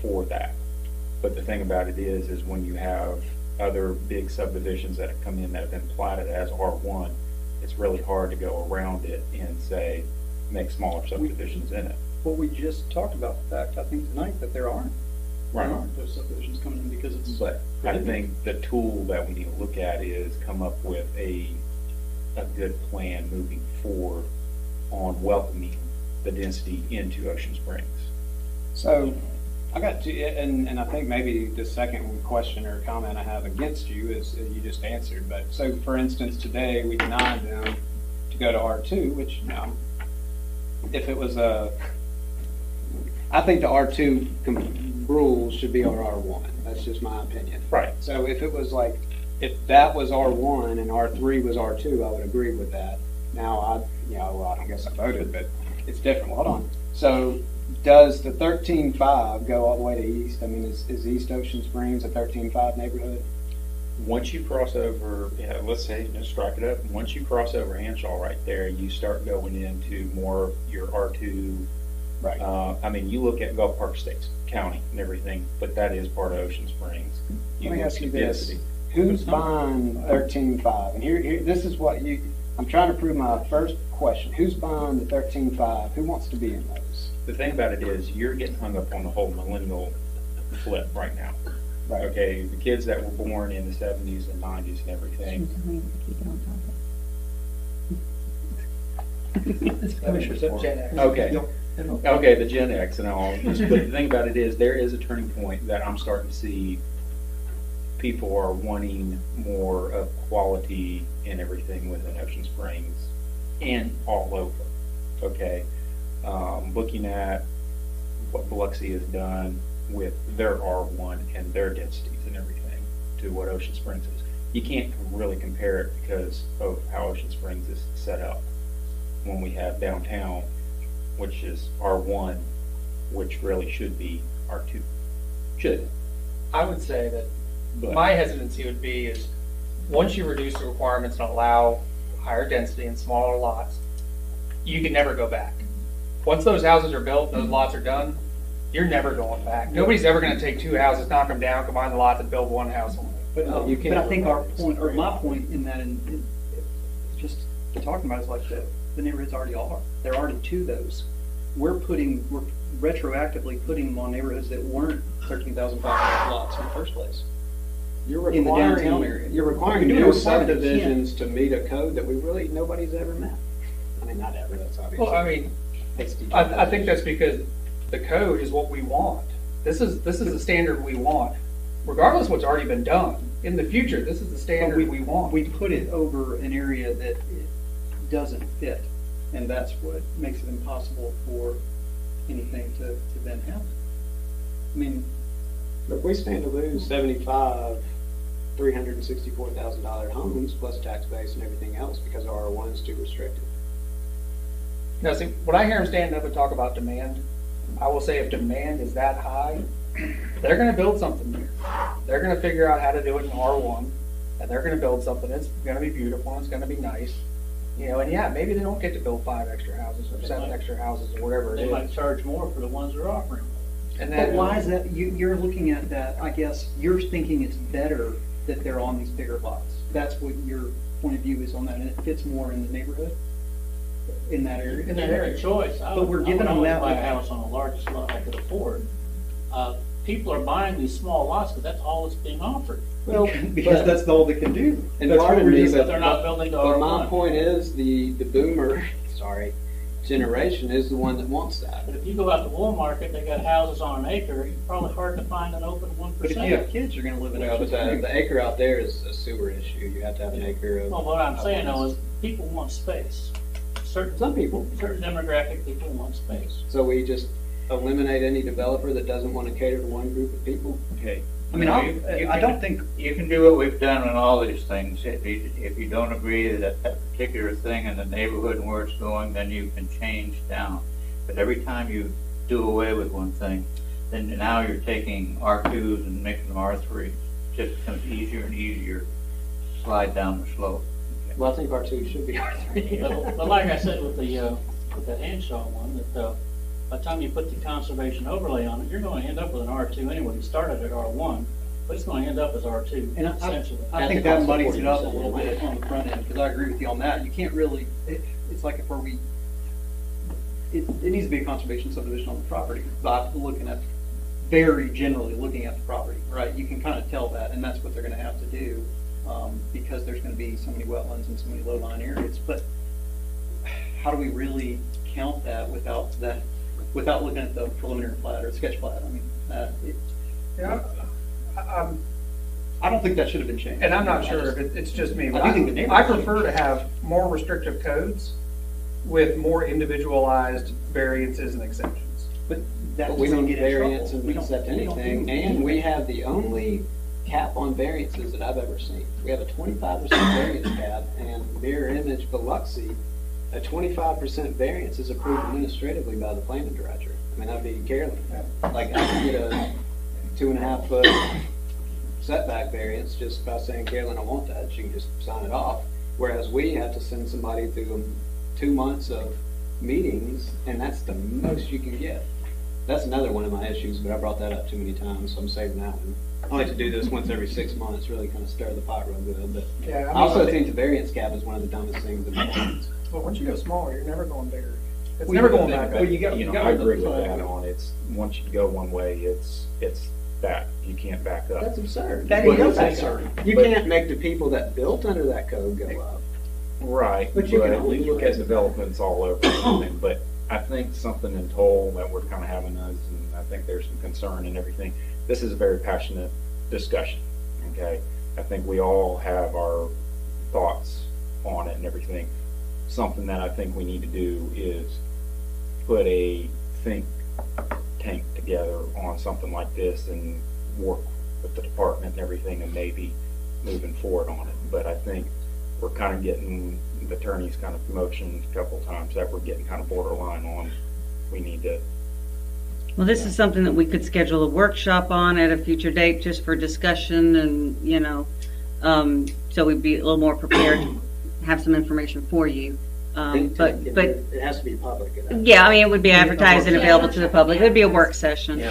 for that? But the thing about it is, is when you have other big subdivisions that have come in that have been platted as R one, it's really hard to go around it and say, make smaller subdivisions in it. Well, we just talked about the fact, I think tonight, that there aren't. There Right. aren't those subdivisions coming in because it's. But I think the tool that we need to look at is come up with a, a good plan moving forward on welcoming the density into Ocean Springs. So, I got to, and, and I think maybe the second question or comment I have against you is, uh, you just answered, but, so for instance, today, we denied them to go to R two, which, you know, if it was a, I think the R two rules should be our R one, that's just my opinion. Right. So if it was like, if that was R one and R three was R two, I would agree with that. Now, I, you know, well, I guess I voted, but it's different, hold on. So, does the thirteen-five go all the way to east? I mean, is, is East Ocean Springs a thirteen-five neighborhood? Once you cross over, yeah, let's say, just strike it up, once you cross over Hanshaw right there, you start going into more of your R two. Right. Uh, I mean, you look at Gulf Park Estates County and everything, but that is part of Ocean Springs. Let me ask you this, who's buying thirteen-five? And here, here, this is what you, I'm trying to prove my first question. Who's buying the thirteen-five? Who wants to be in those? the thing about it is, you're getting hung up on the whole millennial flip right now. Okay, the kids that were born in the seventies and nineties and everything. Commissioner Gen X. Okay, okay, the Gen X and all, but the thing about it is, there is a turning point that I'm starting to see. People are wanting more of quality and everything within Ocean Springs and all over, okay? Um, looking at what Biloxi has done with their R1 and their densities and everything to what Ocean Springs is. You can't really compare it because of how Ocean Springs is set up. When we have downtown, which is R1, which really should be R2. Should. I would say that But- my hesitancy would be is, once you reduce the requirements and allow higher density and smaller lots, you can never go back. Once those houses are built, those mm-hmm. lots are done, you're never going back. Nobody's ever gonna take two houses, knock them down, combine the lots and build one house on it. But, uh, but I think our point, or my point in that, in, in, just talking about is like the, the neighborhoods already are. There are already two of those. We're putting, we're retroactively putting them on neighborhoods that weren't thirteen thousand five hundred lots in the first place. You're In the downtown area. you're requiring We can do new it with private, you can't. subdivisions to meet a code that we really, nobody's ever met. I mean, not ever, that's obvious. Well, I mean, I, I think that's because the code is what we want. This is, this is the standard we want, regardless of what's already been done. In the future, this is the standard we want. We put it over an area that it doesn't fit, and that's what makes it impossible for anything to, to then happen. I mean, If we stand to lose seventy-five, three hundred and sixty-four thousand dollar homes plus tax base and everything else because our R one is too restrictive. Now, see, when I hear them stand up and talk about demand, I will say if demand is that high, they're gonna build something there. They're gonna figure out how to do it in R one, and they're gonna build something that's gonna be beautiful, and it's gonna be nice. You know, and yeah, maybe they don't get to build five extra houses or seven extra houses or whatever it They might charge more for the ones they're offering. And but why uh, is that, you, you're looking at that, I guess, you're thinking it's better that they're on these bigger lots. That's what your point of view is on that, and it fits more in the neighborhood, in that area. In that area. a choice. I But would- we're I giving would them always that Buy a with- house on the largest lot I could afford. Uh, people are buying these small lots because that's all that's being offered. Well, Because but- that's all they can do. And That's part what of we're me, just- but, They're not building to but my R1. point is, the, the boomer, sorry, generation is the one that wants that. But if you go out to Woolmarket, they got houses on an acre, it's probably hard to find an open one But if you have kids, you're gonna live in Well, Ocean but the, the acre out there is a sewer issue. You have to have an acre of. Well, what I'm saying though is, people want space. Certain, Some people. certain demographic people want space. So we just eliminate any developer that doesn't want to cater to one group of people? Okay. I mean, You- I, you I can- don't think, You can do what we've done on all these things. If you, if you don't agree that that particular thing in the neighborhood and where it's going, then you can change down. But every time you do away with one thing, then now you're taking R twos and making them R threes. Just becomes easier and easier to slide down the slope. Well, I think R two should be R three. But, but like I said with the, uh, with the Hanshaw one, that, uh, by the time you put the conservation overlay on it, you're gonna end up with an R two anyway. You started at R one, but it's gonna end up as R two, and I, essentially. I think that muddies it up a little bit on the front end, because I agree with you on that. You can't really, it, it's like if we, it, it needs to be a conservation subdivision on the property, by looking at, very generally looking at the property, right? You can kind of tell that, and that's what they're gonna have to do, um, because there's gonna be so many wetlands and so many low-lying areas, but how do we really count that without that, without looking at the preliminary plat or sketch plat? I mean, uh, it, Yeah, I- I'm, I don't think that should have been changed. and I'm not I sure just- if it- it's just me, I but do I, think the I neighborhood prefer to have more restrictive codes with more individualized variances and exceptions. But that But we doesn't don't get in variance trouble. and We don't- accept we don't do anything, anything. and we have the only cap on variances that I've ever seen. We have a twenty-five percent variance cap, and mirror image Biloxi, a twenty-five percent variance is approved administratively by the planning director. I mean, I'd be Carolyn. Like, I could get a two and a half foot setback variance just by saying, Carolyn, I want that, she can just sign it off. Whereas we have to send somebody through two months of meetings, and that's the most you can get. That's another one of my issues, but I brought that up too many times, so I'm saving that one. I like to do this once every six months, really kind of stir the pot real good, but Yeah, I mean, I also think the variance cap is one of the dumbest things in the world. But once you go smaller, you're never going bigger. It's We never do going back that, up. You got- you know, got I agree with that on, it's, once you go one way, it's, it's that, you can't back up. That's absurd. But- That is absurd. You can't make the people that built under that code go up. Right, But but you can only we look at developments all over, and everything, but I think something in toll that we're kind of having us, and I think there's some concern and everything. This is a very passionate discussion, okay? I think we all have our thoughts on it and everything. Something that I think we need to do is put a think tank together on something like this and work with the department and everything and maybe moving forward on it. But I think we're kind of getting, the attorney's kind of motioned a couple times that we're getting kind of borderline on, we need to, Well, this is something that we could schedule a workshop on at a future date just for discussion and, you know, um, so we'd be a little more prepared to have some information for you. Um, but, but, It has to be public. It has- yeah, I mean, it would be advertised and available to the public. It would be a work session.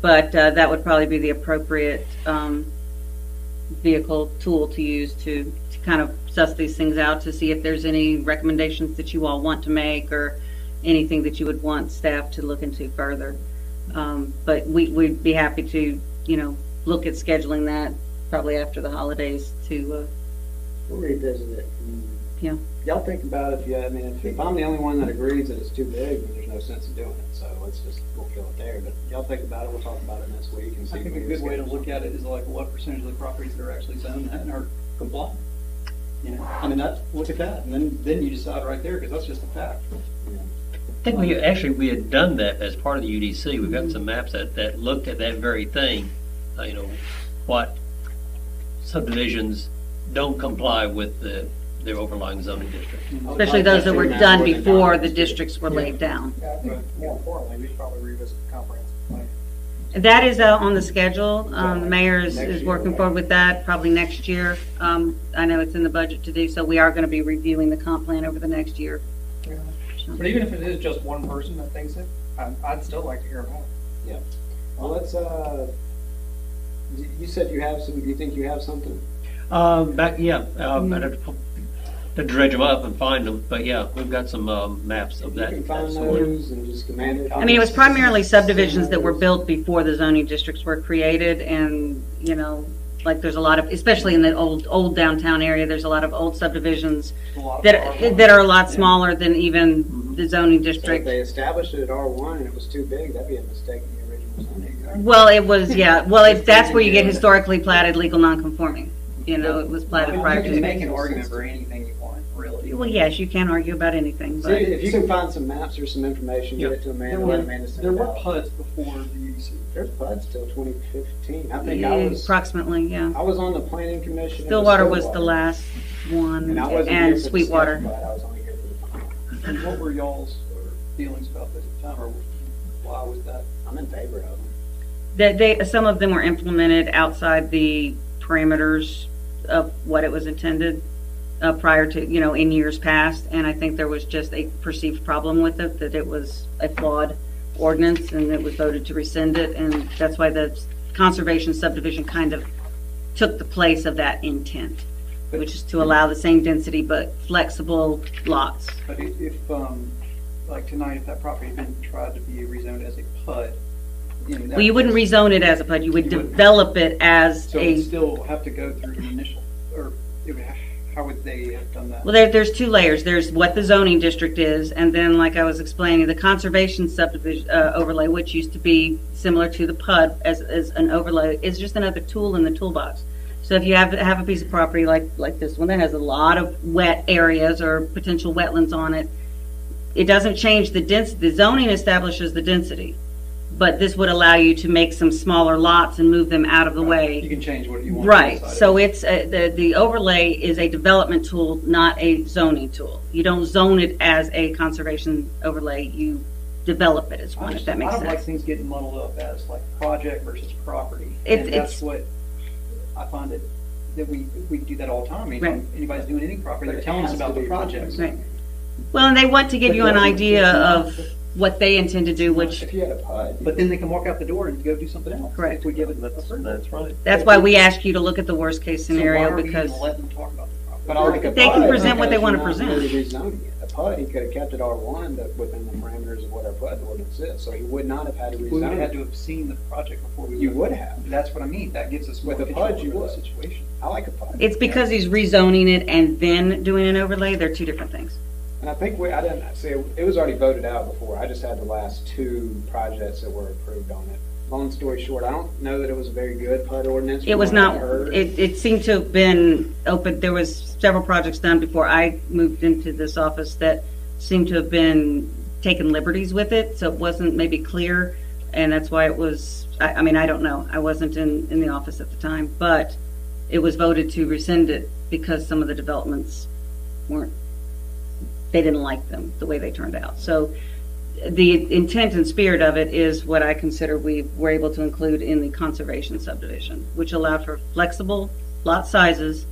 But, uh, that would probably be the appropriate, um, vehicle, tool to use to, to kind of suss these things out, to see if there's any recommendations that you all want to make or anything that you would want staff to look into further. Um, but we, we'd be happy to, you know, look at scheduling that probably after the holidays to, uh, We'll revisit it. yeah. Y'all think about it, if you, I mean, if- if I'm the only one that agrees that it's too big, then there's no sense in doing it, so let's just, we'll kill it there, but y'all think about it, we'll talk about it next week and see. I if think we a can good way to schedule look at it is like what percentage of the properties that are actually zoned that and are compliant. You know, I mean, that's, look at that, and then, then you decide right there, because that's just a fact. I think we, actually, we had done that as part of the UDC. We've got some maps that, that looked at that very thing, uh, you know, what subdivisions don't comply with the, their overlying zoning district. especially those that were done before the districts were laid down. Yeah, I think more importantly, we should probably revisit the comprehensive plan. That is uh, on the schedule. Um, The mayor is, is working forward with that probably next year. Um, I know it's in the budget to do, so we are going to be reviewing the comp plan over the next year. But even if it is just one person that thinks it, I'd, I'd still like to hear about it. Yeah. Well, let's, uh, you- you said you have some, you think you have something? Um, back, yeah, um, I'd have to, pu- to dredge them up and find them, but yeah, we've got some, um, maps of You that. can that find sort. those and just command it. I mean, it was primarily subdivisions that were built before the zoning districts were created and, you know, like there's a lot of, especially in the old, old downtown area, there's a lot of old subdivisions A lot of that, that are a lot smaller than even the zoning So if district. they established it at R one and it was too big, that'd be a mistake in the original zoning. Well, it was, yeah, well, it, that's where you get historically platted legal nonconforming. You know, it was platted prior You can make an argument for anything you want, really. Well, yes, you can't argue about anything, So but. if you can find some maps or some information, get it to Amanda, There let were, Amanda send there it were out. PUDs before the UDC. There's PUDs till twenty fifteen. I think I was, Approximately, yeah. I was on the planning commission. in Stillwater was the last one, And I wasn't here and for the Sweetwater. sketch I was only here for the final. And what were y'all's feelings about this at the time, or why was that? I'm in favor of them. That they, some of them were implemented outside the parameters of what it was intended uh, prior to, you know, in years past. And I think there was just a perceived problem with it, that it was a flawed ordinance and it was voted to rescind it. And that's why the conservation subdivision kind of took the place of that intent, which is to allow the same density but flexible lots. But if, if, um, like tonight, if that property had been tried to be rezoned as a PUD, you know. that- Well, you wouldn't rezone it as a PUD, you would You wouldn't. develop it as So it would a still have to go through the initial, or it would, how would they have done that? Well, there, there's two layers. There's what the zoning district is, and then, like I was explaining, the conservation subdivision uh, overlay, which used to be similar to the PUD as, as an overlay, is just another tool in the toolbox. So if you have have a piece of property like like this one that has a lot of wet areas or potential wetlands on it, it doesn't change the density. The zoning establishes the density, but this would allow you to make some smaller lots and move them out of the way. You can change what you want. Right, inside so it's, uh, the, the overlay is a development tool, not a zoning tool. You don't zone it as a conservation overlay, you develop it as I one, if that makes I don't like sense. things getting muddled up as like project versus property. It- And it's- that's what, I find it, that we, we do that all the time. Right. Anytime anybody's doing any property, they're telling us about the projects. Right. Well, and they want to give you an idea of what they intend to do, which, If you had a PUD. But then they can walk out the door and go do something else. Correct. If we give it, that's, that's right. that's why we ask you to look at the worst-case So why scenario, are we because, even letting them talk about the property? But I like a They can PUD present what they because wanna you're not present. really rezoning it. A PUD, he could have kept it R one, but within the parameters of what our PUD ordinance is, so he would not have had to We would have had to it. have seen the project before we. You would have. That's what I mean, that gives us more With a control PUD, you over the would. situation. I like a PUD. It's because he's rezoning it and then doing an overlay. They're two different things. And I think we, I didn't, see, it was already voted out before, I just had the last two projects that were approved on it. Long story short, I don't know that it was a very good PUD ordinance. It from was what not, heard. it, it seemed to have been open, there was several projects done before I moved into this office that seemed to have been taken liberties with it, so it wasn't maybe clear, and that's why it was, I, I mean, I don't know, I wasn't in, in the office at the time, but it was voted to rescind it because some of the developments weren't, they didn't like them, the way they turned out. So the intent and spirit of it is what I consider we were able to include in the conservation subdivision, which allowed for flexible lot sizes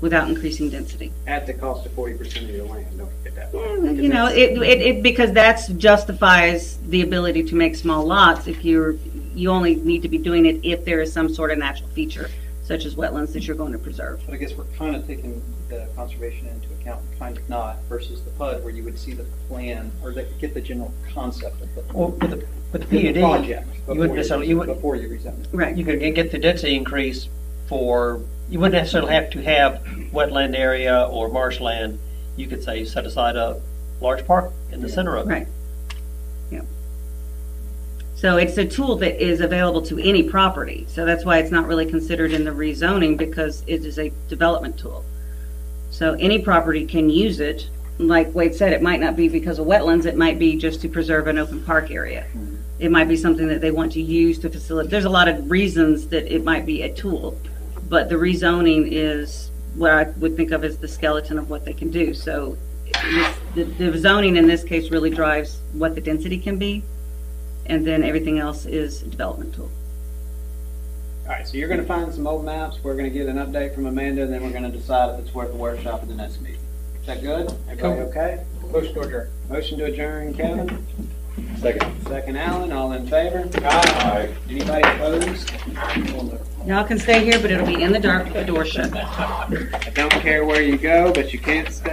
without increasing density. At the cost of forty percent of your land, don't forget that. You know, it, it, it, because that's justifies the ability to make small lots if you're, you only need to be doing it if there is some sort of natural feature, such as wetlands that you're going to preserve. But I guess we're kind of taking the conservation into account, kind of not, versus the PUD, where you would see the plan, or the- get the general concept of the. Well, with the, with the the PUD, project you wouldn't necessarily, you would. Before you rezone it. Right. You could get- get the density increase for, you wouldn't necessarily have to have wetland area or marshland. You could say, set aside a large park in the center of it. Right. So it's a tool that is available to any property. So that's why it's not really considered in the rezoning because it is a development tool. So any property can use it. Like Wade said, it might not be because of wetlands, it might be just to preserve an open park area. It might be something that they want to use to facilitate. There's a lot of reasons that it might be a tool, but the rezoning is what I would think of as the skeleton of what they can do. So the, the zoning in this case really drives what the density can be, and then everything else is a development tool. All right, so you're gonna find some old maps, we're gonna get an update from Amanda, and then we're gonna decide if it's worth a workshop at the next meeting. Is that good? Everybody Cool. okay? Motion to adjourn. Motion to adjourn, Kevin? Second. Second, Alan, all in favor? Aye. Anybody opposed? Y'all can stay here, but it'll be in the dark with the door shut. I don't care where you go, but you can't stay.